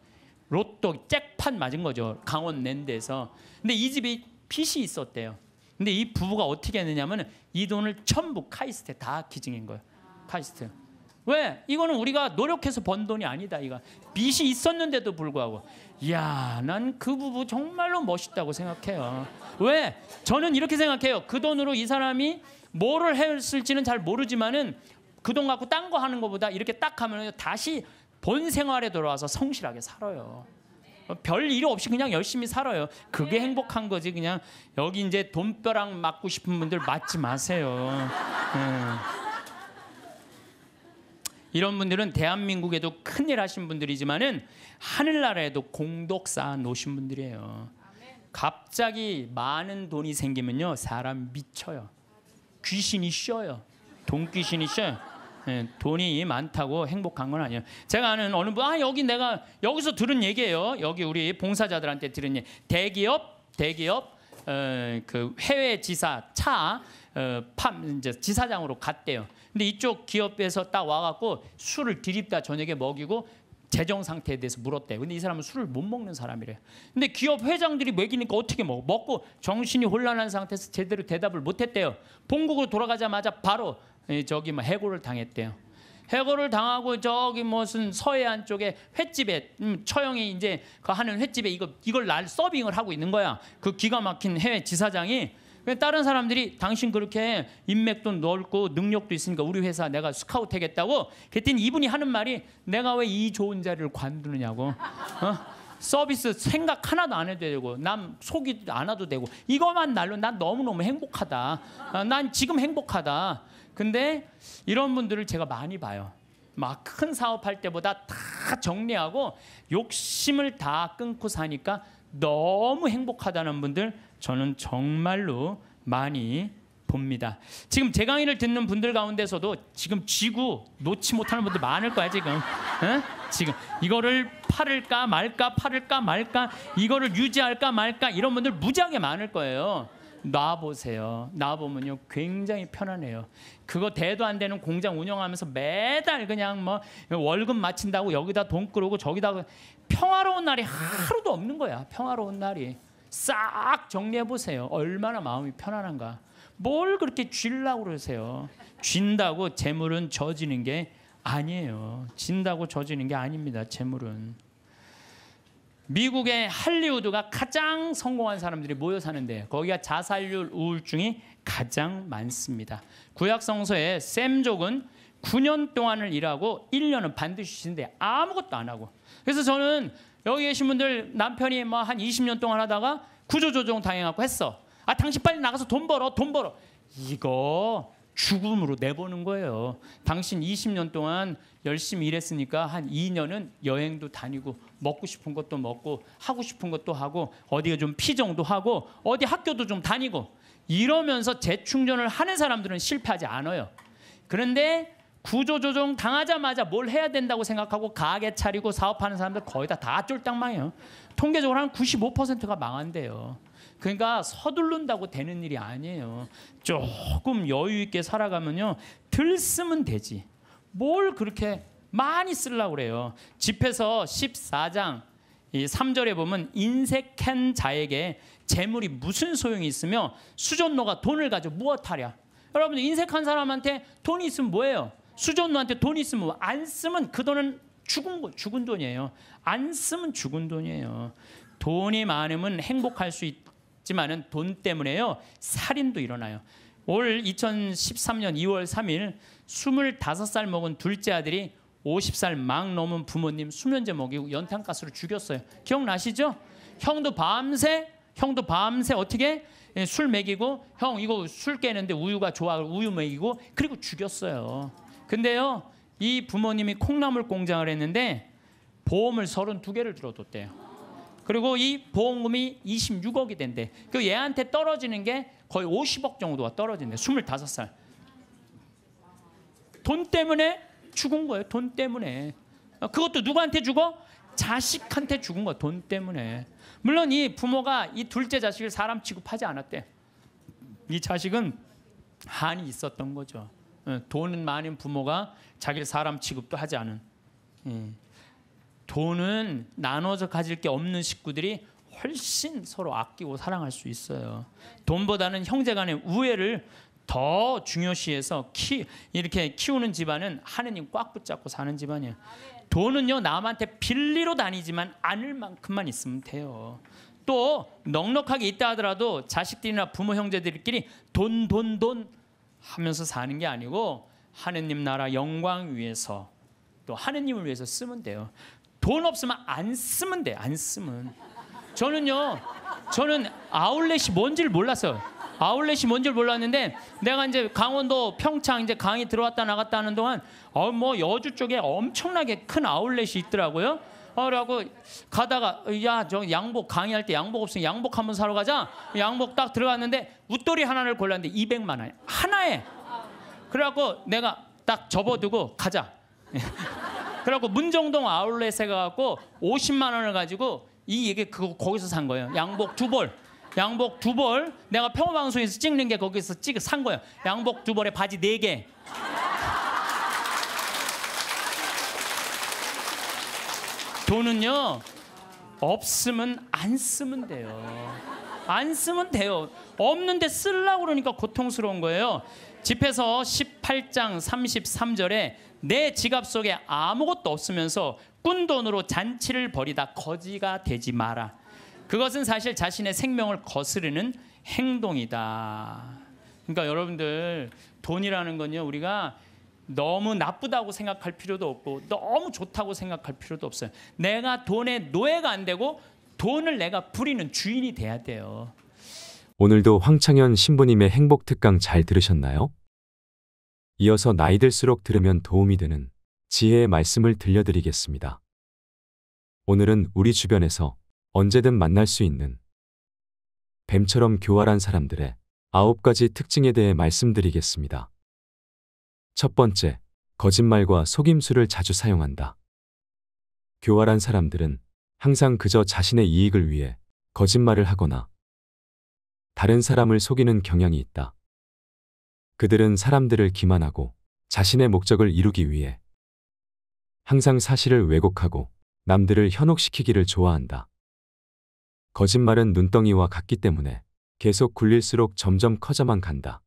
로또 잭팟 맞은 거죠. 강원 랜드에서. 근데 이 집이 빚이 있었대요. 근데 이 부부가 어떻게 했느냐면 이 돈을 전부 카이스트에 다 기증한 거예요. 카이스트. 왜? 이거는 우리가 노력해서 번 돈이 아니다. 이거 빚이 있었는데도 불구하고, 이야, 난 그 부부 정말로 멋있다고 생각해요. 왜? 저는 이렇게 생각해요. 그 돈으로 이 사람이 뭐를 했을지는 잘 모르지만은 그돈 갖고 딴 거 하는 것보다 이렇게 딱 하면 다시 본 생활에 돌아와서 성실하게 살아요. 별 일 없이 그냥 열심히 살아요. 그게 행복한 거지. 그냥 여기 이제 돈벼락 맞고 싶은 분들 맞지 마세요. 예. 이런 분들은 대한민국에도 큰일 하신 분들이지만은 하늘나라에도 공덕 쌓아 놓으신 분들이에요. 갑자기 많은 돈이 생기면요 사람 미쳐요. 귀신이 쉬어요. 돈 귀신이 쉬어요. 예, 돈이 많다고 행복한 건 아니에요. 제가 아는 어느 분, 아 여기 내가 여기서 들은 얘기예요. 여기 우리 봉사자들한테 들은 얘기. 대기업, 대기업 어, 그 해외 지사 차 어, 팜 이제 지사장으로 갔대요. 근데 이쪽 기업에서 딱 와갖고 술을 들입다 저녁에 먹이고 재정 상태에 대해서 물었대. 근데 이 사람은 술을 못 먹는 사람이래. 근데 기업 회장들이 먹이니까 어떻게 먹어? 먹고 정신이 혼란한 상태에서 제대로 대답을 못 했대요. 본국으로 돌아가자마자 바로 저기 뭐 해고를 당했대요. 해고를 당하고 저기 무슨 서해안 쪽에 횟집에 음, 처형이 이제 그 하는 횟집에 이거 이걸 날 서빙을 하고 있는 거야. 그 기가 막힌 해외 지사장이 다른 사람들이 당신 그렇게 인맥도 넓고 능력도 있으니까 우리 회사 내가 스카우트 하겠다고? 그랬더니 이분이 하는 말이 내가 왜 이 좋은 자리를 관두느냐고. 어? 서비스 생각 하나도 안 해도 되고 남 속이 안 와도 되고. 이것만 날로 난 너무너무 행복하다. 어, 난 지금 행복하다. 근데 이런 분들을 제가 많이 봐요. 막 큰 사업할 때보다 다 정리하고 욕심을 다 끊고 사니까 너무 행복하다는 분들 저는 정말로 많이 봅니다. 지금 제 강의를 듣는 분들 가운데서도 지금 쥐고 놓지 못하는 분들 많을 거야 지금. 어? 지금 이거를 팔을까 말까 팔을까 말까 이거를 유지할까 말까 이런 분들 무지하게 많을 거예요. 놔 보세요. 놔 보면요 굉장히 편안해요. 그거 대도 안 되는 공장 운영하면서 매달 그냥 뭐 월급 마친다고 여기다 돈 끌고 저기다 평화로운 날이 하루도 없는 거야. 평화로운 날이 싹 정리해 보세요. 얼마나 마음이 편안한가. 뭘 그렇게 쥐려고 그러세요? 쥔다고 재물은 져지는 게 아니에요. 진다고 져지는 게 아닙니다. 재물은. 미국의 할리우드가 가장 성공한 사람들이 모여 사는데 거기가 자살률 우울증이 가장 많습니다. 구약 성서에 샘족은 9년 동안을 일하고 1년은 반드시 쉬는데 아무것도 안 하고. 그래서 저는 여기 계신 분들 남편이 뭐 한 20년 동안 하다가 구조조정 당해갖고 했어. 아 당신 빨리 나가서 돈 벌어 돈 벌어. 이거 죽음으로 내보는 거예요. 당신 20년 동안 열심히 일했으니까 한 2년은 여행도 다니고 먹고 싶은 것도 먹고 하고 싶은 것도 하고 어디가 좀 피정도 하고 어디 학교도 좀 다니고 이러면서 재충전을 하는 사람들은 실패하지 않아요. 그런데 구조조정 당하자마자 뭘 해야 된다고 생각하고 가게 차리고 사업하는 사람들 거의 다 다 쫄딱 망해요. 통계적으로 한 95%가 망한대요. 그러니까 서둘른다고 되는 일이 아니에요. 조금 여유 있게 살아가면요. 들 쓰면 되지. 뭘 그렇게 많이 쓰려고 그래요. 집에서 14장 이 3절에 보면 인색한 자에게 재물이 무슨 소용이 있으며 수전노가 돈을 가지고 무엇하랴. 여러분들 인색한 사람한테 돈이 있으면 뭐예요? 수전노한테 돈이 있으면 뭐? 안 쓰면 그 돈은 죽은 거, 죽은 돈이에요. 안 쓰면 죽은 돈이에요. 돈이 많으면 행복할 수 있지만은 돈 때문에요 살인도 일어나요. 올 2013년 2월 3일 25살 먹은 둘째 아들이 50살 막 넘은 부모님 수면제 먹이고 연탄가스로 죽였어요. 기억나시죠? 형도 밤새 형도 밤새 어떻게 예, 술 먹이고 형 이거 술 깨는데 우유가 좋아 우유 먹이고 그리고 죽였어요. 근데요 이 부모님이 콩나물 공장을 했는데 보험을 32개를 들어뒀대요. 그리고 이 보험금이 26억이 된대. 그 얘한테 떨어지는 게 거의 50억 정도가 떨어진대. 25살. 돈 때문에 죽은 거예요. 돈 때문에. 어, 그것도 누구한테 죽어? 자식한테 죽은 거. 돈 때문에. 물론 이 부모가 이 둘째 자식을 사람 취급하지 않았대. 이 자식은 한이 있었던 거죠. 어, 돈은 많은 부모가 자기를 사람 취급도 하지 않은. 예. 돈은 나눠서 가질 게 없는 식구들이 훨씬 서로 아끼고 사랑할 수 있어요. 돈보다는 형제간의 우애를 더 중요시해서 키 이렇게 키우는 집안은 하느님 꽉 붙잡고 사는 집안이에요. 돈은요 남한테 빌리러 다니지만 않을 만큼만 있으면 돼요. 또 넉넉하게 있다 하더라도 자식들이나 부모 형제들끼리 돈 돈 돈 하면서 사는 게 아니고 하느님 나라 영광 위해서 또 하느님을 위해서 쓰면 돼요. 돈 없으면 안 쓰면 돼. 안 쓰면. 저는요. 저는 아울렛이 뭔지를 몰랐어요. 아울렛이 뭔지를 몰랐는데 내가 이제 강원도 평창 이제 강의 들어왔다 나갔다 하는 동안 어 뭐 여주 쪽에 엄청나게 큰 아울렛이 있더라고요. 어, 그래갖고 가다가 야 저 양복 강의할 때 양복 없으면 양복 한번 사러 가자. 양복 딱 들어갔는데 웃돌이 하나를 골랐는데 200만 원 하나에. 그래갖고 내가 딱 접어두고 가자. 그래갖고 문정동 아울렛에 가갖고 50만 원을 가지고 이 얘기 그거 거기서 산 거예요. 양복 두 벌. 양복 두 벌. 내가 평화방송에서 찍는 게 거기서 찍 산 거예요. 양복 두 벌에 바지 네 개. 돈은요 없으면 안 쓰면 돼요. 안 쓰면 돼요. 없는데 쓰려고 그러니까 고통스러운 거예요. 집에서 18장 33절에 내 지갑 속에 아무것도 없으면서 꾼 돈으로 잔치를 벌이다 거지가 되지 마라. 그것은 사실 자신의 생명을 거스르는 행동이다. 그러니까 여러분들 돈이라는 건요 우리가 너무 나쁘다고 생각할 필요도 없고 너무 좋다고 생각할 필요도 없어요. 내가 돈의 노예가 안 되고 돈을 내가 부리는 주인이 돼야 돼요. 오늘도 황창현 신부님의 행복 특강 잘 들으셨나요? 이어서 나이 들수록 들으면 도움이 되는 지혜의 말씀을 들려드리겠습니다. 오늘은 우리 주변에서 언제든 만날 수 있는 뱀처럼 교활한 사람들의 아홉 가지 특징에 대해 말씀드리겠습니다. 첫 번째, 거짓말과 속임수를 자주 사용한다. 교활한 사람들은 항상 그저 자신의 이익을 위해 거짓말을 하거나 다른 사람을 속이는 경향이 있다. 그들은 사람들을 기만하고 자신의 목적을 이루기 위해 항상 사실을 왜곡하고 남들을 현혹시키기를 좋아한다. 거짓말은 눈덩이와 같기 때문에 계속 굴릴수록 점점 커져만 간다.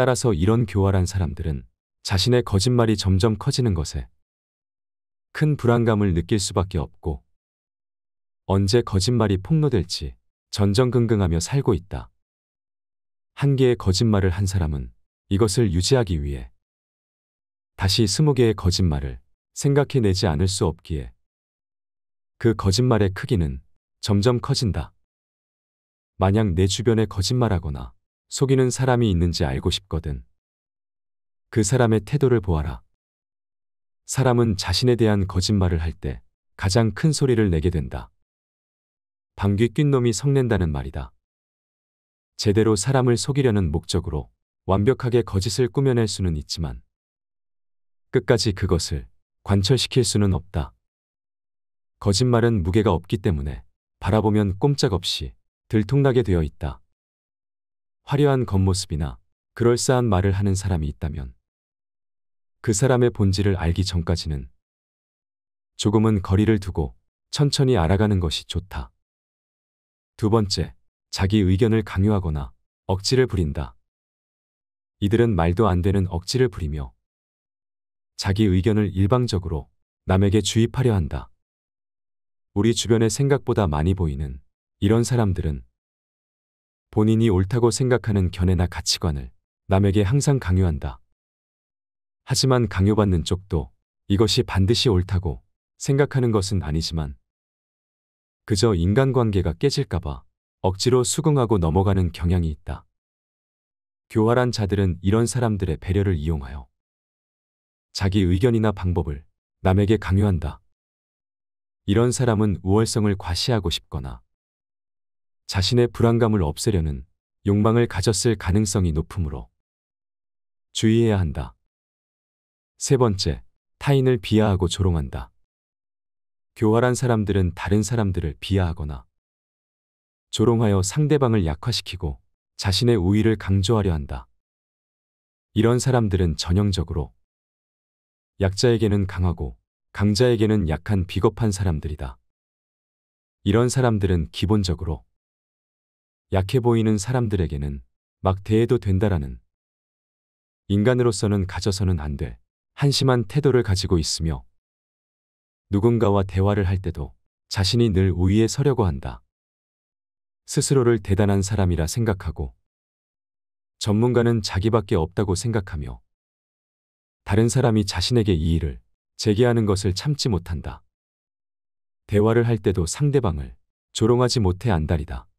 따라서 이런 교활한 사람들은 자신의 거짓말이 점점 커지는 것에 큰 불안감을 느낄 수밖에 없고 언제 거짓말이 폭로될지 전전긍긍하며 살고 있다. 한 개의 거짓말을 한 사람은 이것을 유지하기 위해 다시 스무 개의 거짓말을 생각해내지 않을 수 없기에 그 거짓말의 크기는 점점 커진다. 만약 내 주변에 거짓말하거나 속이는 사람이 있는지 알고 싶거든. 그 사람의 태도를 보아라. 사람은 자신에 대한 거짓말을 할 때 가장 큰 소리를 내게 된다. 방귀 낀 놈이 성낸다는 말이다. 제대로 사람을 속이려는 목적으로 완벽하게 거짓을 꾸며낼 수는 있지만 끝까지 그것을 관철시킬 수는 없다. 거짓말은 무게가 없기 때문에 바라보면 꼼짝없이 들통나게 되어 있다. 화려한 겉모습이나 그럴싸한 말을 하는 사람이 있다면 그 사람의 본질을 알기 전까지는 조금은 거리를 두고 천천히 알아가는 것이 좋다. 두 번째, 자기 의견을 강요하거나 억지를 부린다. 이들은 말도 안 되는 억지를 부리며 자기 의견을 일방적으로 남에게 주입하려 한다. 우리 주변에 생각보다 많이 보이는 이런 사람들은 본인이 옳다고 생각하는 견해나 가치관을 남에게 항상 강요한다. 하지만 강요받는 쪽도 이것이 반드시 옳다고 생각하는 것은 아니지만 그저 인간관계가 깨질까봐 억지로 수긍하고 넘어가는 경향이 있다. 교활한 자들은 이런 사람들의 배려를 이용하여 자기 의견이나 방법을 남에게 강요한다. 이런 사람은 우월성을 과시하고 싶거나 자신의 불안감을 없애려는 욕망을 가졌을 가능성이 높으므로 주의해야 한다. 세 번째, 타인을 비하하고 조롱한다. 교활한 사람들은 다른 사람들을 비하하거나 조롱하여 상대방을 약화시키고 자신의 우위를 강조하려 한다. 이런 사람들은 전형적으로 약자에게는 강하고 강자에게는 약한 비겁한 사람들이다. 이런 사람들은 기본적으로 약해 보이는 사람들에게는 막 대해도 된다라는 인간으로서는 가져서는 안 돼. 한심한 태도를 가지고 있으며 누군가와 대화를 할 때도 자신이 늘 우위에 서려고 한다. 스스로를 대단한 사람이라 생각하고 전문가는 자기밖에 없다고 생각하며 다른 사람이 자신에게 이의를 제기하는 것을 참지 못한다. 대화를 할 때도 상대방을 조롱하지 못해 안달이다.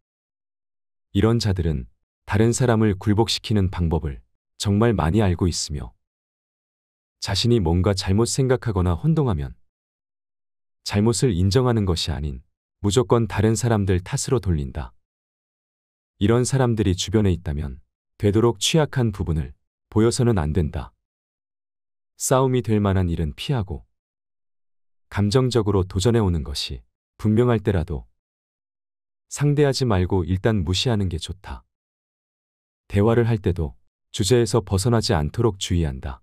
이런 자들은 다른 사람을 굴복시키는 방법을 정말 많이 알고 있으며 자신이 뭔가 잘못 생각하거나 혼동하면 잘못을 인정하는 것이 아닌 무조건 다른 사람들 탓으로 돌린다. 이런 사람들이 주변에 있다면 되도록 취약한 부분을 보여서는 안 된다. 싸움이 될 만한 일은 피하고 감정적으로 도전해 오는 것이 분명할 때라도 상대하지 말고 일단 무시하는 게 좋다. 대화를 할 때도 주제에서 벗어나지 않도록 주의한다.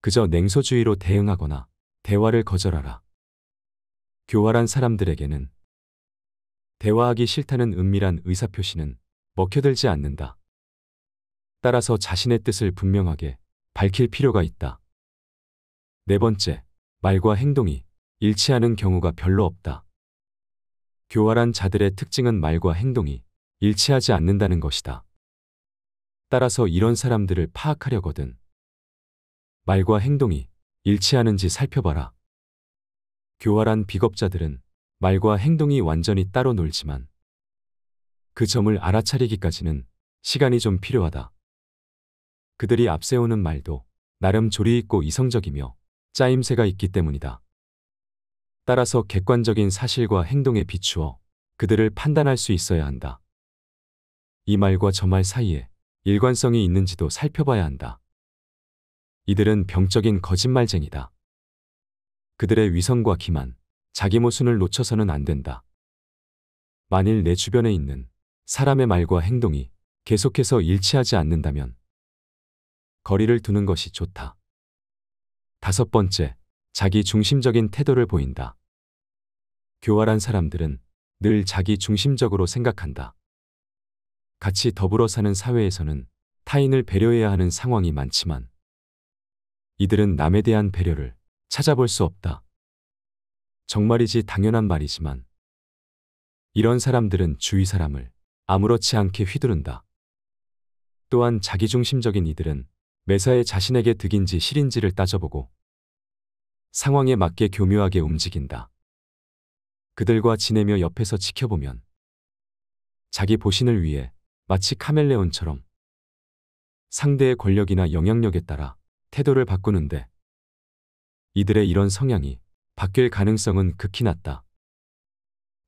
그저 냉소주의로 대응하거나 대화를 거절하라. 교활한 사람들에게는 대화하기 싫다는 은밀한 의사표시는 먹혀들지 않는다. 따라서 자신의 뜻을 분명하게 밝힐 필요가 있다. 네 번째, 말과 행동이 일치하는 경우가 별로 없다. 교활한 자들의 특징은 말과 행동이 일치하지 않는다는 것이다. 따라서 이런 사람들을 파악하려거든 말과 행동이 일치하는지 살펴봐라. 교활한 비겁자들은 말과 행동이 완전히 따로 놀지만 그 점을 알아차리기까지는 시간이 좀 필요하다. 그들이 앞세우는 말도 나름 조리 있고 이성적이며 짜임새가 있기 때문이다. 따라서 객관적인 사실과 행동에 비추어 그들을 판단할 수 있어야 한다. 이 말과 저 말 사이에 일관성이 있는지도 살펴봐야 한다. 이들은 병적인 거짓말쟁이다. 그들의 위선과 기만, 자기 모순을 놓쳐서는 안 된다. 만일 내 주변에 있는 사람의 말과 행동이 계속해서 일치하지 않는다면 거리를 두는 것이 좋다. 다섯 번째, 자기 중심적인 태도를 보인다. 교활한 사람들은 늘 자기 중심적으로 생각한다. 같이 더불어 사는 사회에서는 타인을 배려해야 하는 상황이 많지만 이들은 남에 대한 배려를 찾아볼 수 없다. 정말이지 당연한 말이지만 이런 사람들은 주위 사람을 아무렇지 않게 휘두른다. 또한 자기중심적인 이들은 매사에 자신에게 득인지 실인지를 따져보고 상황에 맞게 교묘하게 움직인다. 그들과 지내며 옆에서 지켜보면 자기 보신을 위해 마치 카멜레온처럼 상대의 권력이나 영향력에 따라 태도를 바꾸는데 이들의 이런 성향이 바뀔 가능성은 극히 낮다.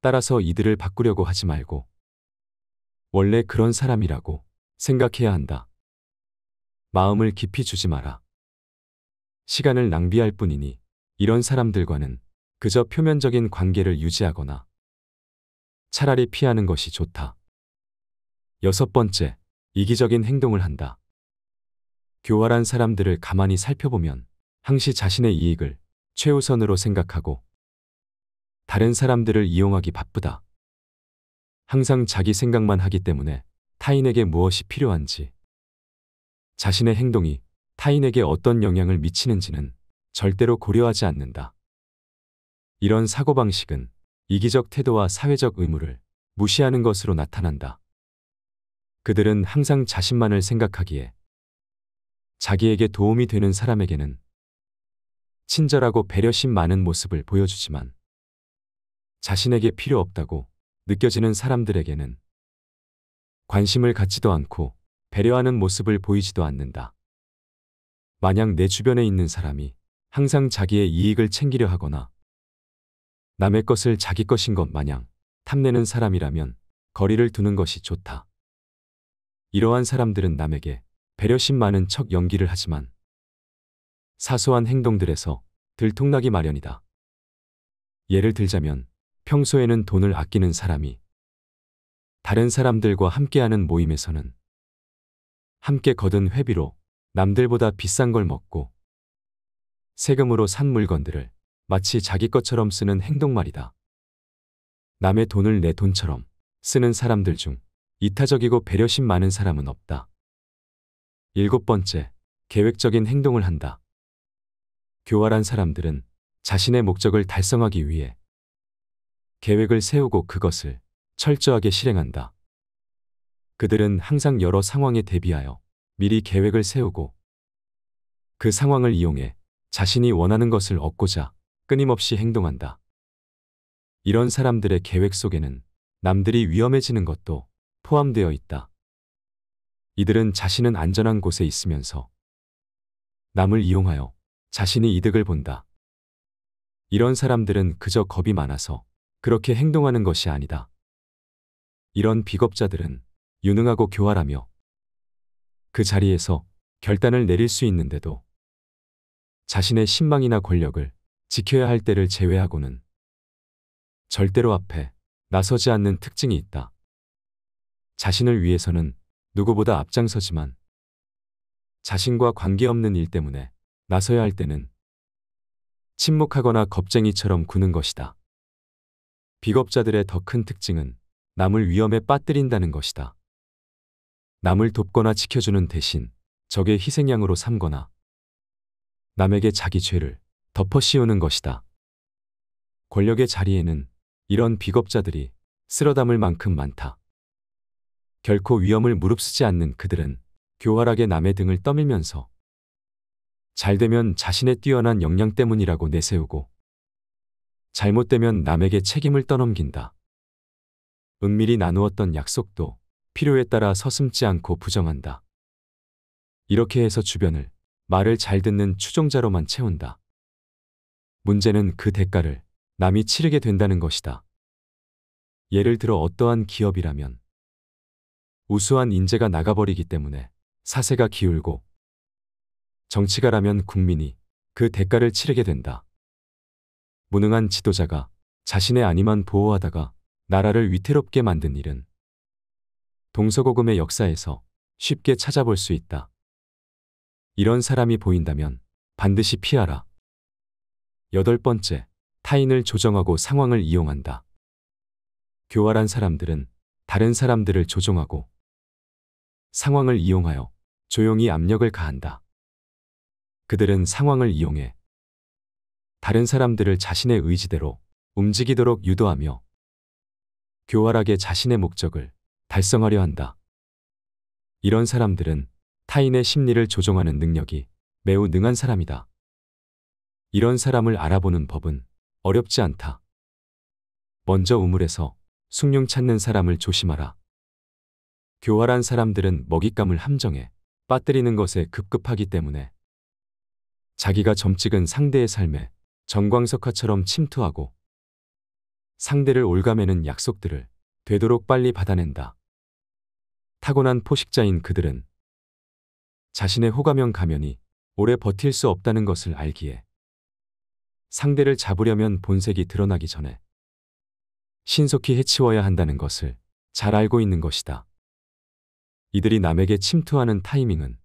따라서 이들을 바꾸려고 하지 말고 원래 그런 사람이라고 생각해야 한다. 마음을 깊이 주지 마라. 시간을 낭비할 뿐이니 이런 사람들과는 그저 표면적인 관계를 유지하거나 차라리 피하는 것이 좋다. 여섯 번째, 이기적인 행동을 한다. 교활한 사람들을 가만히 살펴보면 항시 자신의 이익을 최우선으로 생각하고 다른 사람들을 이용하기 바쁘다. 항상 자기 생각만 하기 때문에 타인에게 무엇이 필요한지, 자신의 행동이 타인에게 어떤 영향을 미치는지는 절대로 고려하지 않는다. 이런 사고방식은 이기적 태도와 사회적 의무를 무시하는 것으로 나타난다. 그들은 항상 자신만을 생각하기에 자기에게 도움이 되는 사람에게는 친절하고 배려심 많은 모습을 보여주지만 자신에게 필요 없다고 느껴지는 사람들에게는 관심을 갖지도 않고 배려하는 모습을 보이지도 않는다. 만약 내 주변에 있는 사람이 항상 자기의 이익을 챙기려 하거나 남의 것을 자기 것인 것 마냥 탐내는 사람이라면 거리를 두는 것이 좋다. 이러한 사람들은 남에게 배려심 많은 척 연기를 하지만 사소한 행동들에서 들통나기 마련이다. 예를 들자면 평소에는 돈을 아끼는 사람이 다른 사람들과 함께하는 모임에서는 함께 거둔 회비로 남들보다 비싼 걸 먹고 세금으로 산 물건들을 마치 자기 것처럼 쓰는 행동 말이다. 남의 돈을 내 돈처럼 쓰는 사람들 중 이타적이고 배려심 많은 사람은 없다. 일곱 번째, 계획적인 행동을 한다. 교활한 사람들은 자신의 목적을 달성하기 위해 계획을 세우고 그것을 철저하게 실행한다. 그들은 항상 여러 상황에 대비하여 미리 계획을 세우고 그 상황을 이용해 자신이 원하는 것을 얻고자 끊임없이 행동한다. 이런 사람들의 계획 속에는 남들이 위험해지는 것도 포함되어 있다. 이들은 자신은 안전한 곳에 있으면서 남을 이용하여 자신이 이득을 본다. 이런 사람들은 그저 겁이 많아서 그렇게 행동하는 것이 아니다. 이런 비겁자들은 유능하고 교활하며 그 자리에서 결단을 내릴 수 있는데도 자신의 신망이나 권력을 지켜야 할 때를 제외하고는 절대로 앞에 나서지 않는 특징이 있다. 자신을 위해서는 누구보다 앞장서지만 자신과 관계없는 일 때문에 나서야 할 때는 침묵하거나 겁쟁이처럼 구는 것이다. 비겁자들의 더 큰 특징은 남을 위험에 빠뜨린다는 것이다. 남을 돕거나 지켜주는 대신 적의 희생양으로 삼거나 남에게 자기 죄를 덮어 씌우는 것이다. 권력의 자리에는 이런 비겁자들이 쓸어 담을 만큼 많다. 결코 위험을 무릅쓰지 않는 그들은 교활하게 남의 등을 떠밀면서 잘 되면 자신의 뛰어난 역량 때문이라고 내세우고 잘못되면 남에게 책임을 떠넘긴다. 은밀히 나누었던 약속도 필요에 따라 서슴지 않고 부정한다. 이렇게 해서 주변을 말을 잘 듣는 추종자로만 채운다. 문제는 그 대가를 남이 치르게 된다는 것이다. 예를 들어 어떠한 기업이라면 우수한 인재가 나가버리기 때문에 사세가 기울고 정치가라면 국민이 그 대가를 치르게 된다. 무능한 지도자가 자신의 안위만 보호하다가 나라를 위태롭게 만든 일은 동서고금의 역사에서 쉽게 찾아볼 수 있다. 이런 사람이 보인다면 반드시 피하라. 여덟 번째, 타인을 조정하고 상황을 이용한다. 교활한 사람들은 다른 사람들을 조종하고 상황을 이용하여 조용히 압력을 가한다. 그들은 상황을 이용해 다른 사람들을 자신의 의지대로 움직이도록 유도하며 교활하게 자신의 목적을 달성하려 한다. 이런 사람들은 타인의 심리를 조종하는 능력이 매우 능한 사람이다. 이런 사람을 알아보는 법은 어렵지 않다. 먼저 우물에서 숭늉 찾는 사람을 조심하라. 교활한 사람들은 먹잇감을 함정해 빠뜨리는 것에 급급하기 때문에 자기가 점찍은 상대의 삶에 정광석화처럼 침투하고 상대를 올가매는 약속들을 되도록 빨리 받아낸다. 타고난 포식자인 그들은 자신의 호가면 가면이 오래 버틸 수 없다는 것을 알기에 상대를 잡으려면 본색이 드러나기 전에 신속히 해치워야 한다는 것을 잘 알고 있는 것이다. 이들이 남에게 침투하는 타이밍은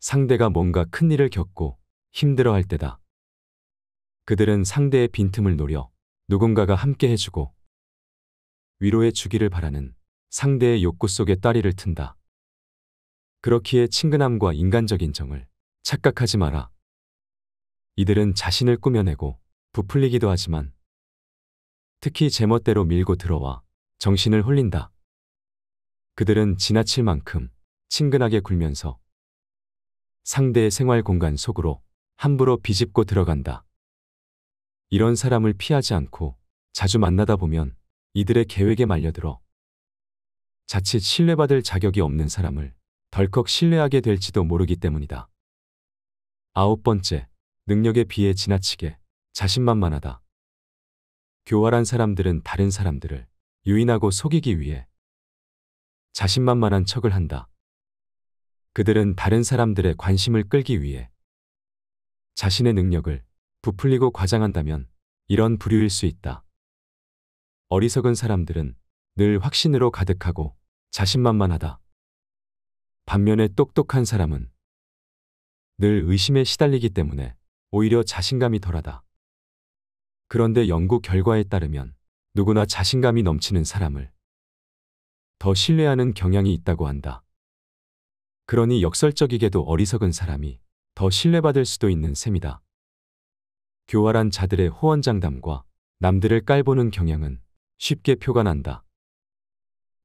상대가 뭔가 큰 일을 겪고 힘들어 할 때다. 그들은 상대의 빈틈을 노려 누군가가 함께 해주고 위로해 주기를 바라는 상대의 욕구 속에 따리를 튼다. 그렇기에 친근함과 인간적인 정을 착각하지 마라. 이들은 자신을 꾸며내고 부풀리기도 하지만 특히 제멋대로 밀고 들어와 정신을 홀린다. 그들은 지나칠 만큼 친근하게 굴면서 상대의 생활 공간 속으로 함부로 비집고 들어간다. 이런 사람을 피하지 않고 자주 만나다 보면 이들의 계획에 말려들어 자칫 신뢰받을 자격이 없는 사람을 덜컥 신뢰하게 될지도 모르기 때문이다. 아홉 번째, 능력에 비해 지나치게 자신만만하다. 교활한 사람들은 다른 사람들을 유인하고 속이기 위해 자신만만한 척을 한다. 그들은 다른 사람들의 관심을 끌기 위해 자신의 능력을 부풀리고 과장한다면 이런 부류일 수 있다. 어리석은 사람들은 늘 확신으로 가득하고 자신만만하다. 반면에 똑똑한 사람은 늘 의심에 시달리기 때문에 오히려 자신감이 덜하다. 그런데 연구 결과에 따르면 누구나 자신감이 넘치는 사람을 더 신뢰하는 경향이 있다고 한다. 그러니 역설적이게도 어리석은 사람이 더 신뢰받을 수도 있는 셈이다. 교활한 자들의 호언장담과 남들을 깔보는 경향은 쉽게 표가 난다.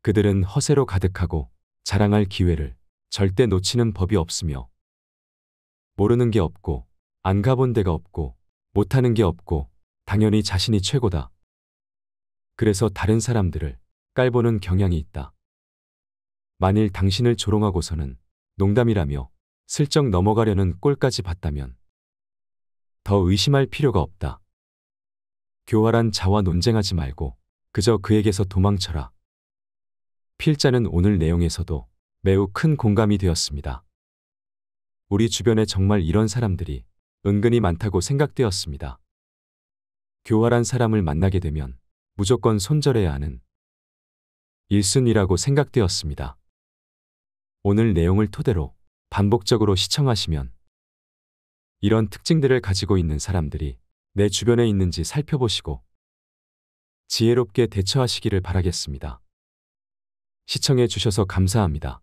그들은 허세로 가득하고 자랑할 기회를 절대 놓치는 법이 없으며 모르는 게 없고 안 가본 데가 없고 못하는 게 없고 당연히 자신이 최고다. 그래서 다른 사람들을 깔보는 경향이 있다. 만일 당신을 조롱하고서는 농담이라며 슬쩍 넘어가려는 꼴까지 봤다면 더 의심할 필요가 없다. 교활한 자와 논쟁하지 말고 그저 그에게서 도망쳐라. 필자는 오늘 내용에서도 매우 큰 공감이 되었습니다. 우리 주변에 정말 이런 사람들이 은근히 많다고 생각되었습니다. 교활한 사람을 만나게 되면 무조건 손절해야 하는 일순위라고 생각되었습니다. 오늘 내용을 토대로 반복적으로 시청하시면 이런 특징들을 가지고 있는 사람들이 내 주변에 있는지 살펴보시고 지혜롭게 대처하시기를 바라겠습니다. 시청해 주셔서 감사합니다.